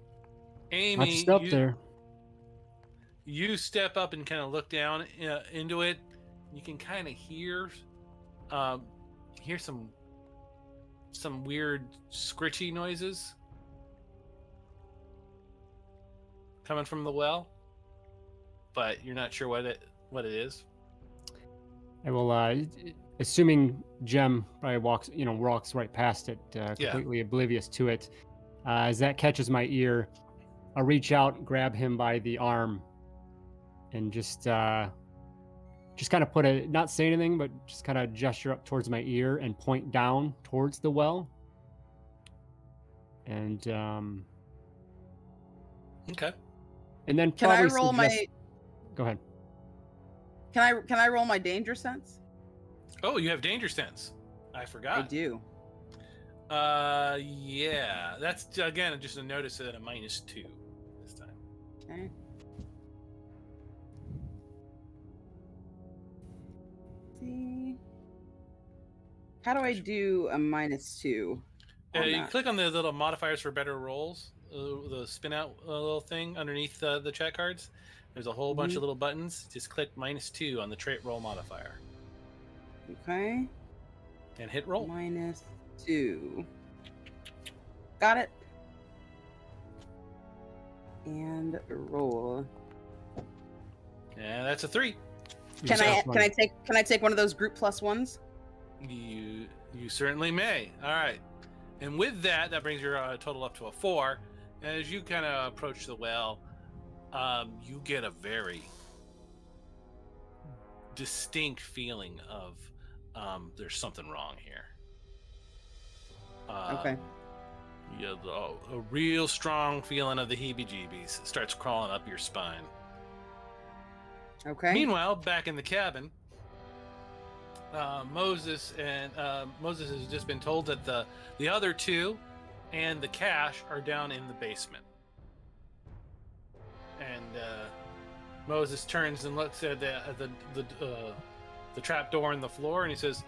Speaker 2: I
Speaker 1: Amy,
Speaker 2: step
Speaker 1: you,
Speaker 2: there.
Speaker 1: you step up and kind of look down uh, into it. You can kind of hear, um, hear some some weird scritchy noises coming from the well, but you're not sure what it what it is.
Speaker 2: I will, uh, assuming Jem probably walks, you know, walks right past it, uh,
Speaker 1: Yeah.
Speaker 2: completely oblivious to it. Uh, as that catches my ear, I'll reach out, grab him by the arm, and just, uh, just kind of put a, not say anything, but just kind of gesture up towards my ear and point down towards the well. And, um,
Speaker 1: Okay.
Speaker 2: and then
Speaker 5: Can I
Speaker 2: probably
Speaker 5: roll my
Speaker 2: Go ahead.
Speaker 5: Can I can I roll my danger sense?
Speaker 1: Oh, you have danger sense. I forgot.
Speaker 5: I do.
Speaker 1: Uh, yeah, that's again just a notice at a minus two this time.
Speaker 5: Okay. See. How do I do a minus two?
Speaker 1: Uh, you
Speaker 5: that?
Speaker 1: click on the little modifiers for better rolls, uh, the spin out uh, little thing underneath uh, the chat cards. There's a whole bunch
Speaker 5: Mhm.
Speaker 1: of little buttons. Just click minus two on the trait roll modifier
Speaker 5: Okay.
Speaker 1: and hit roll.
Speaker 5: Minus two. Got it. And roll.
Speaker 1: Yeah, that's a three.
Speaker 5: Can I can I take can I take one of those group plus ones?
Speaker 1: You you certainly may. All right. And with that, that brings your uh, total up to a four. And as you kind of approach the well, um, you get a very distinct feeling of um, there's something wrong here. Um,
Speaker 5: Okay.
Speaker 1: Yeah, the, a real strong feeling of the heebie-jeebies starts crawling up your spine.
Speaker 5: Okay.
Speaker 1: Meanwhile, back in the cabin, uh, Moses and uh, Moses has just been told that the the other two and the cash are down in the basement. And uh, Moses turns and looks at the at the the, uh, the trap door in the floor, and he says,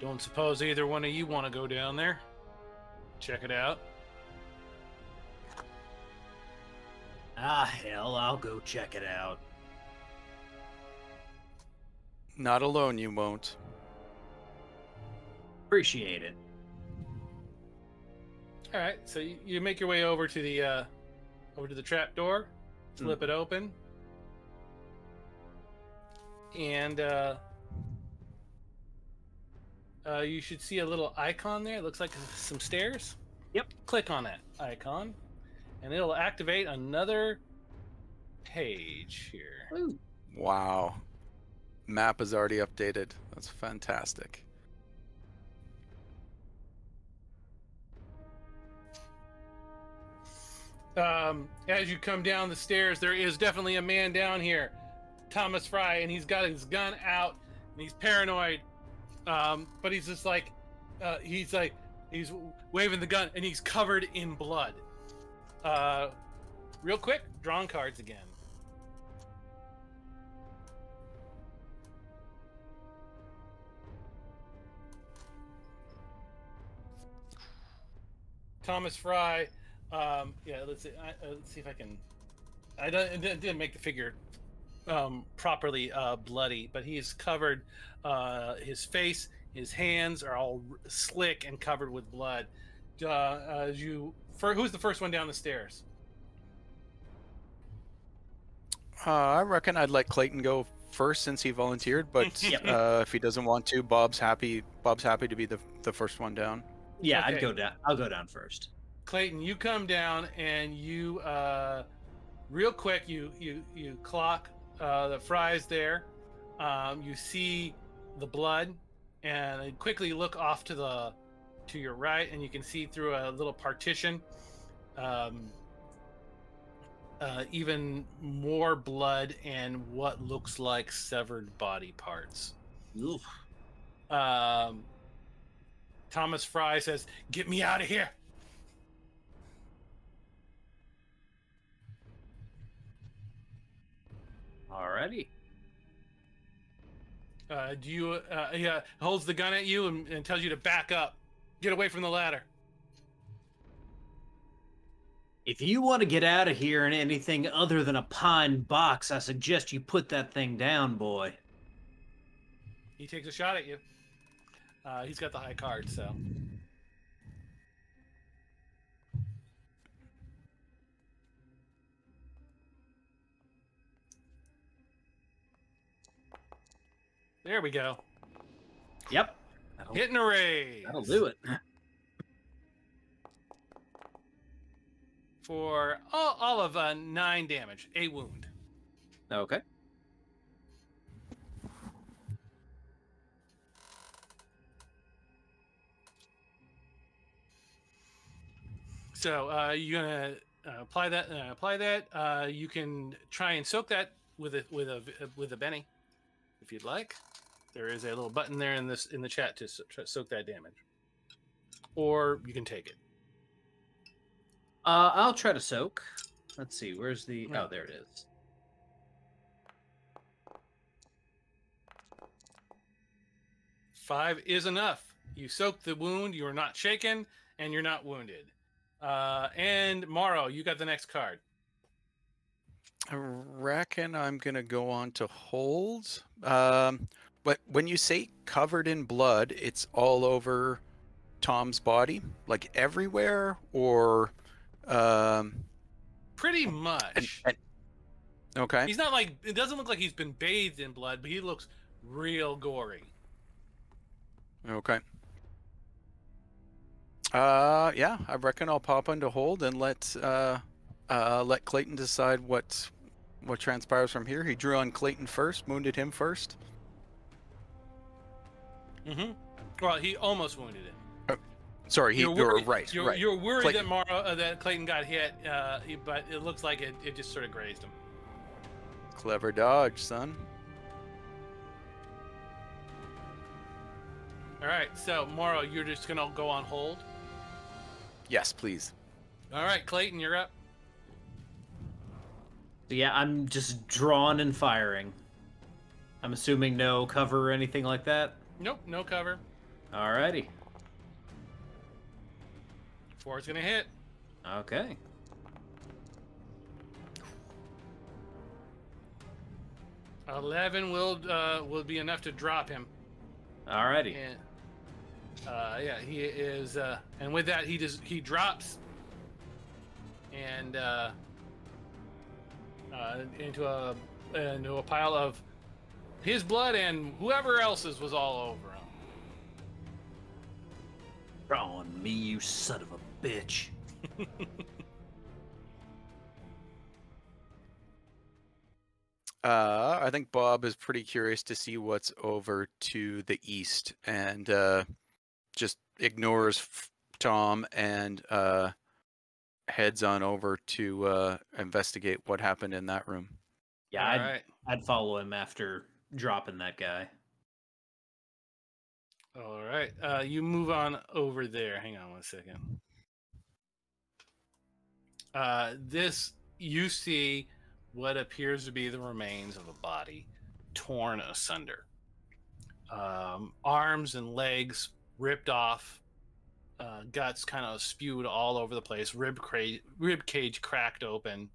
Speaker 1: "Don't suppose either one of you want to go down there? Check it out."
Speaker 3: Ah, hell, I'll go check it out.
Speaker 4: Not alone, you won't.
Speaker 3: Appreciate it.
Speaker 1: All right, so you, you make your way over to the uh, over to the trap door, flip it open, and uh, uh, you should see a little icon there. It looks like some stairs.
Speaker 3: Yep.
Speaker 1: Click on that icon, and it'll activate another page here.
Speaker 4: Wow. Map is already updated. That's fantastic.
Speaker 1: Um, as you come down the stairs, there is definitely a man down here, Thomas Fry, and he's got his gun out and he's paranoid. Um, but he's just like, uh, he's like, he's waving the gun and he's covered in blood. Uh, real quick, drawing cards again. Thomas Fry. Um, yeah, let's see. I, uh, let's see if I can. I don't, it didn't didn't make the figure um, properly uh, bloody, but he's covered. Uh, his face, his hands are all r- slick and covered with blood. Uh, as you, for who's the first one down the stairs?
Speaker 4: Uh, I reckon I'd let Clayton go first since he volunteered, but
Speaker 1: Yep.
Speaker 4: uh, if he doesn't want to, Bob's happy. Bob's happy to be the the first one down.
Speaker 3: Yeah, I'd go down. I'll go down first.
Speaker 1: Clayton, you come down and you, uh, real quick, you you you clock uh, the fries there. Um, you see the blood, and quickly look off to the to your right, and you can see through a little partition. Um, uh, even more blood and what looks like severed body parts.
Speaker 3: Oof.
Speaker 1: Um, Thomas Fry says, "Get me out of here."
Speaker 3: Alrighty.
Speaker 1: Uh, do you? Uh, he uh, holds the gun at you and, and tells you to back up. Get away from the ladder.
Speaker 3: If you want to get out of here in anything other than a pine box, I suggest you put that thing down, boy.
Speaker 1: He takes a shot at you. Uh, he's got the high card, so. There we go.
Speaker 3: Yep. That'll,
Speaker 1: Hit and a raise.
Speaker 3: that'll do it.
Speaker 1: For all, all of uh, nine damage, a wound.
Speaker 3: Okay.
Speaker 1: So uh, you're gonna uh, apply that. Uh, apply that. Uh, you can try and soak that with a with a with a Benny, if you'd like. There is a little button there in this in the chat to so- soak that damage, or you can take it.
Speaker 3: Uh, I'll try to soak. Let's see. Where's the? Oh, there it is.
Speaker 1: Five is enough. You soak the wound. You are not shaken, and you're not wounded. Uh, and Morrow, you got the next card.
Speaker 4: I reckon I'm gonna go on to hold. Um, but when you say covered in blood, it's all over Tom's body, like everywhere, or um,
Speaker 1: Pretty
Speaker 4: and,
Speaker 1: much.
Speaker 4: and- okay.
Speaker 1: He's not like it doesn't look like he's been bathed in blood, but he looks real gory.
Speaker 4: Okay. Uh, yeah, I reckon I'll pop into hold and let uh, uh, let Clayton decide what what transpires from here. He drew on Clayton first, wounded him first.
Speaker 1: Mm-hmm. Well, he almost wounded him.
Speaker 4: Sorry, he,
Speaker 1: You're
Speaker 4: you're right.
Speaker 1: You're,
Speaker 4: right.
Speaker 1: you're worried
Speaker 4: Clayton.
Speaker 1: that Morrow, uh, that Clayton got hit, uh, but it looks like it, it just sort of grazed him.
Speaker 4: Clever dodge, son.
Speaker 1: All right, so Morrow, you're just gonna go on hold.
Speaker 4: Yes, please.
Speaker 1: All right, Clayton, you're up.
Speaker 3: Yeah, I'm just drawn and firing. I'm assuming no cover or anything like that.
Speaker 1: Nope, no cover.
Speaker 3: Alrighty.
Speaker 1: Four's gonna hit.
Speaker 3: Okay.
Speaker 1: Eleven will uh, will be enough to drop him.
Speaker 3: Alrighty.
Speaker 1: And uh, yeah, he is, uh, and with that, he just he drops and uh, uh, into a into a pile of his blood and whoever else's was all over him.
Speaker 3: Draw on me, you son of a bitch.
Speaker 4: Uh, I think Bob is pretty curious to see what's over to the east and uh, just ignores Tom and uh, heads on over to uh, investigate what happened in that room.
Speaker 3: Yeah, I'd,
Speaker 1: right.
Speaker 3: I'd follow him after dropping that guy.
Speaker 1: All right. Uh, you move on over there. Hang on one second. Uh, this you see what appears to be the remains of a body torn asunder. Um, arms and legs ripped off, uh, guts kind of spewed all over the place. Rib cra- rib cage cracked open.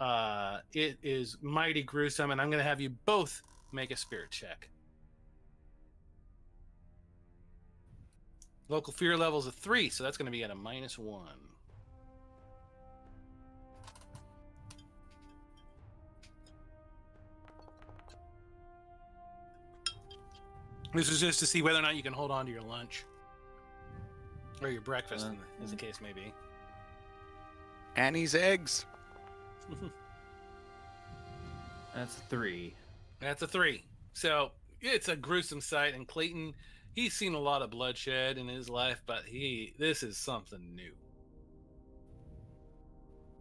Speaker 1: Uh, it is mighty gruesome, and I'm going to have you both make a spirit check. Local fear level is a three, so that's going to be at a minus one. This is just to see whether or not you can hold on to your lunch or your breakfast,
Speaker 3: Uh,
Speaker 1: as the case may be.
Speaker 4: Annie's eggs.
Speaker 3: That's three.
Speaker 1: That's a three. So it's a gruesome sight. And Clayton, he's seen a lot of bloodshed in his life, but he this is something new.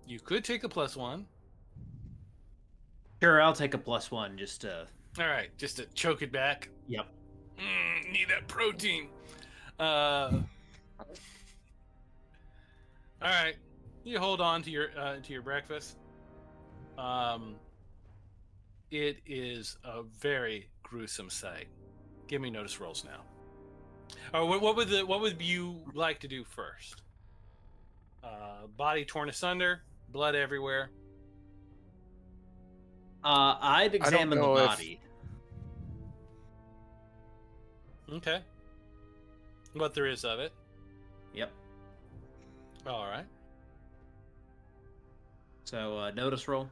Speaker 1: You could take a plus one.
Speaker 3: Sure, I'll take a plus one. Just uh,
Speaker 1: All right, just to choke it back.
Speaker 3: yep.
Speaker 1: Mm, need that protein. Uh, all right, you hold on to your uh, to your breakfast. Um, it is a very gruesome sight. Give me notice rolls now. Or what, what would the what would you like to do first? Uh, body torn asunder, blood everywhere.
Speaker 3: Uh, I'd examine the
Speaker 4: know if-
Speaker 3: body.
Speaker 1: Okay. What there is of it.
Speaker 3: Yep.
Speaker 1: All right.
Speaker 3: So uh, notice roll.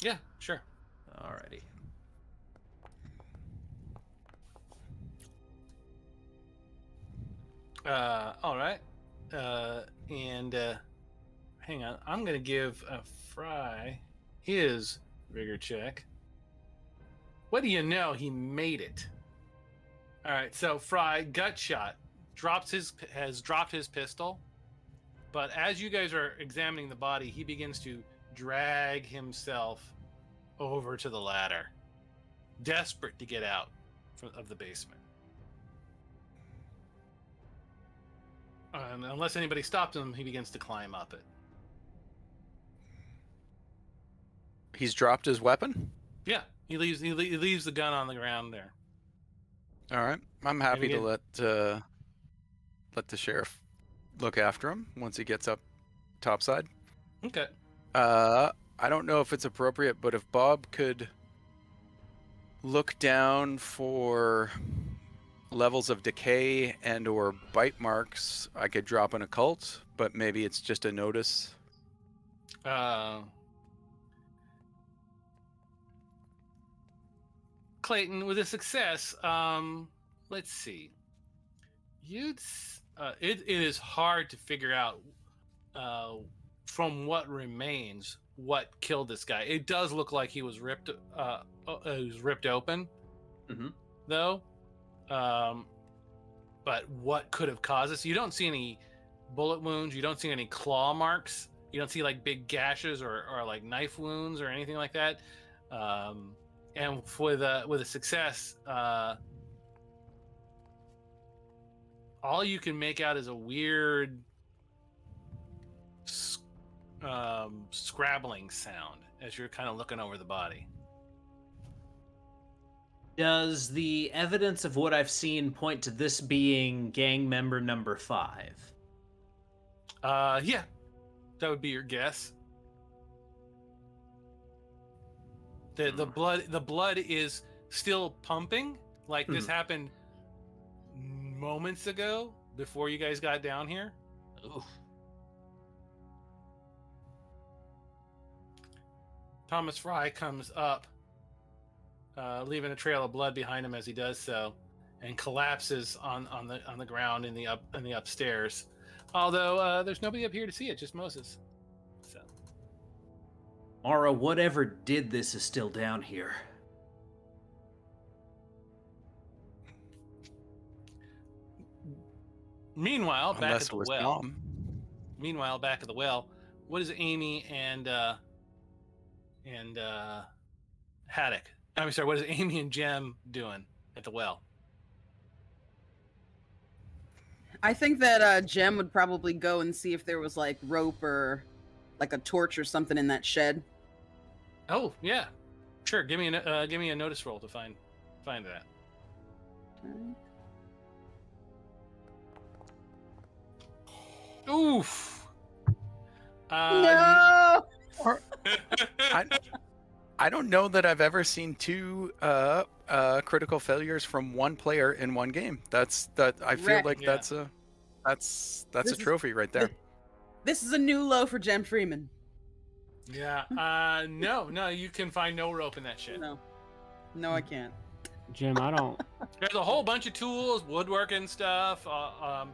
Speaker 1: Yeah, sure.
Speaker 3: Alrighty.
Speaker 1: Uh, all right. Uh, and uh, hang on, I'm gonna give uh, Fry his vigor check. What do you know? He made it. All right. So Fry gut shot drops his has dropped his pistol, but as you guys are examining the body, he begins to drag himself over to the ladder, desperate to get out from, of the basement. And unless anybody stops him, he begins to climb up it.
Speaker 4: He's dropped his weapon.
Speaker 1: Yeah, he leaves. He, le- he leaves the gun on the ground there.
Speaker 4: All right, I'm happy to let uh, let the sheriff look after him once he gets up topside.
Speaker 1: Okay.
Speaker 4: Uh, I don't know if it's appropriate, but if Bob could look down for levels of decay and or bite marks, I could drop an occult, but maybe it's just a notice.
Speaker 1: Uh, Clayton, with a success, um, let's see. You'd. Uh, it, it is hard to figure out uh, from what remains what killed this guy. It does look like he was ripped. Uh, uh, he was ripped open,
Speaker 3: mm-hmm.
Speaker 1: though. Um, but what could have caused this? You don't see any bullet wounds. You don't see any claw marks. You don't see like big gashes or, or like knife wounds or anything like that. Um, and with a with a success, uh, all you can make out is a weird um, scrabbling sound as you're kind of looking over the body.
Speaker 3: Does the evidence of what I've seen point to this being gang member number five?
Speaker 1: Uh, yeah, that would be your guess. The the
Speaker 3: Hmm.
Speaker 1: blood the blood is still pumping. Like this
Speaker 3: Mhm.
Speaker 1: happened moments ago before you guys got down here.
Speaker 3: Oof.
Speaker 1: Thomas Fry comes up, uh, leaving a trail of blood behind him as he does so, and collapses on, on the on the ground in the up in the upstairs. Although uh, there's nobody up here to see it, just Moses. So
Speaker 3: Morrow, whatever did this is still down here.
Speaker 1: meanwhile, back
Speaker 4: Unless
Speaker 1: at the well.
Speaker 4: Tom.
Speaker 1: Meanwhile, back at the well, what is Amy and uh, and uh, Haddock? I'm sorry. What is Amy and Jem doing at the well?
Speaker 5: I think that uh, Jem would probably go and see if there was like rope or like a torch or something in that shed.
Speaker 1: Oh yeah, sure. Give me a uh, give me a notice roll to find find that. Oof. Uh,
Speaker 5: no.
Speaker 4: I, I don't know that I've ever seen two uh, uh, critical failures from one player in one game. That's that. I feel
Speaker 5: Correct.
Speaker 4: like
Speaker 1: Yeah.
Speaker 4: that's a that's that's
Speaker 5: This
Speaker 4: a
Speaker 5: is-
Speaker 4: trophy right there.
Speaker 5: This is a new low for Jem Freeman.
Speaker 1: yeah. Uh, no, no. You can find no rope in that shit.
Speaker 5: No, no, I can't.
Speaker 2: Jem, I don't.
Speaker 1: There's a whole bunch of tools, woodworking stuff, uh, um,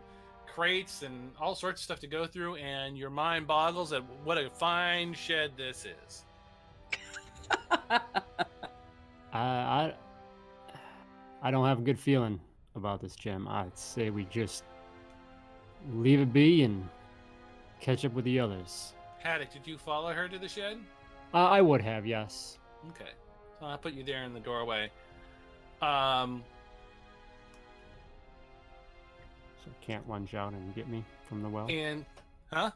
Speaker 1: crates, and all sorts of stuff to go through, and your mind boggles at what a fine shed this is.
Speaker 2: I, I I don't have a good feeling about this Jem. I'd say we just leave it be and catch up with the others.
Speaker 1: Haddock, did you follow her to the shed?
Speaker 2: Uh, I would have, yes.
Speaker 1: Okay. So I'll put you there in the doorway. Um,
Speaker 2: So can't lunge out and get me from the well.
Speaker 1: and huh?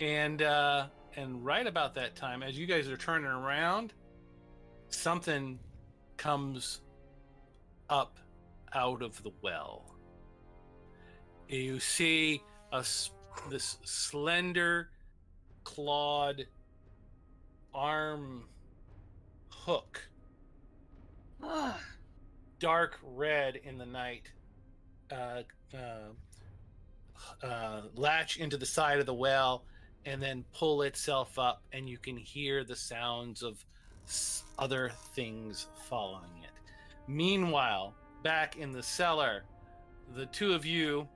Speaker 1: and uh and right about that time, as you guys are turning around, something comes up out of the well. You see a s- this slender, clawed arm hook
Speaker 5: Ah,
Speaker 1: dark red in the night uh, uh, uh, latch into the side of the well and then pull itself up and you can hear the sounds of other things following it. Meanwhile back in the cellar the two of you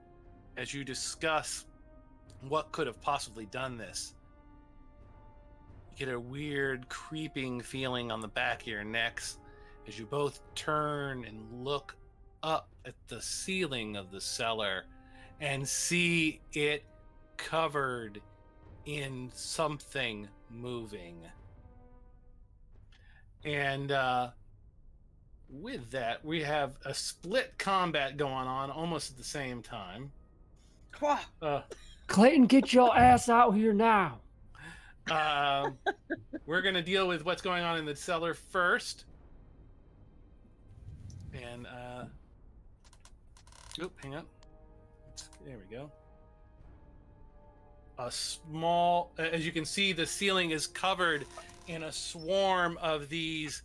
Speaker 1: as you discuss what could have possibly done this you get a weird creeping feeling on the back of your necks as you both turn and look up at the ceiling of the cellar and see it covered in something moving. And uh, with that, we have a split combat going on almost at the same time. Uh,
Speaker 2: Clayton, get your ass out here now.
Speaker 1: um, we're going to deal with what's going on in the cellar first. And, uh, oop, hang on. There we go. A small, as you can see, the ceiling is covered in a swarm of these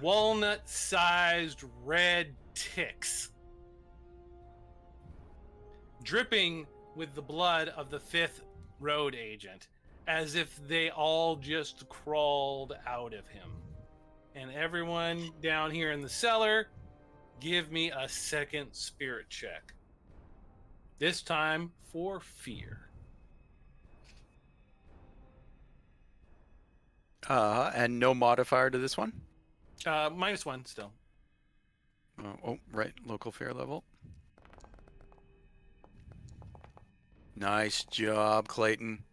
Speaker 1: walnut sized red ticks, dripping with the blood of the fifth road agent as if they all just crawled out of him. And everyone down here in the cellar, give me a second spirit check. This time for fear.
Speaker 4: Uh, and no modifier to this one.
Speaker 1: Uh, minus one still.
Speaker 4: Oh, oh, right, local fear level. Nice job, Clayton.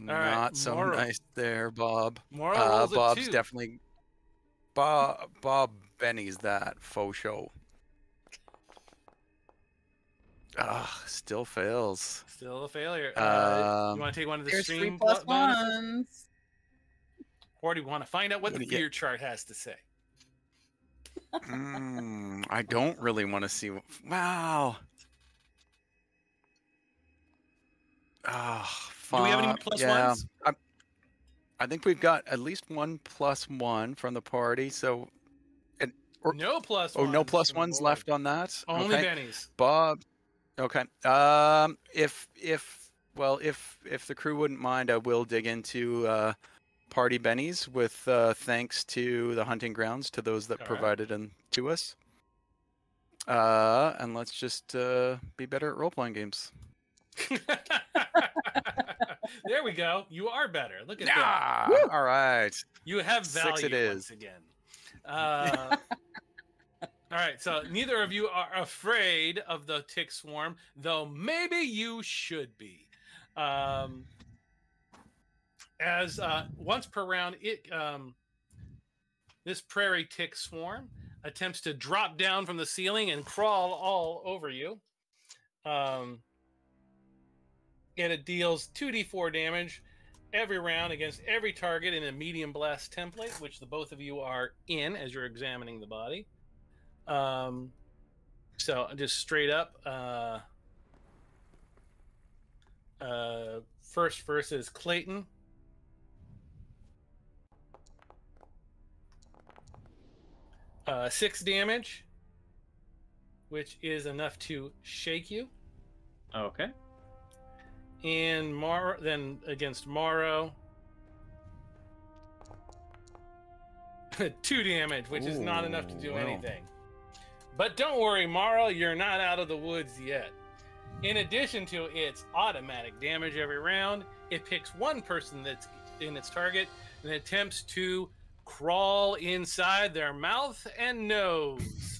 Speaker 1: All right,
Speaker 4: Not so
Speaker 1: Morrow.
Speaker 4: nice there, Bob.
Speaker 1: Moral
Speaker 4: Uh, Bob's definitely Bob. Bob Benny's that faux show. Ah, still fails.
Speaker 1: Still a failure. Uh,
Speaker 4: Um,
Speaker 1: you want to take one of the
Speaker 5: There's
Speaker 1: stream
Speaker 5: plus ones.
Speaker 1: Or do you want to find out what
Speaker 4: What
Speaker 1: the
Speaker 4: do you get?
Speaker 1: fear chart has to say?
Speaker 4: Mm, I don't really want to see. what- Wow. Ah,
Speaker 1: Do we have any plus
Speaker 4: yeah.
Speaker 1: ones?
Speaker 4: I, I think we've got at least one plus one from the party. So, Or-
Speaker 1: no plus
Speaker 4: oh, no plus ones
Speaker 1: board.
Speaker 4: left on that.
Speaker 1: Only
Speaker 4: okay.
Speaker 1: bennies.
Speaker 4: Bob. Okay. Um, if if well, if if the crew wouldn't mind, I will dig into uh, party bennies with uh, thanks to the hunting grounds to those that
Speaker 1: All right.
Speaker 4: provided them to us. Uh, and let's just uh, be better at role playing games.
Speaker 1: there we go. You are better. Look at that.
Speaker 4: Yeah. All right.
Speaker 1: You have
Speaker 4: Six
Speaker 1: value
Speaker 4: it is.
Speaker 1: once again. Uh, all right, so neither of you are afraid of the tick swarm, though maybe you should be. Um, as uh, once per round, it um, this prairie tick swarm attempts to drop down from the ceiling and crawl all over you. Um, and it deals 2d4 damage every round against every target in a medium blast template, which the both of you are in as you're examining the body. Um, so just straight up, uh, uh, first versus Clayton. Uh, six damage, which is enough to shake you.
Speaker 3: Okay.
Speaker 1: And Mar then against Morrow. Two damage, which is not enough to do
Speaker 4: wow.
Speaker 1: anything. But don't worry, Morrow, you're not out of the woods yet. In addition to its automatic damage every round, it picks one person that's in its target and attempts to crawl inside their mouth and nose.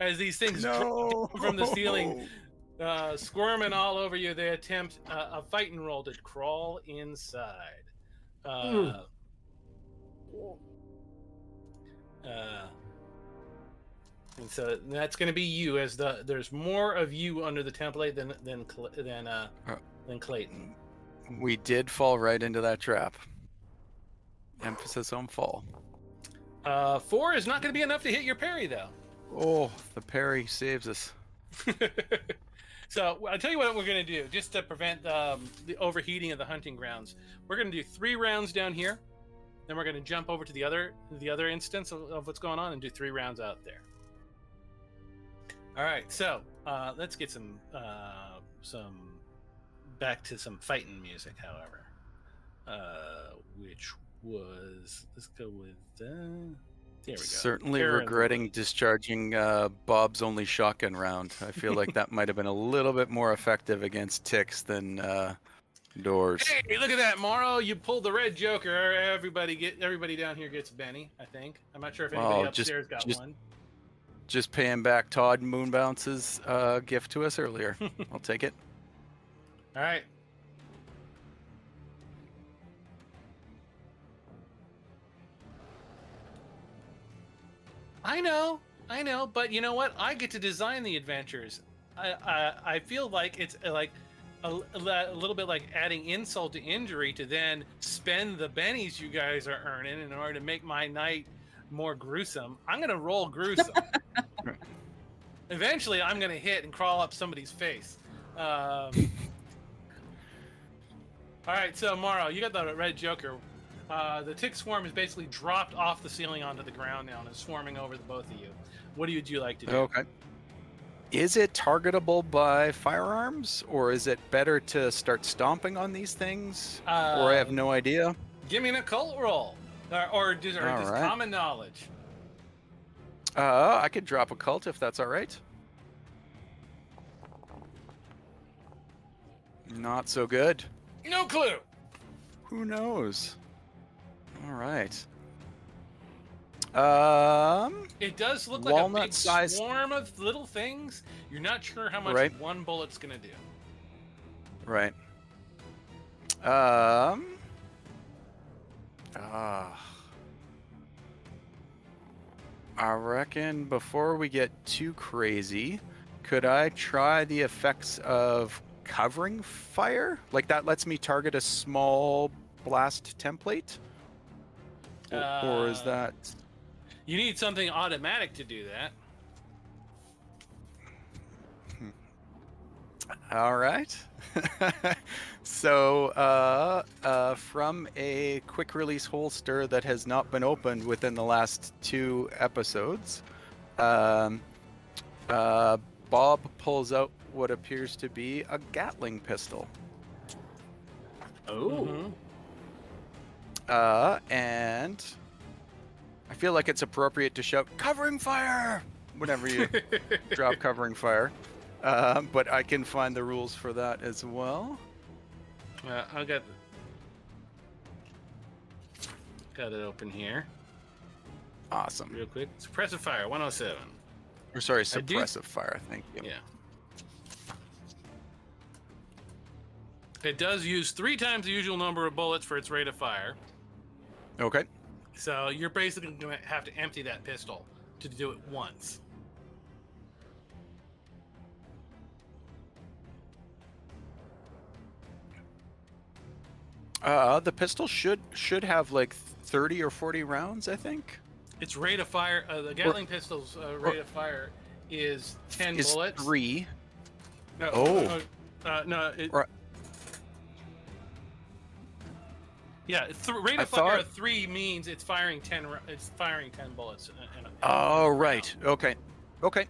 Speaker 1: As these things
Speaker 4: No.
Speaker 1: from the ceiling, uh, squirming all over you, they attempt uh, a fighting roll to crawl inside. Uh, uh, and so that's going to be you, as the there's more of you under the template than than than uh,
Speaker 4: Uh.
Speaker 1: than Clayton.
Speaker 4: We did fall right into that trap. Emphasis on fall.
Speaker 1: Uh, four is not going to be enough to hit your parry, though.
Speaker 4: Oh, the parry saves us.
Speaker 1: so I'll tell you what we're going to do, just to prevent um, the overheating of the hunting grounds. We're going to do three rounds down here, then we're going to jump over to the other the other instance of, of what's going on and do three rounds out there. All right, so uh, let's get some uh, some back to some fighting music, however, uh, which was let's go with uh, there we go.
Speaker 4: Certainly regretting discharging uh, Bob's only shotgun round. I feel like that might have been a little bit more effective against ticks than uh, doors.
Speaker 1: Hey, look at that, Morrow! You pulled the red Joker. Everybody get everybody down here gets Benny. I think. I'm not sure if anybody
Speaker 4: Oh, just-
Speaker 1: upstairs got
Speaker 4: just-
Speaker 1: one.
Speaker 4: Just paying back Todd Moonbounce's uh, gift to us earlier. I'll take it.
Speaker 1: All right. I know, I know, but you know what? I get to design the adventures. I I, I feel like it's uh, like a, l- a li- a little bit like adding insult to injury to then spend the bennies you guys are earning in order to make my night more gruesome. I'm gonna roll gruesome. Eventually, I'm gonna hit and crawl up somebody's face. Um, all right, so Morrow, you got the red Joker. Uh, the tick swarm is basically dropped off the ceiling onto the ground now and is swarming over the both of you. What do you, do you like to do?
Speaker 4: Okay. Is it targetable by firearms, or is it better to start stomping on these things? or I have
Speaker 1: Uh,
Speaker 4: no idea.
Speaker 1: Give me an occult roll, or, or just, or just
Speaker 4: right.
Speaker 1: common knowledge.
Speaker 4: Uh, I could drop a cult if that's all right. Not so good.
Speaker 1: No clue.
Speaker 4: Who knows? All right. Um,
Speaker 1: It does look like a big swarm of little things. You're not sure how much
Speaker 4: Right.
Speaker 1: one bullet's gonna do.
Speaker 4: right. Um. Ah. I reckon before we get too crazy, could I try the effects of covering fire? Like that lets me target a small blast template? Or, or is
Speaker 1: Uh,
Speaker 4: that
Speaker 1: You need something automatic to do that.
Speaker 4: All right. so, uh, uh, from a quick release holster that has not been opened within the last two episodes, um, uh, Bob pulls out what appears to be a Gatling pistol.
Speaker 3: Oh.
Speaker 1: Mhm.
Speaker 4: Uh, and I feel like it's appropriate to shout "covering fire" whenever you drop covering fire. Uh, but I can find the rules for that as well.
Speaker 1: Uh, I got got it open here
Speaker 4: Awesome.
Speaker 1: real quick. Suppressive fire 107.
Speaker 4: Or sorry,
Speaker 1: I
Speaker 4: suppressive fire. Thank you.
Speaker 1: Yeah. It does use three times the usual number of bullets for its rate of fire.
Speaker 4: Okay.
Speaker 1: So you're basically going to have to empty that pistol to do it once.
Speaker 4: Uh, the pistol should should have like 30 or 40 rounds, I think.
Speaker 1: Its rate of fire, uh, the Gatling pistol's uh, rate of fire is 10
Speaker 4: Is
Speaker 1: bullets.
Speaker 4: three.
Speaker 1: No,
Speaker 4: Oh.
Speaker 1: uh, uh, no. It,
Speaker 4: Right.
Speaker 1: Yeah, th- rate of fire
Speaker 4: thought-
Speaker 1: three means it's firing ten. It's firing ten bullets. In a, in a,
Speaker 4: Oh, right. Okay. Okay.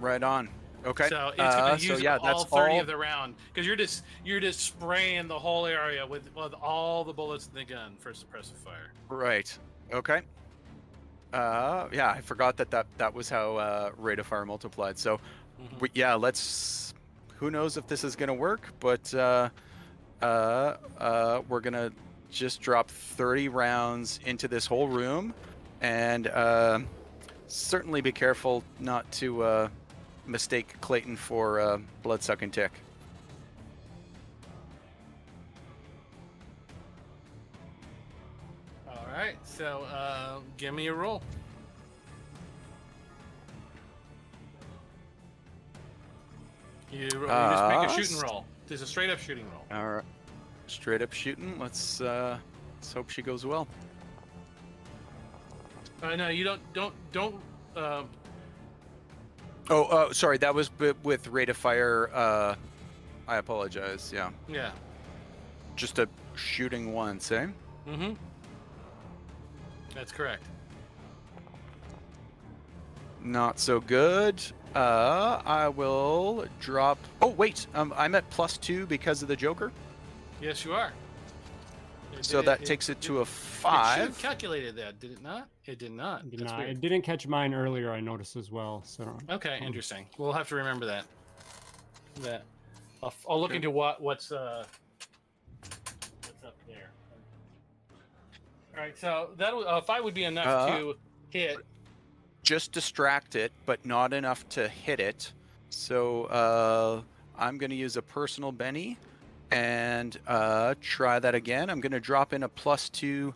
Speaker 4: Right on. Okay.
Speaker 1: So it's
Speaker 4: uh,
Speaker 1: gonna
Speaker 4: so
Speaker 1: use
Speaker 4: yeah,
Speaker 1: all
Speaker 4: that's
Speaker 1: thirty
Speaker 4: all.
Speaker 1: of the round because you're just you're just spraying the whole area with, with all the bullets in the gun for suppressive fire.
Speaker 4: Right. Okay. Uh, yeah, I forgot that that, that was how uh, rate of fire multiplied. So,
Speaker 1: Mhm.
Speaker 4: we, yeah, let's. Who knows if this is gonna work? But uh, uh, uh, we're gonna just drop 30 rounds into this whole room, and uh, certainly be careful not to uh, mistake Clayton for uh, blood-sucking tick.
Speaker 1: All right, so uh, give me a roll. You, you just make
Speaker 4: Uh,
Speaker 1: a shooting roll. Just a straight up shooting roll.
Speaker 4: All right, straight up shooting. Let's uh, let's hope she goes well.
Speaker 1: Uh, no, you don't. Don't. Don't. Um,
Speaker 4: Oh, uh, sorry, that was with rate of fire. Uh, I apologize. Yeah,
Speaker 1: yeah.
Speaker 4: just a shooting once, eh?
Speaker 1: Mm-hmm. That's correct.
Speaker 4: Not so good. Uh, I will drop. Oh wait, um, I'm at plus two because of the Joker,
Speaker 1: Yes, you are. It
Speaker 4: so
Speaker 1: did-
Speaker 4: that takes it to a five.
Speaker 1: have calculated that, did it not? It did not.
Speaker 2: Did not- it didn't catch mine earlier. I noticed as well. So
Speaker 1: Okay,
Speaker 2: Hmm.
Speaker 1: interesting. We'll have to remember that. That I'll, f- I'll look
Speaker 4: Okay.
Speaker 1: into what what's uh what's up there. All right, so that uh, five would be enough
Speaker 4: Uh,
Speaker 1: to hit.
Speaker 4: Just distract it, but not enough to hit it. So uh, I'm going to use a personal Benny and uh, try that again. I'm going to drop in a plus two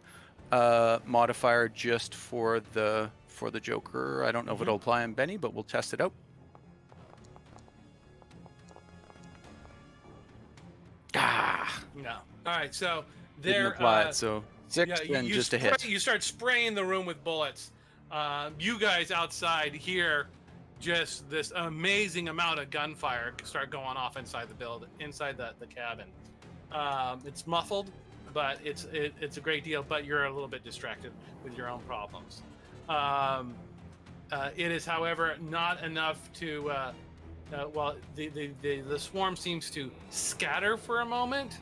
Speaker 4: uh, modifier just for the for the Joker. I don't know if
Speaker 1: Mhm.
Speaker 4: it'll apply on Benny, but we'll test it out. Ah,
Speaker 1: No. All right, so
Speaker 4: didn't
Speaker 1: there.
Speaker 4: apply
Speaker 1: Uh,
Speaker 4: it. So six
Speaker 1: yeah,
Speaker 4: and just a hit.
Speaker 1: You start spraying the room with bullets. Uh, you guys outside hear just this amazing amount of gunfire start going off inside the build, inside the, the cabin. Um, it's muffled, but it's it, it's a great deal. But you're a little bit distracted with your own problems. Um, uh, it is, however, not enough to. Uh, uh, well, the, the, the, the swarm seems to scatter for a moment.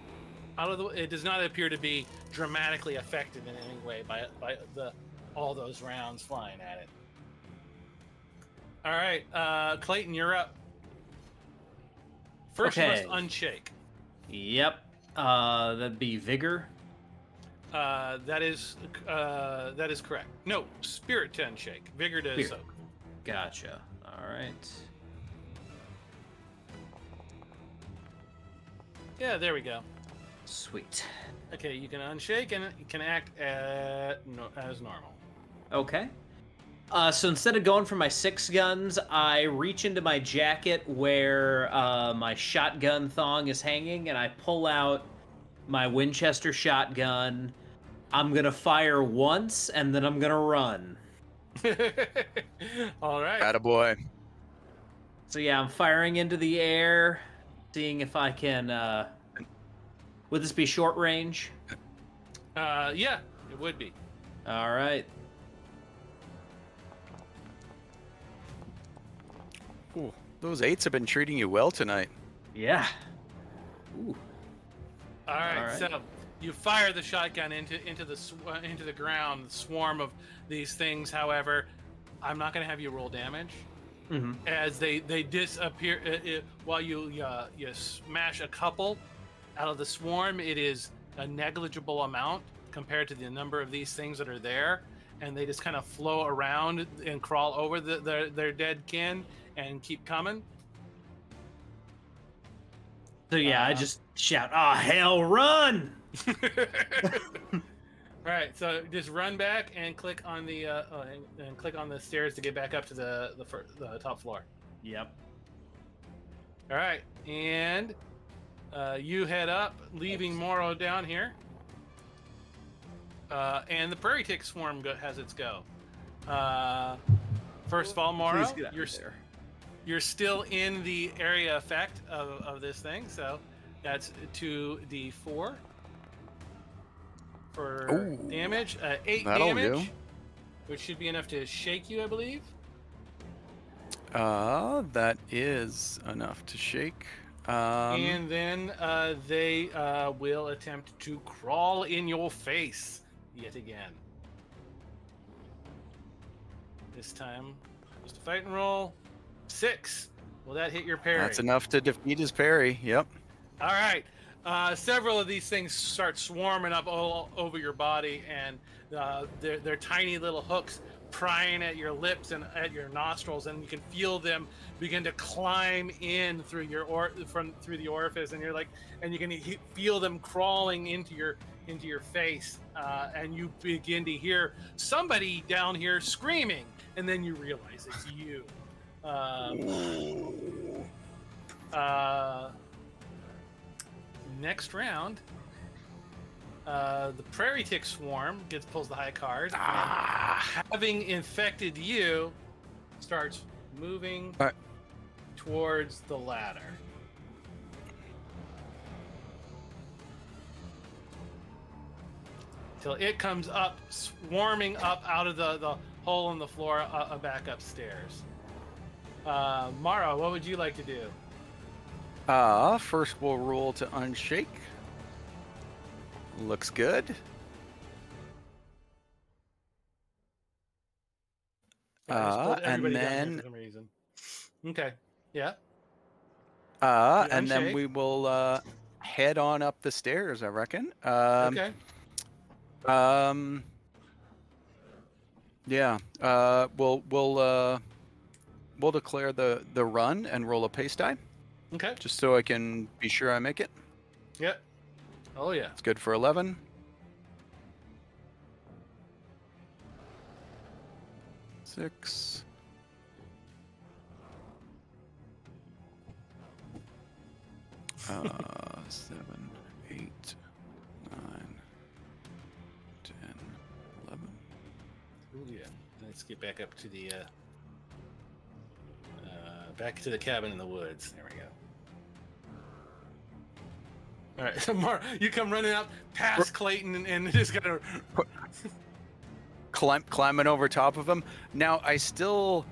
Speaker 1: Out of the, it does not appear to be dramatically affected in any way by by the all those rounds flying at it. All right, uh, Clayton, you're up. First, you
Speaker 3: Okay.
Speaker 1: must unshake.
Speaker 3: Yep. Uh, that'd be vigor.
Speaker 1: Uh, that is uh, that is correct. No, spirit to unshake. Vigor to
Speaker 3: Spirit.
Speaker 1: soak.
Speaker 3: Gotcha. All right.
Speaker 1: Yeah, there we go.
Speaker 3: Sweet.
Speaker 1: Okay, you can unshake and you can act at, no, as normal.
Speaker 3: Okay. Uh, so instead of going for my six guns, I reach into my jacket where uh, my shotgun thong is hanging, and I pull out my Winchester shotgun. I'm gonna fire once, and then I'm gonna run.
Speaker 1: All right.
Speaker 4: Attaboy.
Speaker 3: So yeah, I'm firing into the air, seeing if I can. Uh... Would this be short range?
Speaker 1: Uh, yeah, it would be.
Speaker 3: All right.
Speaker 4: Ooh, those eights have been treating you well tonight.
Speaker 3: Yeah. Ooh.
Speaker 1: All right,
Speaker 3: All right.
Speaker 1: so you fire the shotgun into into the sw- uh, into the ground, the swarm of these things. However, I'm not going to have you roll damage
Speaker 3: hmm
Speaker 1: as they they disappear. Uh, it, while you uh, you smash a couple out of the swarm, it is a negligible amount compared to the number of these things that are there, and they just kind of flow around and crawl over the, their their dead kin and keep coming.
Speaker 3: So yeah, I
Speaker 1: Uh,
Speaker 3: just shout, "Ah, hell, run!"
Speaker 1: All right, so just run back and click on the uh, uh, and, and click on the stairs to get back up to the the, fir- the top floor.
Speaker 3: Yep.
Speaker 1: All right, and uh, you head up, leaving Morrow down here. Uh, and the prairie tick swarm go- has its go. Uh, first of all, Morrow,
Speaker 3: Please get out
Speaker 1: you're
Speaker 3: there.
Speaker 1: You're still in the area effect of, of this thing, so that's two d four for
Speaker 4: Ooh.
Speaker 1: damage. Uh, eight damage,
Speaker 4: do.
Speaker 1: which should be enough to shake you, I believe.
Speaker 4: Uh, that is enough to shake. Um,
Speaker 1: and then uh, they uh, will attempt to crawl in your face yet again. This time, just a fight and roll. Six. Will that hit your parry?
Speaker 4: that's enough to defeat his parry. Yep.
Speaker 1: All right. uh, several of these things start swarming up all over your body, and uh, they're, they're tiny little hooks prying at your lips and at your nostrils, and you can feel them begin to climb in through your or from through the orifice, and you're like, and you can he- feel them crawling into your into your face, uh, and you begin to hear somebody down here screaming, and then you realize it's you. Um, uh, next round, uh, the prairie tick swarm gets pulls the high card. and having infected you, starts moving
Speaker 4: Alright.
Speaker 1: towards the ladder. Till it comes up, swarming up out of the, the hole in the floor, uh, uh, back upstairs. Uh, Morrow, what would you like to do?
Speaker 4: Uh, first we'll roll to unshake. Looks good. Uh, and
Speaker 1: everybody down here
Speaker 4: then-
Speaker 1: for some reason. Okay. Yeah.
Speaker 4: Uh,
Speaker 1: The
Speaker 4: and then we will uh, head on up the stairs, I reckon. Um,
Speaker 1: okay.
Speaker 4: Um. Yeah. Uh. We'll we'll uh. We'll declare the the run and roll a pace die,
Speaker 1: Okay.
Speaker 4: just so I can be sure I make it.
Speaker 1: Yep. Oh yeah.
Speaker 4: It's good for eleven. Six. Uh, seven, eight, nine, ten, eleven.
Speaker 1: Ooh, yeah. Let's get back up to the uh, back to the cabin in the woods. There we go. All right, so Mar, you come running up past Clayton and, and just gonna.
Speaker 4: climb, climbing over top of him. Now I still,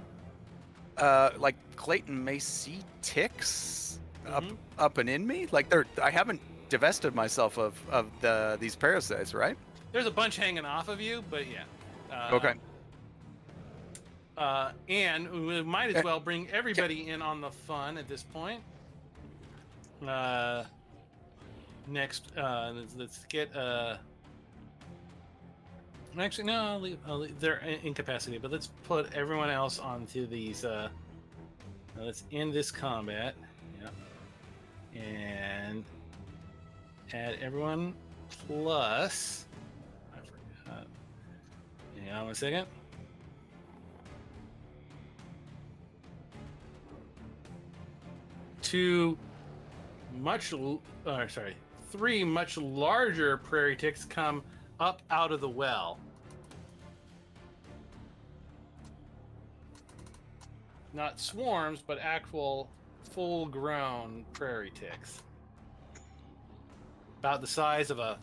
Speaker 4: uh, like Clayton may see ticks up
Speaker 1: Mhm.
Speaker 4: up and in me. Like they're, I haven't divested myself of of the these parasites, right?
Speaker 1: There's a bunch hanging off of you, but yeah. Uh,
Speaker 4: Okay.
Speaker 1: Uh, and we might as
Speaker 4: Eh,
Speaker 1: well bring everybody in on the fun at this point. Uh, next, uh, let's, let's get. Uh, actually, no, I'll leave, I'll leave, they're incapacitated, but let's put everyone else onto these. Uh, let's end this combat. Yeah. And add everyone plus. I forgot. Hang on one second. Two much, l- uh, sorry, three much larger prairie ticks come up out of the well. Not swarms, but actual full grown prairie ticks. About the size of a,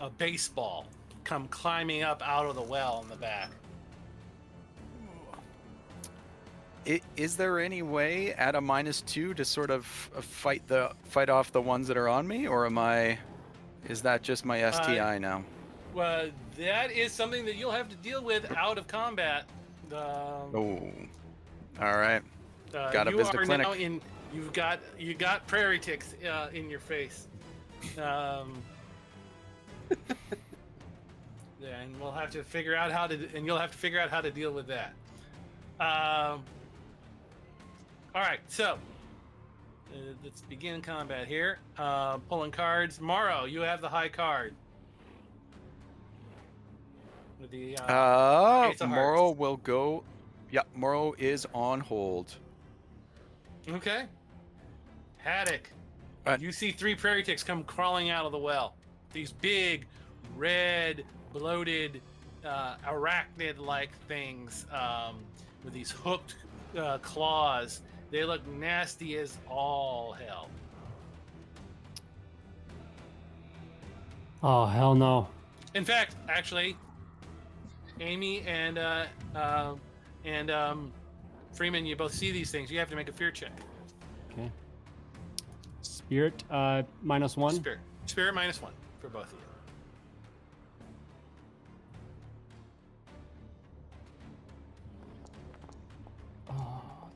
Speaker 1: a baseball come climbing up out of the well in the back.
Speaker 4: I, is there any way at a minus two to sort of uh, fight the fight off the ones that are on me, or am I? Is that just my STI now?
Speaker 1: Well, that is something that you'll have to deal with out of combat. Um,
Speaker 4: Oh. All right.
Speaker 1: uh,
Speaker 4: visit a
Speaker 1: are
Speaker 4: clinic.
Speaker 1: now in. You've got you got prairie ticks uh, in your face. Um, yeah, and we'll have to figure out how to, and you'll have to figure out how to deal with that. Um, all right, so uh, let's begin combat here. Uh, pulling cards. Morrow, you have the high card. With the uh,
Speaker 4: Uh,
Speaker 1: Ace of
Speaker 4: Morrow
Speaker 1: Hearts.
Speaker 4: will go. Yeah, Morrow is on hold.
Speaker 1: Okay. Haddock.
Speaker 4: Uh,
Speaker 1: you see three prairie ticks come crawling out of the well. These big, red, bloated, uh, arachnid-like things um, with these hooked uh, claws. They look nasty as all hell.
Speaker 2: Oh hell no!
Speaker 1: In fact, actually, Amy and uh, uh, and um, Freeman, you both see these things. You have to make a fear check.
Speaker 2: Okay. Spirit uh minus one.
Speaker 1: Spirit, spirit minus one for both of you.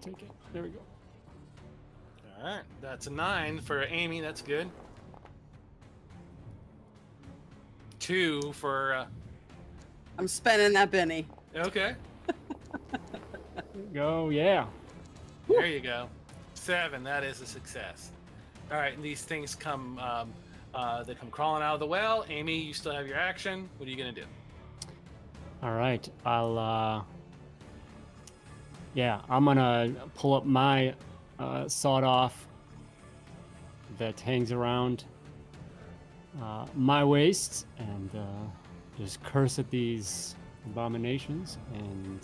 Speaker 2: Take it. There we go.
Speaker 1: All right, that's a nine for Amy. That's good. two for. Uh,
Speaker 5: I'm spending that Benny.
Speaker 1: okay,
Speaker 2: Go, yeah.
Speaker 1: there you go. Seven. That is a success. All right, and these things come. Um, uh, they come crawling out of the well. Amy, you still have your action. What are you gonna do?
Speaker 2: All right, I'll. uh Yeah, I'm gonna pull up my uh, sawed off that hangs around uh, my waist and uh, just curse at these abominations and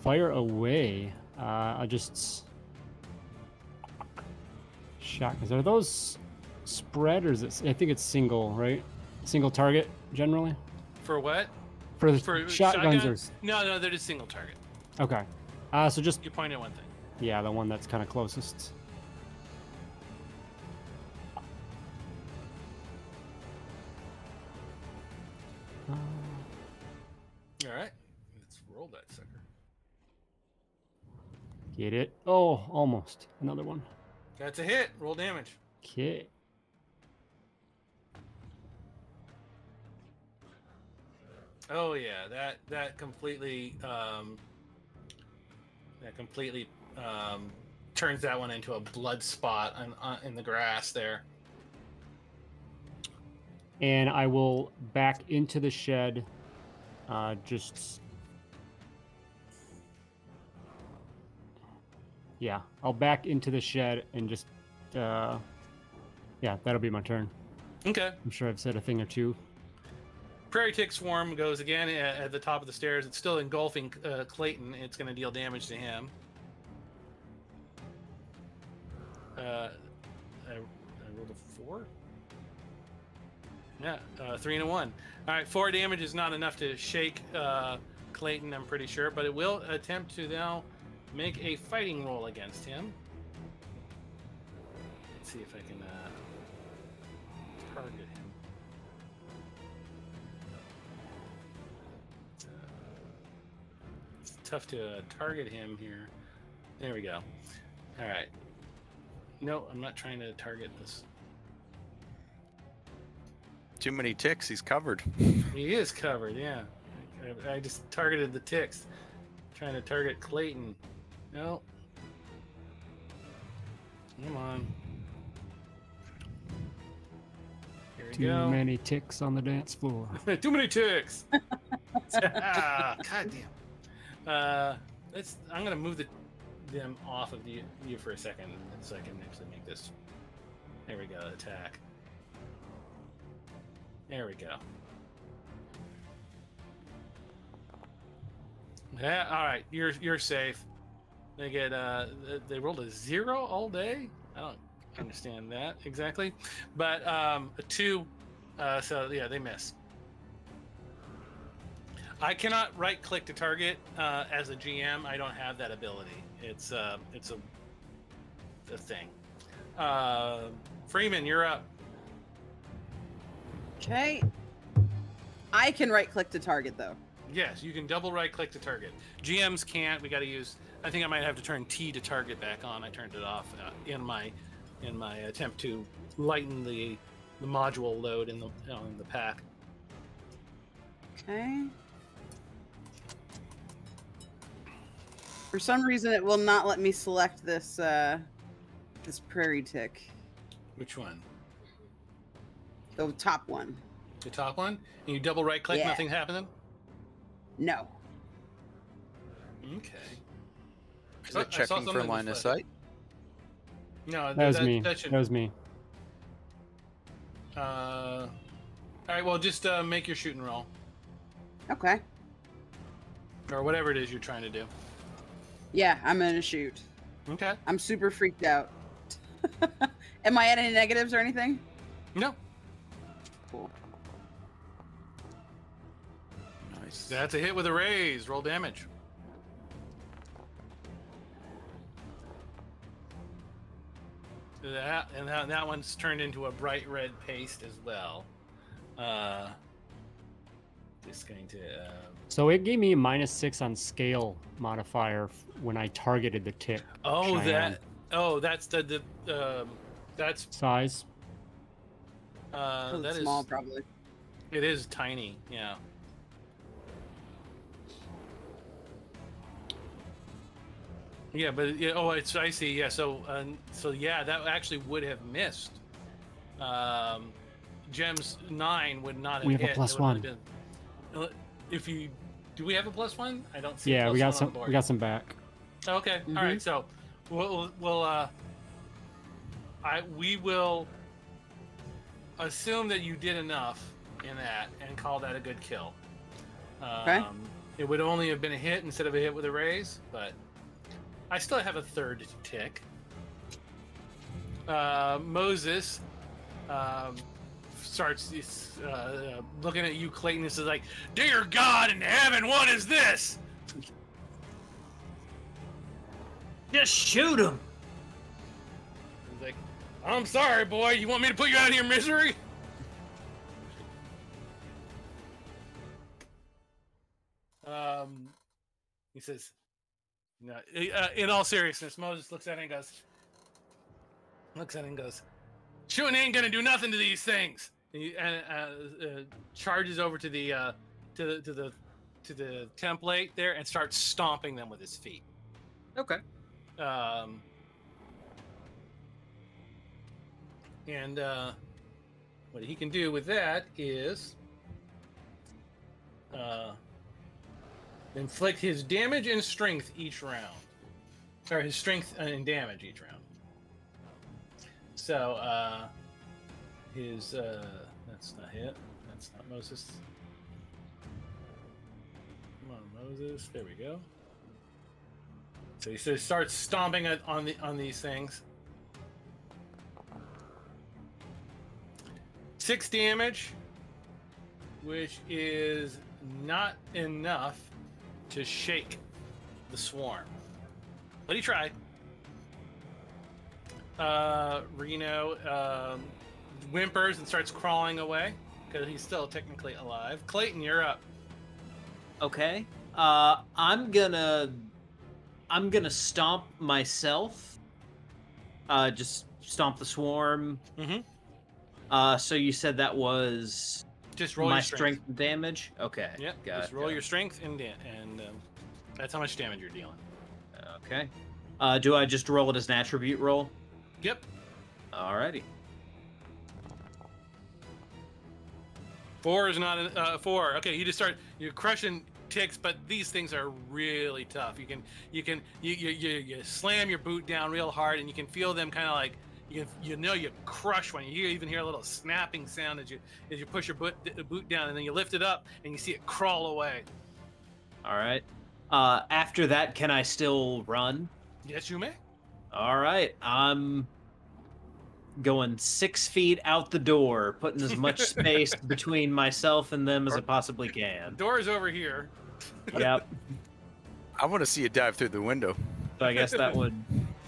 Speaker 2: fire away. Uh, I just shotguns. Are those spread or is it? I think it's single, right? Single target generally
Speaker 1: For what?
Speaker 2: for the
Speaker 1: For
Speaker 2: shotguns.
Speaker 1: shotgun?
Speaker 2: Or
Speaker 1: No, no, they're just single target.
Speaker 2: Okay. Uh, so just
Speaker 1: You point at one thing.
Speaker 2: yeah, the one that's kind of closest. Uh,
Speaker 1: All right, let's roll that sucker.
Speaker 2: Get it? Oh, almost. Another one.
Speaker 1: That's a hit. Roll damage.
Speaker 2: Okay.
Speaker 1: Oh yeah, that that completely um, that completely um, turns that one into a blood spot on, on, in the grass there.
Speaker 2: And I will back into the shed. Uh, just. Yeah, I'll back into the shed and just. Uh, yeah, that'll be my turn.
Speaker 1: Okay.
Speaker 2: I'm sure I've said a thing or two.
Speaker 1: Prairie tick swarm goes again at, at the top of the stairs. It's still engulfing uh, Clayton. It's going to deal damage to him. Uh, I, I rolled a four. Yeah, uh, three and a one. All right, four damage is not enough to shake uh, Clayton, I'm pretty sure, but it will attempt to now make a fighting roll against him. Let's see if I can uh, tough to uh, target him here. There we go. All right. No, I'm not trying to target this.
Speaker 4: Too many ticks. He's covered.
Speaker 1: He is covered, yeah. I, I just targeted the ticks. Trying to target Clayton. No. Come on. Here we
Speaker 2: Too
Speaker 1: go.
Speaker 2: many ticks on the dance floor.
Speaker 1: Too many ticks. ah, God damn. Uh, let's. I'm gonna move the them off of you, you for a second, so I can actually make this. There we go. Attack. There we go. Yeah. All right. You're you're safe. They get uh they rolled a zero all day. I don't understand that exactly, but um a two. Uh, so yeah, they miss. I cannot right click to target uh, as a GM. I don't have that ability. It's uh, it's a a thing. Uh, Freeman, you're up.
Speaker 5: Okay. I can right click to target though.
Speaker 1: Yes, you can double right click to target. GMs can't. We got to use. I think I might have to turn T to target back on. I turned it off uh, in my in my attempt to lighten the the module load in the on the pack.
Speaker 5: Okay. For some reason, it will not let me select this uh, this prairie tick,
Speaker 1: Which one?
Speaker 5: the top one.
Speaker 1: The top one? And you double right click,
Speaker 5: Yeah.
Speaker 1: nothing happening.
Speaker 5: No.
Speaker 1: Okay.
Speaker 4: Is it
Speaker 1: I saw
Speaker 4: checking for line of sight?
Speaker 1: No,
Speaker 2: That was
Speaker 1: that,
Speaker 2: me.
Speaker 1: That should,
Speaker 2: That was me.
Speaker 1: uh, all right. Well, just uh, make your shooting roll,
Speaker 5: Okay.
Speaker 1: or whatever it is you're trying to do.
Speaker 5: Yeah, I'm gonna shoot.
Speaker 1: Okay.
Speaker 5: I'm super freaked out. Am I at any negatives or anything?
Speaker 1: No,
Speaker 5: Cool.
Speaker 4: Nice.
Speaker 1: that's a hit with a raise. Roll damage. That and that, that one's turned into a bright red paste as well. Uh, just going to. Uh,
Speaker 2: So it gave me a minus six on scale modifier when I targeted the tick
Speaker 1: oh,
Speaker 2: Cheyenne.
Speaker 1: that. Oh, that's the the. Um, that's
Speaker 2: size.
Speaker 1: uh, that is
Speaker 5: small, probably.
Speaker 1: It is tiny. Yeah. Yeah, but yeah, oh, it's I see. Yeah, so uh, so yeah, that actually would have missed. Um, Jem's nine would not have
Speaker 2: We have a
Speaker 1: hit. It
Speaker 2: plus one.
Speaker 1: been- uh, if you do, we have a plus one. I don't see. a
Speaker 2: Yeah,
Speaker 1: plus
Speaker 2: we
Speaker 1: one
Speaker 2: got
Speaker 1: on
Speaker 2: some.
Speaker 1: the board.
Speaker 2: We got some back.
Speaker 1: Okay. All right. So we'll we'll, we'll uh, I we will assume that you did enough in that and call that a good kill. Um,
Speaker 5: Okay.
Speaker 1: It would only have been a hit instead of a hit with a raise, but I still have a third tick. Uh, Moses um, starts uh, looking at you, Clayton. This is like, "Dear God in heaven, what is this?"
Speaker 3: Just shoot him.
Speaker 1: He's like, I'm sorry, boy. You want me to put you out of your misery? Um, he says, no, uh, in all seriousness, Moses looks at him and goes, looks at him and goes, shooting ain't gonna do nothing to these things. And, he, and uh, uh, charges over to the, uh, to the, to the, to the template there and starts stomping them with his feet.
Speaker 3: Okay.
Speaker 1: Um, and uh, what he can do with that is uh, inflict his damage and strength each round, or his strength and damage each round. So uh, his uh, that's not hit. That's not Moses. Come on, Moses. There we go. So he starts stomping on the on these things. Six damage, which is not enough to shake the swarm. But he tried. Uh, Reno um, whimpers and starts crawling away because he's still technically alive. Clayton, you're up.
Speaker 3: Okay. Uh, I'm gonna, I'm gonna stomp myself. Uh, just stomp the swarm.
Speaker 1: Mhm.
Speaker 3: Uh, so you said that was
Speaker 1: Just roll
Speaker 3: my
Speaker 1: strength.
Speaker 3: strength damage. Okay.
Speaker 1: Yep.
Speaker 3: Got
Speaker 1: just
Speaker 3: it,
Speaker 1: roll
Speaker 3: got
Speaker 1: your
Speaker 3: it.
Speaker 1: strength and da- and um, that's how much damage you're dealing.
Speaker 3: Okay. Uh, do I just roll it as an attribute roll?
Speaker 1: Yep.
Speaker 3: Alrighty.
Speaker 1: Four is not a, uh, four. Okay, you just start you're crushing ticks, but these things are really tough. You can you can you you, you, you slam your boot down real hard, and you can feel them kind of like you can, you know you crush one. You even hear a little snapping sound as you as you push your boot boot down, and then you lift it up, and you see it crawl away.
Speaker 3: All right. Uh, after that, can I still run?
Speaker 1: Yes, you may.
Speaker 3: All right. I'm going six feet out the door, putting as much space between myself and them as I possibly can.
Speaker 1: Door's over here.
Speaker 3: Yep.
Speaker 4: I want to see you dive through the window.
Speaker 3: So I guess that would.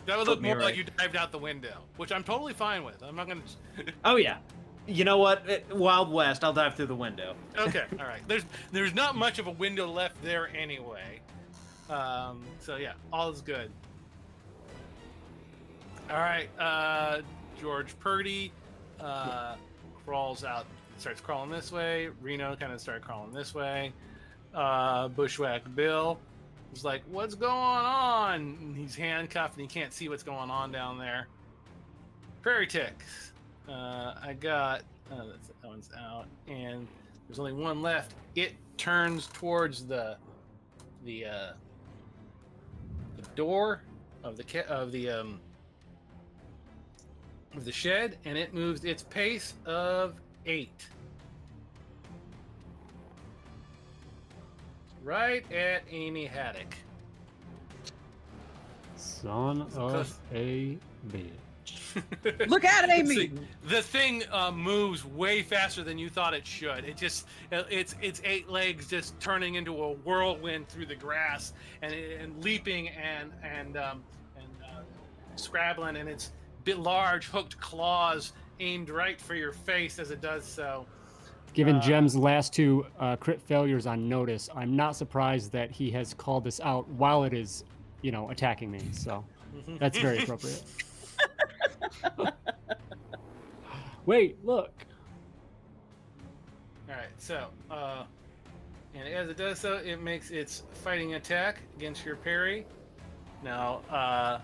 Speaker 1: That would look
Speaker 3: me
Speaker 1: more like you dived out the window, which I'm totally fine with. I'm not gonna.
Speaker 3: Oh yeah. You know what? It- Wild West. I'll dive through the window.
Speaker 1: okay, all right. There's there's not much of a window left there anyway. Um, so yeah, all is good. All right, uh, George Purdy uh, crawls out, starts crawling this way. Reno kind of started crawling this way. Uh, Bushwhack Bill is like, "What's going on?" And he's handcuffed and he can't see what's going on down there. Prairie ticks. Uh, I got uh, that's, that one's out, and there's only one left. It turns towards the the uh, the door of the of the um of the shed, and it moves its pace of eight. Right at Amy Haddock.
Speaker 2: Son of a bitch.
Speaker 5: Look at it,
Speaker 1: See,
Speaker 5: Amy.
Speaker 1: the thing uh, moves way faster than you thought it should. It just uh, it's it's eight legs just turning into a whirlwind through the grass and and leaping and and um, and uh, scrabbling and its bit large hooked claws aimed right for your face as it does so.
Speaker 2: Given
Speaker 1: Uh,
Speaker 2: Jem's last two uh, crit failures on notice, I'm not surprised that he has called this out while it is, you know, attacking me. So that's very appropriate. Wait, look.
Speaker 1: All All right. So, uh, and as it does so, it makes its fighting attack against your parry. Now, uh,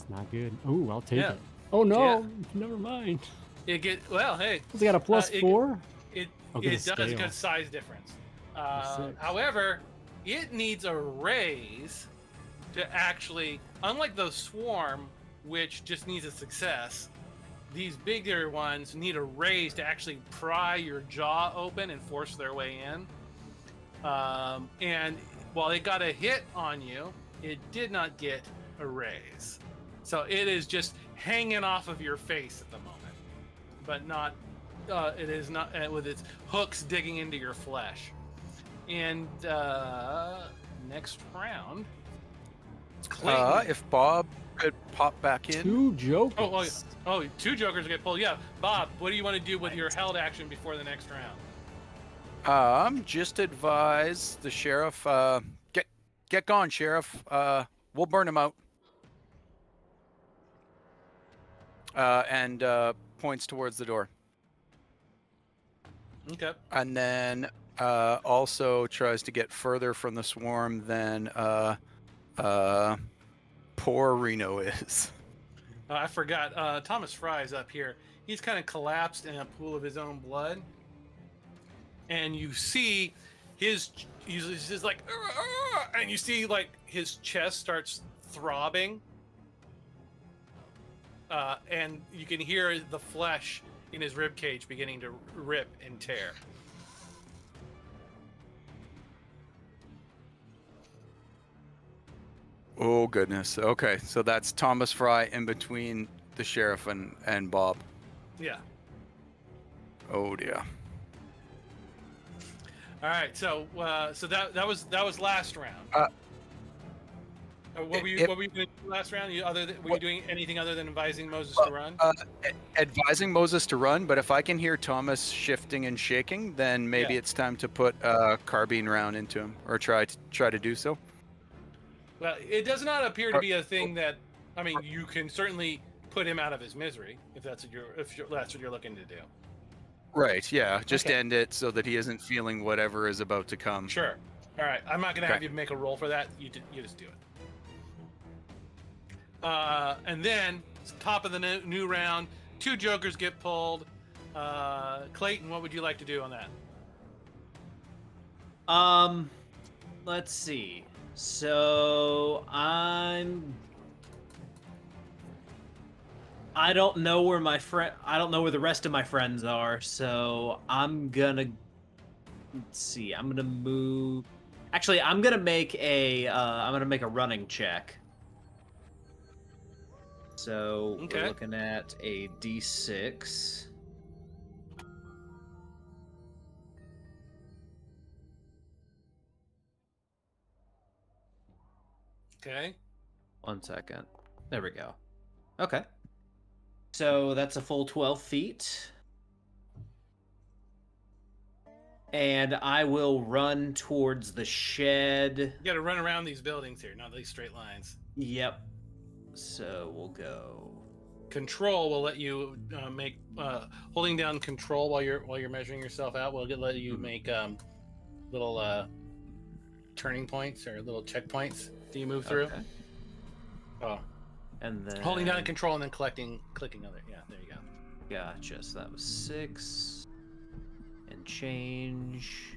Speaker 2: It's not good. Oh, I'll take
Speaker 1: Yeah.
Speaker 2: it. Oh no, never mind.
Speaker 1: it get well. Hey,
Speaker 2: It's got a plus
Speaker 1: it-
Speaker 2: four.
Speaker 1: It
Speaker 2: Oh,
Speaker 1: it
Speaker 2: good
Speaker 1: does
Speaker 2: scale.
Speaker 1: because size difference. Uh, however, it needs a raise to actually, unlike the swarm, which just needs a success. These bigger ones need a raise to actually pry your jaw open and force their way in. Um, and while it got a hit on you, it did not get a raise. So it is just hanging off of your face at the moment, but not uh, it is not uh, with its hooks digging into your flesh. And uh, next round, Clayton.
Speaker 4: Uh, if Bob could pop back in.
Speaker 2: Two jokers.
Speaker 1: oh, oh, oh, two jokers get pulled. Yeah, Bob, what do you want to do with your held action before the next round?
Speaker 4: Um, just advise the sheriff. Uh, get get gone, sheriff. Uh, we'll burn him out. Uh, and uh, points towards the door,
Speaker 1: Okay.
Speaker 4: and then uh, also tries to get further from the swarm than uh, uh, poor Reno is.
Speaker 1: Uh, I forgot. Uh, Thomas Fry is up here. He's kind of collapsed in a pool of his own blood, and you see his. He's, he's just like, and you see like his chest starts throbbing, uh, and you can hear the flesh in his rib cage beginning to rip and tear.
Speaker 4: Oh goodness. Okay, so that's Thomas Fry in between the sheriff and and Bob.
Speaker 1: Yeah.
Speaker 4: Oh dear.
Speaker 1: All right. So, uh, so that that was that was last round.
Speaker 4: Uh,
Speaker 1: Uh, what were you
Speaker 4: if-
Speaker 1: What were you doing last round? You other than, were you doing anything other than advising Moses
Speaker 4: Well,
Speaker 1: to run?
Speaker 4: Uh, advising Moses to run, but if I can hear Thomas shifting and shaking, then maybe
Speaker 1: Yeah.
Speaker 4: it's time to put a carbine round into him, or try to try to do so.
Speaker 1: Well, it does not appear to
Speaker 4: Uh,
Speaker 1: be a thing that. I mean, you can certainly put him out of his misery if that's what you're if you're, that's what you're looking to do.
Speaker 4: Right. Yeah. Just
Speaker 1: Okay.
Speaker 4: end it so that he isn't feeling whatever is about to come.
Speaker 1: Sure. All right. I'm not gonna have you make a roll for that. You d- you just do it. Uh, and then top of the new, round, two jokers get pulled. Uh, Clayton, what would you like to do on that?
Speaker 3: Um, let's see. So I'm. I don't know where my friend. I don't know where the rest of my friends are. So I'm gonna. Let's see. I'm gonna move. Actually, I'm gonna make a. Uh, I'm gonna make a running check. So
Speaker 1: Okay.
Speaker 3: we're looking at a D6.
Speaker 1: Okay.
Speaker 3: One second. There we go. Okay. So that's a full 12 feet. And I will run towards the shed.
Speaker 1: You got to run around these buildings here, not these straight lines.
Speaker 3: Yep. So we'll go.
Speaker 1: Control will let you uh, make uh, holding down control while you're while you're measuring yourself out will let you make um, little uh, turning points or little checkpoints that you move through.
Speaker 3: Okay.
Speaker 1: Oh,
Speaker 3: And then
Speaker 1: holding down control and then collecting, clicking other. Yeah, there you go.
Speaker 3: Gotcha. So that was six and change.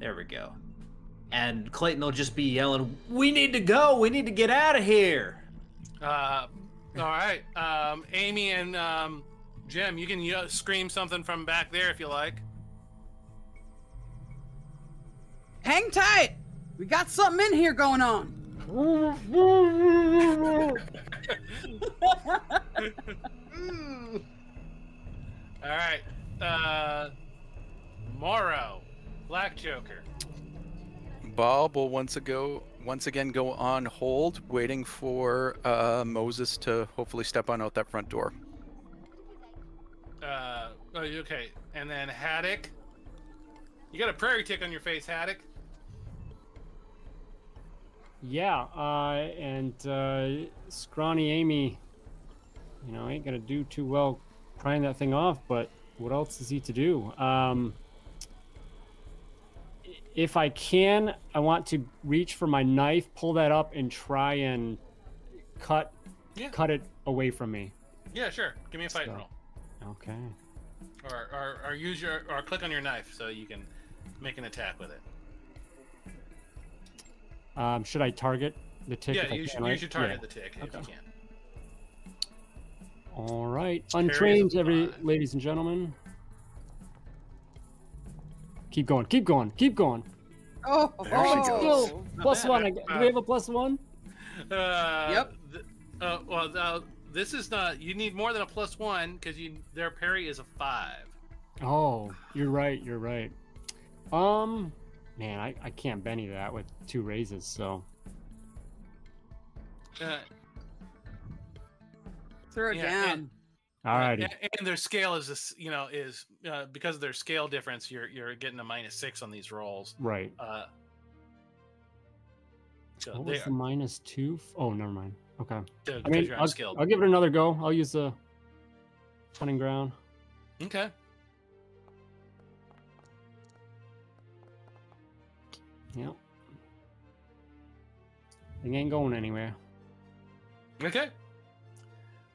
Speaker 3: There we go. And Clayton will just be yelling, "We need to go! We need to get out of here!"
Speaker 1: Uh, all right, um, Amy and um, Jem, you can uh, scream something from back there if you like.
Speaker 5: Hang tight. We got something in here going on.
Speaker 1: All right, uh, Morrow, Black Joker.
Speaker 4: Bob will once ago once again go on hold, waiting for uh, Moses to hopefully step on out that front door.
Speaker 1: Uh, oh, okay, and then Haddock. You got a prairie tick on your face, Haddock.
Speaker 2: Yeah, uh, and uh, Scrawny Amy You know, ain't gonna do too well prying that thing off, but what else is he to do? Um, i- if I can, I want to reach for my knife, pull that up, and try and cut
Speaker 1: Yeah.
Speaker 2: cut it away from me.
Speaker 1: Yeah, sure. Give me a fight
Speaker 2: So-
Speaker 1: roll,
Speaker 2: Okay.
Speaker 1: or, or or use your or click on your knife so you can make an attack with it.
Speaker 2: Um, should I target the tick?
Speaker 1: yeah, you
Speaker 2: can,
Speaker 1: should
Speaker 2: right?
Speaker 1: you should target
Speaker 2: Yeah.
Speaker 1: the tick if you
Speaker 2: Okay.
Speaker 1: can.
Speaker 2: All right, untrained, every ladies and gentlemen. Keep going, keep going, keep going.
Speaker 5: Oh,
Speaker 4: There she
Speaker 5: oh.
Speaker 4: goes.
Speaker 1: Not
Speaker 2: Plus
Speaker 1: bad.
Speaker 2: one. I, do we have a plus one?
Speaker 1: Uh,
Speaker 5: Yep.
Speaker 1: th- uh, well, uh, this is not. You need more than a plus one because you their parry is a five.
Speaker 2: Oh, you're right. You're right. Um, man, I, I can't Benny that with two raises. So
Speaker 1: Uh,
Speaker 5: Throw it
Speaker 1: Yeah,
Speaker 5: down.
Speaker 1: And-
Speaker 2: alrighty.
Speaker 1: And, and their scale is this, you know, is uh, because of their scale difference, you're you're getting a minus six on these rolls.
Speaker 2: Right.
Speaker 1: Uh, so
Speaker 2: What
Speaker 1: they
Speaker 2: was the minus two? f- Oh, never mind. Okay.
Speaker 1: because
Speaker 2: I mean, I'll,
Speaker 1: unskilled.
Speaker 2: I'll give it another go. I'll use the hunting ground.
Speaker 1: Okay.
Speaker 2: Yep. Thing ain't going anywhere.
Speaker 1: Okay.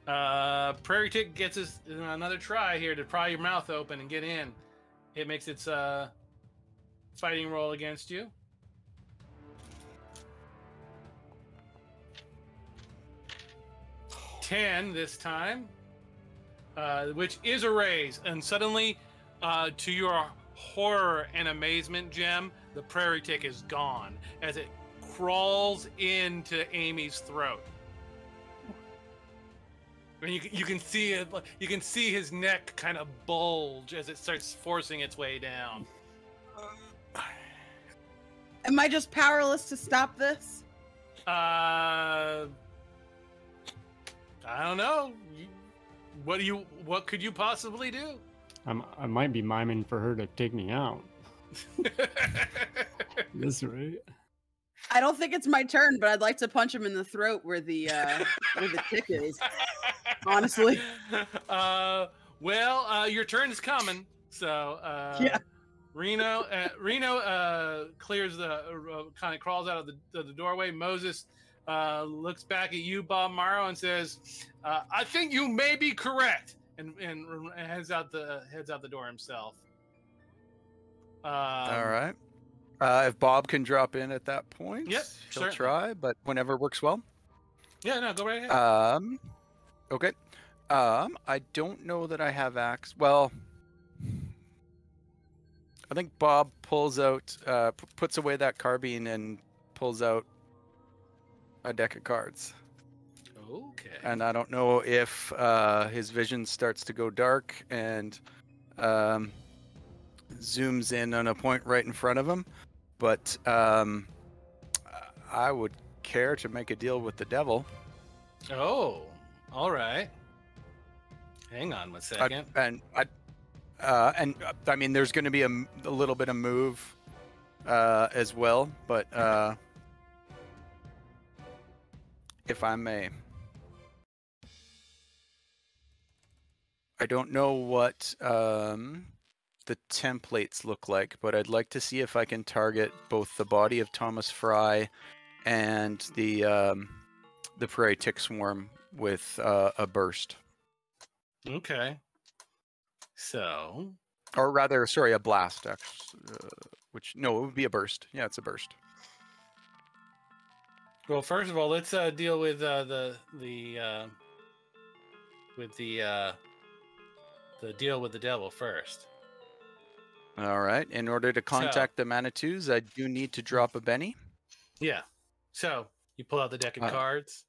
Speaker 1: Uh, Prairie Tick gets his another try here to pry your mouth open and get in. It makes its uh fighting roll against you. Ten this time, uh, which is a raise, and suddenly, uh, to your horror and amazement, Jem, the Prairie Tick is gone as it crawls into Amy's throat. And you, you can see it. You can see his neck kind of bulge as it starts forcing its way down.
Speaker 5: Am I just powerless to stop this?
Speaker 1: Uh, I don't know. What do you? What could you possibly do?
Speaker 2: I'm, I might be miming for her to take me out. That's right.
Speaker 5: I don't think it's my turn, but I'd like to punch him in the throat where the uh, where the tick is. honestly.
Speaker 1: Uh, well, uh, your turn is coming. So, uh,
Speaker 5: Yeah.
Speaker 1: Reno, uh, Reno uh, clears the, uh, kind of crawls out of the, of the doorway. Moses uh, looks back at you, Bob Morrow, and says, uh, "I think you may be correct," and, and heads out the heads out the door himself. Um,
Speaker 4: All right. Uh, if Bob can drop in at that point,
Speaker 1: Yep,
Speaker 4: he'll
Speaker 1: certainly.
Speaker 4: try, but whenever works well.
Speaker 1: Yeah, no, go right ahead.
Speaker 4: Um, okay. Um, I don't know that I have axe. Well, I think Bob pulls out, uh, p- puts away that carbine and pulls out a deck of cards.
Speaker 1: okay.
Speaker 4: And I don't know if uh, his vision starts to go dark and um, zooms in on a point right in front of him, but um, I would care to make a deal with the devil.
Speaker 1: oh, all right. Hang on one second.
Speaker 4: I- and I, uh, and uh, I mean, there's going to be a, a, little bit of move uh, as well, but uh, if I may, I don't know what um, the templates look like, but I'd like to see if I can target both the body of Thomas Fry and the um, the prairie tick swarm with uh, a burst.
Speaker 1: Okay. So,
Speaker 4: or rather, sorry, a blast. Actually, uh, which no, it would be a burst. Yeah, it's a burst.
Speaker 1: well, first of all, let's uh, deal with uh, the the uh, with the uh, the deal with the devil first.
Speaker 4: All right. In order to contact the Manitous, I do need to drop a Benny.
Speaker 1: Yeah. So you pull out the deck of
Speaker 4: Uh,
Speaker 1: cards.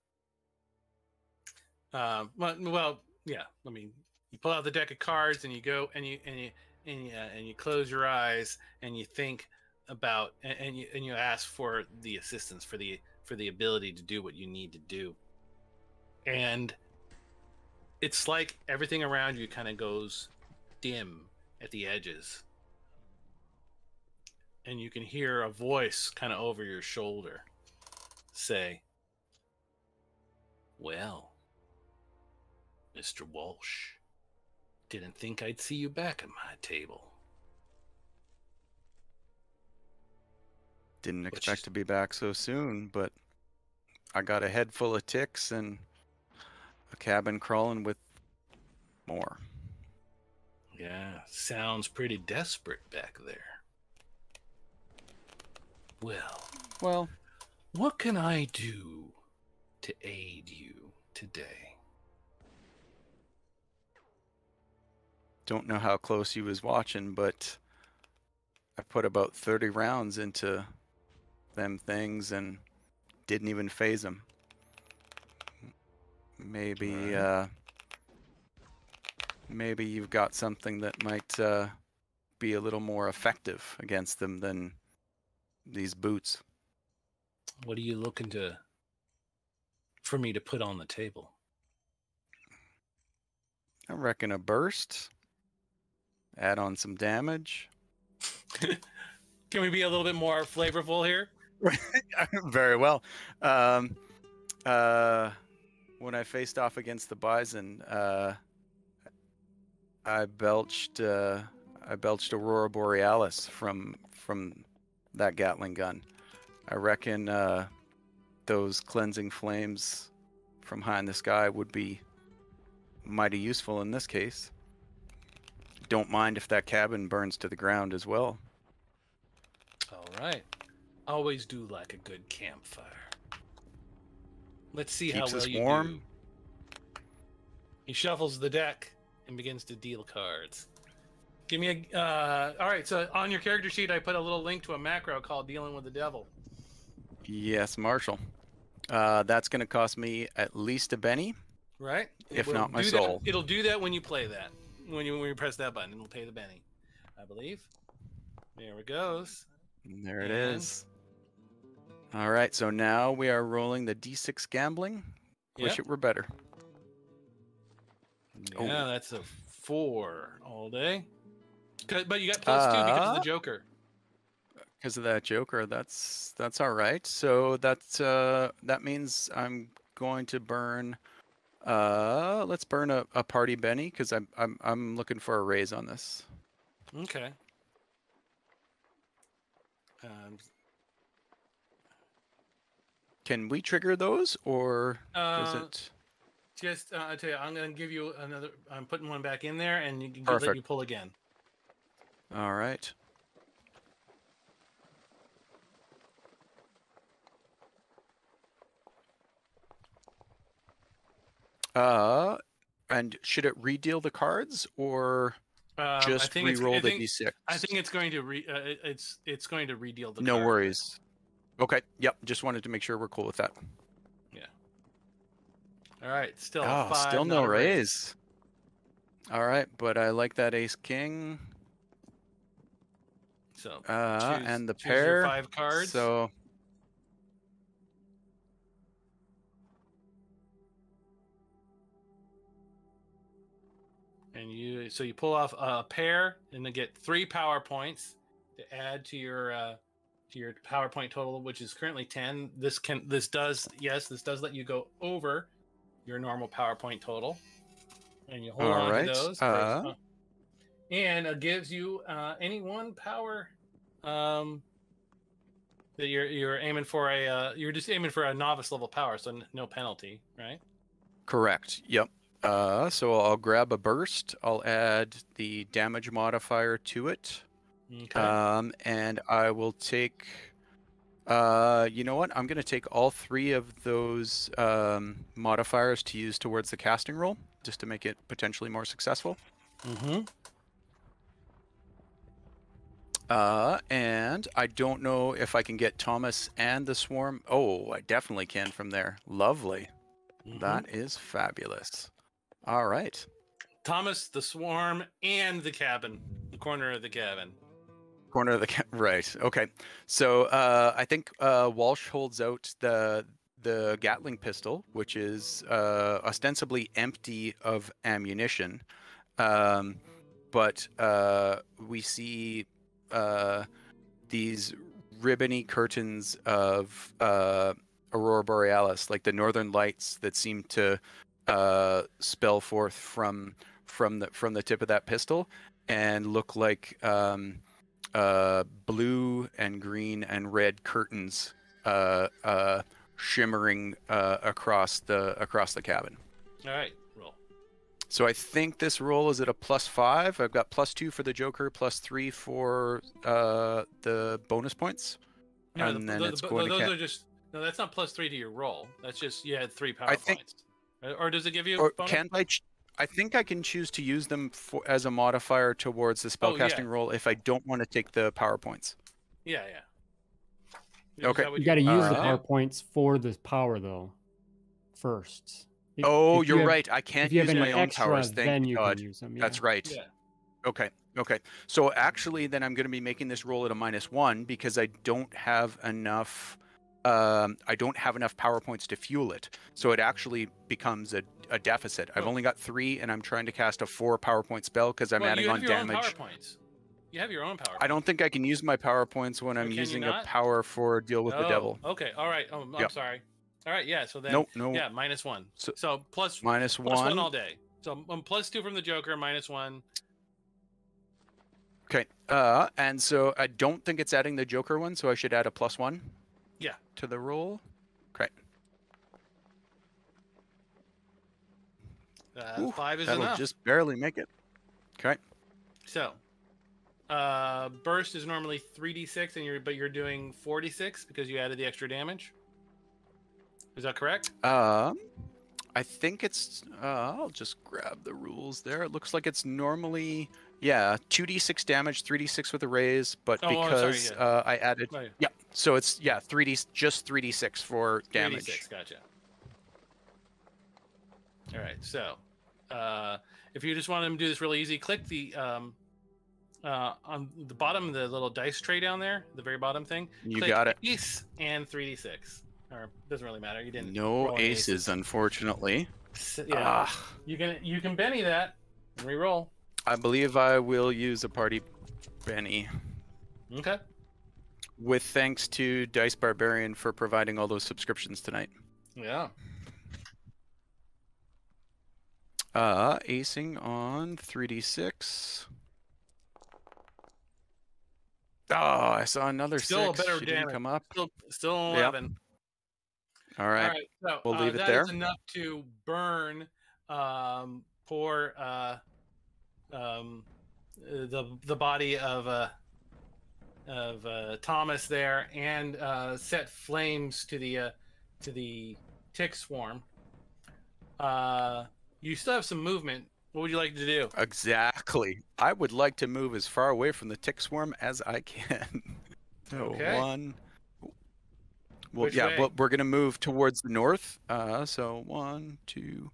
Speaker 1: Well, well, yeah. I mean, you pull out the deck of cards and you go and you and you and you, uh, and you close your eyes and you think about and, and you and you ask for the assistance for the for the ability to do what you need to do. And it's like everything around you kind of goes dim at the edges. And you can hear a voice kind of over your shoulder say, Well, Mr. Walsh. Didn't think I'd see you back at my table.
Speaker 4: Didn't expect to be back so soon, but I got a head full of ticks and a cabin crawling with more.
Speaker 1: Yeah, sounds pretty desperate back there. Well,
Speaker 4: Well,
Speaker 1: what can I do to aid you today?
Speaker 4: Don't know how close he was watching, but I put about 30 rounds into them things and didn't even phase him. Maybe, uh, maybe you've got something that might uh, be a little more effective against them than these boots.
Speaker 1: What are you looking to for me to put on the table?
Speaker 4: I reckon a burst, add on some damage.
Speaker 1: Can we be a little bit more flavorful here?
Speaker 4: Very well. Um, uh, when I faced off against the bison, uh, I belched. Uh, I belched Aurora Borealis from from that Gatling gun. I reckon uh, those cleansing flames from high in the sky would be mighty useful in this case. Don't mind if that cabin burns to the ground as well.
Speaker 1: All right. Always do like a good campfire. Let's see
Speaker 4: Keeps
Speaker 1: how well
Speaker 4: us
Speaker 1: you
Speaker 4: warm.
Speaker 1: do. He shuffles the deck and begins to deal cards. Give me a. Uh, all right, so on your character sheet, I put a little link to a macro called "Dealing with the Devil."
Speaker 4: Yes, Marshal. Uh, that's going to cost me at least a Benny.
Speaker 1: Right?
Speaker 4: If not my
Speaker 1: do
Speaker 4: soul.
Speaker 1: That, it'll do that when you play that. When you when you press that button, it'll pay the Benny. I believe. There it goes.
Speaker 4: There it
Speaker 1: And-
Speaker 4: is. All right, so now we are rolling the d6 gambling. Wish
Speaker 1: Yep.
Speaker 4: it were better. Oh.
Speaker 1: Yeah, that's a four all day. But you got plus plus two because of the
Speaker 4: Uh,
Speaker 1: Joker.
Speaker 4: Because of that Joker, that's that's all right. So that's uh, that means I'm going to burn. Uh, let's burn a, a party Benny because I'm I'm I'm looking for a raise on this.
Speaker 1: Okay. Um,
Speaker 4: Can we trigger those or is
Speaker 1: uh,
Speaker 4: it?
Speaker 1: just uh, I tell you, I'm gonna give you another. I'm putting one back in there, and you can let you pull again.
Speaker 4: All right. Uh, and should it redeal the cards or
Speaker 1: Um,
Speaker 4: just re-roll the
Speaker 1: think,
Speaker 4: d6?
Speaker 1: I think it's going to re. Uh, it's it's going to redeal the.
Speaker 4: no worries. Okay. Yep. Just wanted to make sure we're cool with that. Yeah.
Speaker 1: All right. Still.
Speaker 4: Oh,
Speaker 1: five,
Speaker 4: still no
Speaker 1: raise.
Speaker 4: raise. All right, but I like that ace king.
Speaker 1: So.
Speaker 4: Uh,
Speaker 1: choose-
Speaker 4: and the pair.
Speaker 1: five cards.
Speaker 4: So
Speaker 1: And you so you pull off a pair and then get three power points to add to your uh to your PowerPoint total, which is currently ten. This can this does yes, this does let you go over your normal PowerPoint total. And you hold
Speaker 4: All
Speaker 1: on
Speaker 4: right,
Speaker 1: to those.
Speaker 4: uh,
Speaker 1: uh, and it gives you uh any one power um that you're you're aiming for a uh, you're just aiming for a novice level power, so n- no penalty, right?
Speaker 4: Correct. Yep. Uh, so I'll grab a burst. I'll add the damage modifier to it.
Speaker 1: Okay.
Speaker 4: Um, and I will take. Uh, you know what? I'm gonna take all three of those um, modifiers to use towards the casting roll, just to make it potentially more successful.
Speaker 1: mm-hmm.
Speaker 4: Uh, and I don't know if I can get Thomas and the swarm. Oh, I definitely can from there. Lovely.
Speaker 1: Mm-hmm.
Speaker 4: That is fabulous. All right.
Speaker 1: Thomas, the swarm, and the cabin, the corner of the cabin.
Speaker 4: Corner of the ca- right. Okay. So uh, I think uh, Walsh holds out the the Gatling pistol, which is uh, ostensibly empty of ammunition, um, but uh, we see uh, these ribbony curtains of uh, aurora borealis, like the northern lights that seem to uh, spell forth from from the from the tip of that pistol and look like um, uh, blue and green and red curtains uh, uh, shimmering uh, across the across the cabin.
Speaker 1: All right, roll.
Speaker 4: So I think this roll is at a plus five. I've got plus two for the Joker, plus three for uh, the bonus points,
Speaker 1: No,
Speaker 4: and
Speaker 1: the-
Speaker 4: then
Speaker 1: the-
Speaker 4: it's
Speaker 1: the-
Speaker 4: going
Speaker 1: those
Speaker 4: to. Ca-
Speaker 1: are just no. That's not plus three to your roll. That's just you had three power
Speaker 4: I
Speaker 1: points. Uh, Or does it give you?
Speaker 4: or
Speaker 1: bonus?
Speaker 4: can I? Ch- I think I can choose to use them for, as a modifier towards the
Speaker 1: Oh, yeah.
Speaker 4: spellcasting roll if I don't want to take the power points.
Speaker 1: Yeah, yeah. Is
Speaker 4: Okay.
Speaker 1: that what
Speaker 2: You got to use the
Speaker 4: Uh,
Speaker 2: power points for the power though. First. If-
Speaker 4: Oh,
Speaker 2: if you
Speaker 4: you're
Speaker 2: have-
Speaker 4: right. I can't
Speaker 2: If
Speaker 4: use my own
Speaker 2: extra,
Speaker 4: powers. Thank
Speaker 2: then you
Speaker 4: God.
Speaker 2: can use them.
Speaker 4: That's right.
Speaker 1: Yeah.
Speaker 4: Okay. Okay. So actually, then I'm going to be making this roll at a minus one because I don't have enough. Um, I don't have enough PowerPoints to fuel it. So it actually becomes a, a deficit. I've
Speaker 1: Oh.
Speaker 4: only got three, and I'm trying to cast a four PowerPoint spell because I'm
Speaker 1: well,
Speaker 4: adding
Speaker 1: you
Speaker 4: on
Speaker 1: have your own
Speaker 4: damage.
Speaker 1: You have your own power.
Speaker 4: I don't think I can use my PowerPoints when I'm using a power for deal with the
Speaker 1: Oh,
Speaker 4: devil.
Speaker 1: Okay. All right. Oh, I'm
Speaker 4: Yep.
Speaker 1: sorry. All right. Yeah. So then.
Speaker 4: Nope, no.
Speaker 1: Yeah, minus one.
Speaker 4: So-
Speaker 1: So, plus
Speaker 4: Minus
Speaker 1: plus
Speaker 4: one.
Speaker 1: one all day. So um, plus two from the Joker, minus one.
Speaker 4: Okay. Uh, and so I don't think it's adding the Joker one, so I should add a plus one.
Speaker 1: Yeah.
Speaker 4: To the roll. Correct.
Speaker 1: Uh,
Speaker 4: Ooh,
Speaker 1: five is
Speaker 4: That'll
Speaker 1: enough.
Speaker 4: just barely make it. Okay.
Speaker 1: So, uh, burst is normally three d six, and you're but you're doing forty six because you added the extra damage. Is that correct?
Speaker 4: Um, I think it's. Uh, I'll just grab the rules there. It looks like it's normally, yeah, two d six damage, three d six with a raise, but
Speaker 1: Oh, oh, sorry,
Speaker 4: because
Speaker 1: yeah.
Speaker 4: uh, I added,
Speaker 1: Right.
Speaker 4: yeah, so it's yeah, three d just three d six for damage.
Speaker 1: 3d6, gotcha. All right, so uh, if you just want to do this really easy, click the um, uh, on the bottom, the little dice tray down there, the very bottom thing.
Speaker 4: You got it.
Speaker 1: Ace and 3d6, or doesn't really matter. You didn't.
Speaker 4: No
Speaker 1: any
Speaker 4: aces, unfortunately.
Speaker 1: S- Yeah,
Speaker 4: Ah,
Speaker 1: you can you can Benny that and re-roll.
Speaker 4: I believe I will use a party Benny.
Speaker 1: Okay.
Speaker 4: With thanks to Dice Barbarian for providing all those subscriptions tonight.
Speaker 1: Yeah.
Speaker 4: Uh, acing on 3d6. Oh, I saw another
Speaker 1: Still a better
Speaker 4: She didn't
Speaker 1: damage.
Speaker 4: come up.
Speaker 1: Still still
Speaker 4: Yep.
Speaker 1: 11.
Speaker 4: All right.
Speaker 1: All right, so
Speaker 4: we'll
Speaker 1: uh,
Speaker 4: leave it
Speaker 1: that is
Speaker 4: there.
Speaker 1: enough to burn um, poor uh, um, the the body of uh, of uh, Thomas there, and uh, set flames to the uh, to the tick swarm. Uh, you still have some movement. What would you like to do?
Speaker 4: Exactly. I would like to move as far away from the tick swarm as I can. so
Speaker 1: Okay.
Speaker 4: one. Well,
Speaker 1: Which
Speaker 4: yeah,
Speaker 1: way?
Speaker 4: well, we're gonna move towards the north. Uh, so one, two,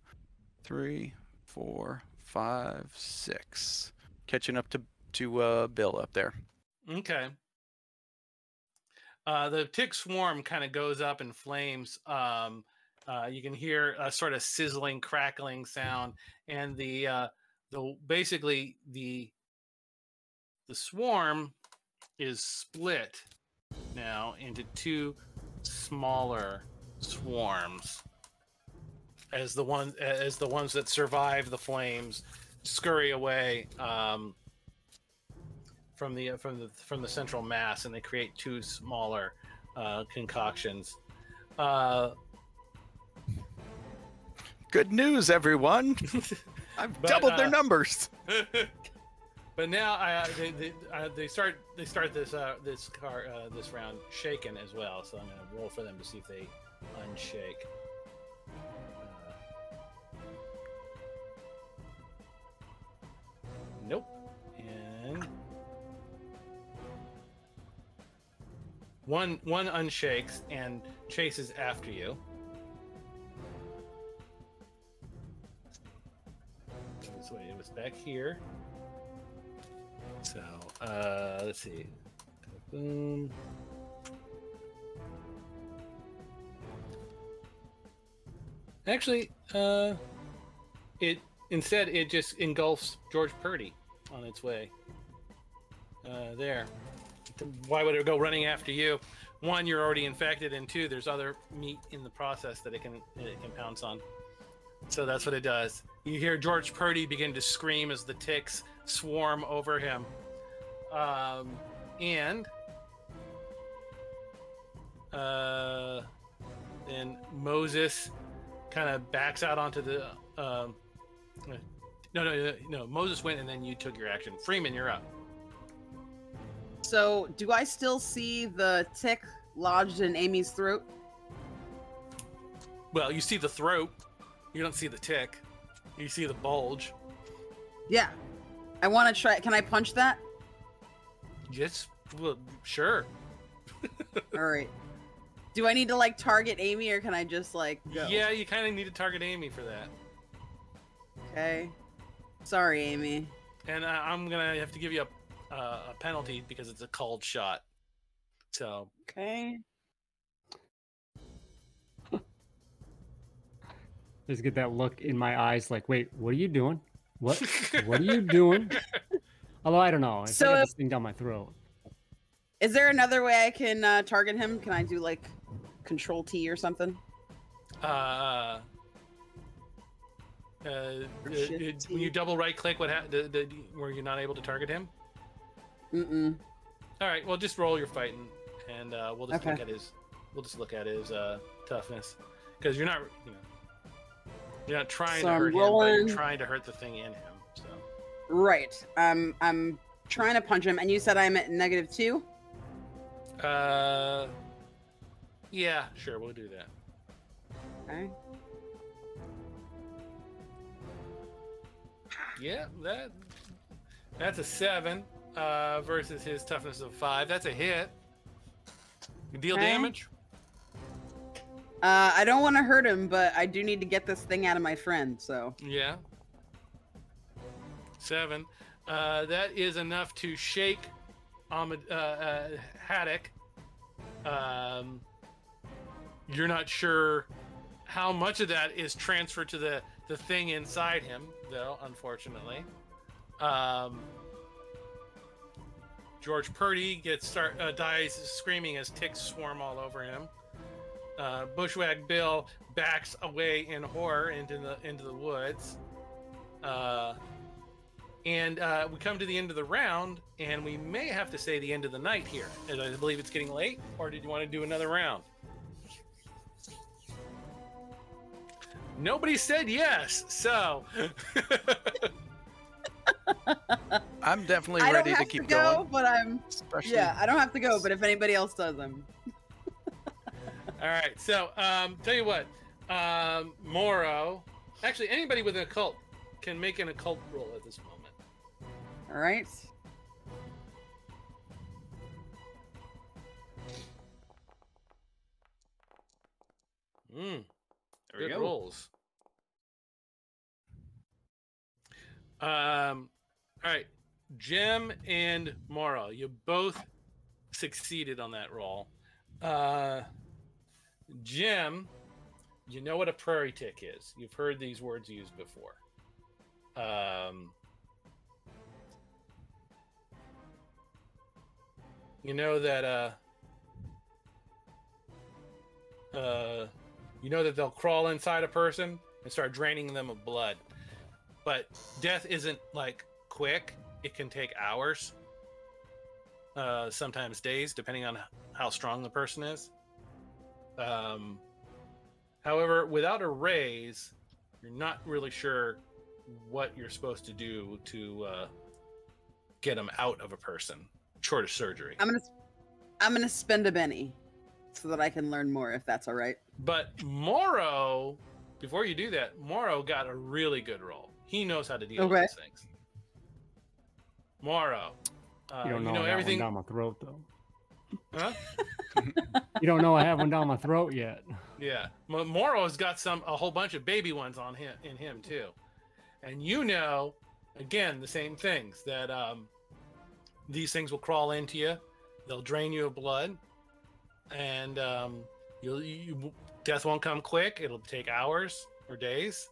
Speaker 4: three, four, five, six. Catching up to to uh, Bill up there.
Speaker 1: Okay. Uh, the tick swarm kind of goes up in flames. Um, uh, you can hear a sort of sizzling, crackling sound, and the uh, the basically the the swarm is split now into two smaller swarms as the one as the ones that survive the flames scurry away um, from the from the from the central mass, and they create two smaller uh, concoctions. Uh,
Speaker 4: Good news, everyone! I've
Speaker 1: But,
Speaker 4: doubled their
Speaker 1: uh,
Speaker 4: numbers.
Speaker 1: but now I, they they, uh, they start they start this uh, this car uh, this round shaken as well. So I'm gonna roll for them to see if they unshake. One one unshakes and chases after you. Wait, it was back here. So uh, let's see. Boom. Actually, uh, it instead it just engulfs George Purdy on its way. Uh, there. Why would it go running after you? One, you're already infected, and two, there's other meat in the process that it can it can pounce on. So that's what it does. You hear George Purdy begin to scream as the ticks swarm over him. Um, and uh, then Moses kind of backs out onto the. Um, no, no, no, no. Moses went, and then you took your action. Freeman, you're up.
Speaker 5: So, do I still see the tick lodged in Amy's throat?
Speaker 1: Well, you see the throat. You don't see the tick. You see the bulge.
Speaker 5: Yeah. I want to try. Can I punch that?
Speaker 1: Yes. Well, sure.
Speaker 5: All right. Do I need to like target Amy or can I just like go?
Speaker 1: Yeah, you kind of need to target Amy for that.
Speaker 5: Okay. Sorry, Amy.
Speaker 1: And I, I'm gonna have to give you a, uh, a penalty because it's a called shot. So
Speaker 5: Okay.
Speaker 2: Just get that look in my eyes, like, wait, what are you doing? What? what are you doing? Although I don't know. If
Speaker 5: So
Speaker 2: I got
Speaker 5: if-
Speaker 2: this thing down my throat.
Speaker 5: Is there another way I can uh, target him? Can I do like Control T or something?
Speaker 1: uh, uh, uh,
Speaker 5: Shift
Speaker 1: it- when you double right click, what ha- the, the, were you not able to target him?
Speaker 5: Mm-mm.
Speaker 1: All right, well, just roll your fighting, and uh, we'll just look at his we'll just look at his uh, toughness because you're not you know you're not trying
Speaker 5: So
Speaker 1: to hurt him, but you're trying to hurt the thing in him. So
Speaker 5: Right. Um, I'm trying to punch him, and you said I'm at negative two.
Speaker 1: uh, yeah, sure, we'll do that.
Speaker 5: Okay.
Speaker 1: Yeah, that that's a seven uh, versus his toughness of five. That's a hit. Deal
Speaker 5: Okay.
Speaker 1: damage.
Speaker 5: Uh, I don't want to hurt him, but I do need to get this thing out of my friend. So
Speaker 1: Yeah. Seven. Uh, that is enough to shake Ahmed, uh, uh, Haddock. Um, you're not sure how much of that is transferred to the, the thing inside him, though, unfortunately. Um, George Purdy gets start uh, dies screaming as ticks swarm all over him. Uh, Bushwhack Bill backs away in horror into the into the woods. Uh, and uh, we come to the end of the round, and we may have to say the end of the night here, as I believe it's getting late. Or did you want to do another round? Nobody said yes, so
Speaker 4: I'm definitely
Speaker 5: I
Speaker 4: ready to keep
Speaker 5: go,
Speaker 4: going.
Speaker 5: but I'm
Speaker 4: Especially
Speaker 5: yeah. I don't have to go, but if anybody else does, I'm
Speaker 1: all right. So, um, tell you what, um, Morrow, actually, anybody with an occult can make an occult roll at this moment.
Speaker 5: all right.
Speaker 1: Mm.
Speaker 3: There we
Speaker 1: Good
Speaker 3: go.
Speaker 1: rolls. Um, all right, Jem and Morrow, you both succeeded on that roll. Uh, Jem, you know what a prairie tick is. You've heard these words used before. Um, you know that uh, uh, you know that they'll crawl inside a person and start draining them of blood. But death isn't like quick, it can take hours, uh, sometimes days, depending on how strong the person is. Um, however, without a raise, you're not really sure what you're supposed to do to uh, get them out of a person, short of surgery.
Speaker 5: I'm gonna I'm gonna spend a Benny so that I can learn more. If that's all right.
Speaker 1: But Morrow, before you do that, Morrow got a really good roll. He knows how to deal
Speaker 5: Okay.
Speaker 1: with these things. Morrow, uh,
Speaker 2: You don't know, I got
Speaker 1: everything.
Speaker 2: one down my throat though.
Speaker 1: Huh?
Speaker 2: You don't know I have one down my throat yet.
Speaker 1: Yeah, Mo- Morrow's got some a whole bunch of baby ones on him in him too, and you know, again the same things that um, these things will crawl into you, they'll drain you of blood, and um, you'll you, death won't come quick. It'll take hours or days,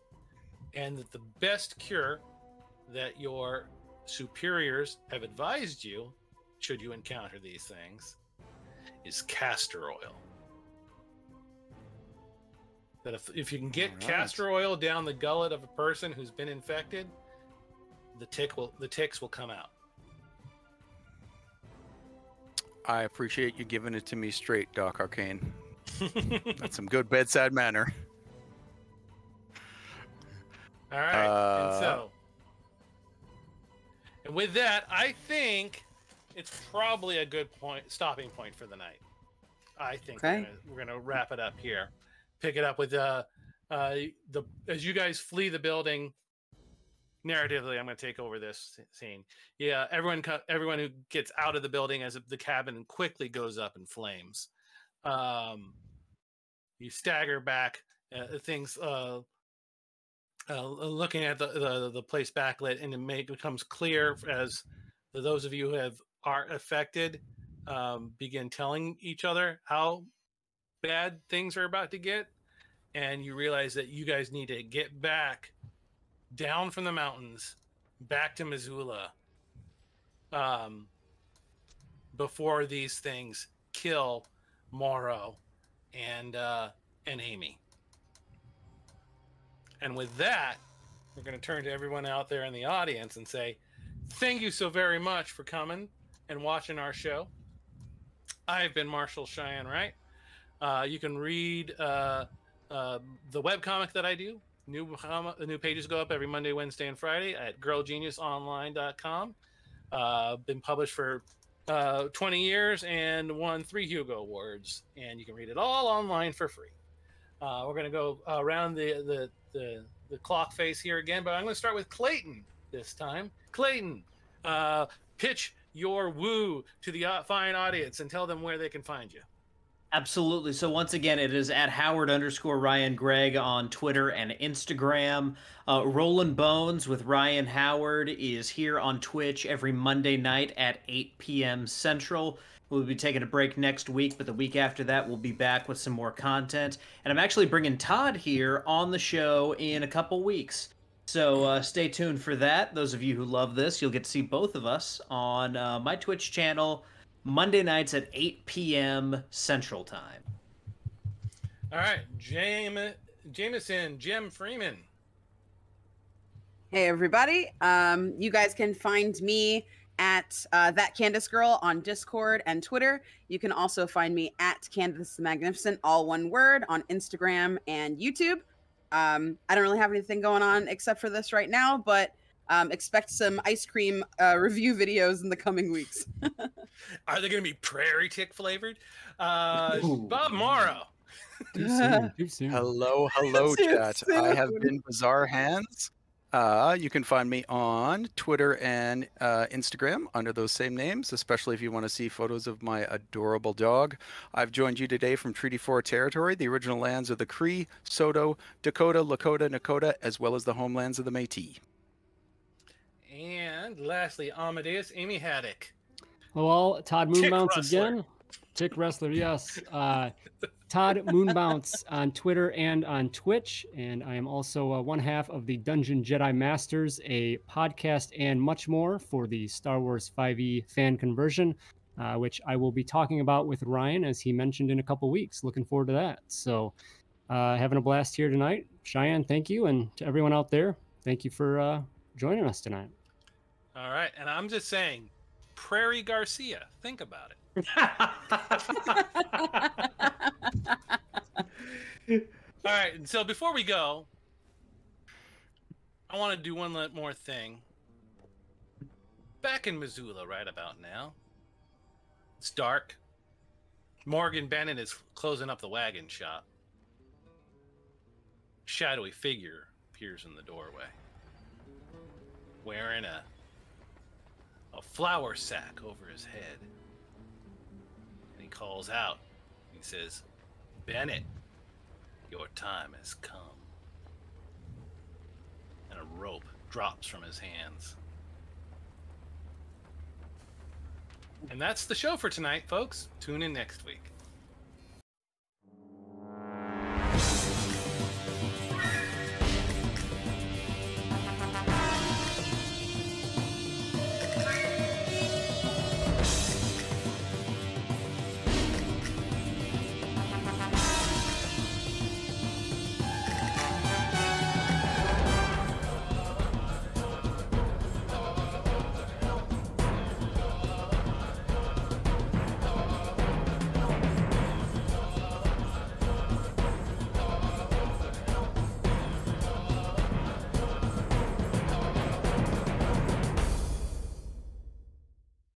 Speaker 1: and that the best cure that your superiors have advised you, should you encounter these things, is castor oil. that if, if you can get
Speaker 4: Alright.
Speaker 1: castor oil down the gullet of a person who's been infected, the tick will the ticks will come out.
Speaker 4: I appreciate you giving it to me straight, Doc Arcane. That's some good bedside manner.
Speaker 1: All right. and
Speaker 4: Uh,
Speaker 1: so, and with that, I think it's probably a good point, stopping point for the night. I think
Speaker 5: Okay.
Speaker 1: we're, gonna, we're gonna wrap it up here. Pick it up with uh, uh, the as you guys flee the building. Narratively, I'm gonna take over this scene. Yeah, everyone, co- everyone who gets out of the building as the cabin quickly goes up in flames. Um, you stagger back. Uh, things uh, uh, looking at the, the the place backlit, and it may, becomes clear as those of you who have are affected um, begin telling each other how bad things are about to get, and you realize that you guys need to get back down from the mountains, back to Missoula, um, before these things kill Morrow and uh, and Amy. And with that, we're going to turn to everyone out there in the audience and say, thank you so very much for coming and watching our show. I've been Marshal Cheyenne Wright. Uh, you can read uh, uh, the webcomic that I do. New, new pages go up every Monday, Wednesday, and Friday at girlgeniusonline.com. Uh, been published for uh, 20 years and won three Hugo Awards. And you can read it all online for free. Uh, we're going to go around the, the, the, the clock face here again, but I'm going to start with Clayton this time. Clayton, uh, pitch your woo to the uh, fine audience and tell them where they can find you.
Speaker 3: Absolutely. So once again, it is at Howard underscore Ryan Greg on Twitter and Instagram. Uh, Bones with Ryan Howard is here on Twitch every Monday night at 8 p.m. Central. We'll be taking a break next week, but the week after that, we'll be back with some more content. And I'm actually bringing Todd here on the show in a couple weeks. So uh, stay tuned for that. Those of you who love this, you'll get to see both of us on uh, my Twitch channel Monday nights at 8 p.m. Central Time.
Speaker 1: All right, Jame, Jaemison, Jem Freeman.
Speaker 5: Hey everybody. Um, you guys can find me at uh, that Candace Girl on Discord and Twitter. You can also find me at Candace the Magnificent, all one word, on Instagram and YouTube. Um, I don't really have anything going on except for this right now, but um, expect some ice cream uh, review videos in the coming weeks.
Speaker 1: Are they going to be prairie tick flavored? Uh,
Speaker 3: Ooh.
Speaker 1: Bob Morrow.
Speaker 2: Too soon. Too soon.
Speaker 4: Hello, hello,
Speaker 5: Too
Speaker 4: chat. I have been Bizarre Hands. Uh, you can find me on Twitter and uh, Instagram under those same names, especially if you want to see photos of my adorable dog. I've joined you today from Treaty 4 territory, the original lands of the Cree, Saulteaux, Dakota, Lakota, Nakota, as well as the homelands of the Métis.
Speaker 1: And lastly, Amadeaus, Amy Haddock.
Speaker 2: Well, Todd
Speaker 1: Tick
Speaker 2: Moonbounce
Speaker 1: Wrestler.
Speaker 2: again. Tick Wrestler, yes. Uh, Todd Moonbounce on Twitter and on Twitch. And I am also uh, one half of the Dungeon Jedi Masters, a podcast and much more for the Star Wars 5e fan conversion, uh, which I will be talking about with Ryan, as he mentioned, in a couple weeks. Looking forward to that. So, uh, having a blast here tonight. Cheyenne, thank you. And to everyone out there, thank you for uh, joining us tonight.
Speaker 1: All right, and I'm just saying, Prairie Garcia. Think about it. All right, so before we go, I want to do one more thing. Back in Missoula, right about now, it's dark. Morgan Bennett is closing up the wagon shop. Shadowy figure appears in the doorway, wearing a a flour sack over his head. Calls out. He says, Bennett, your time has come. And a rope drops from his hands. And that's the show for tonight, folks. Tune in next week.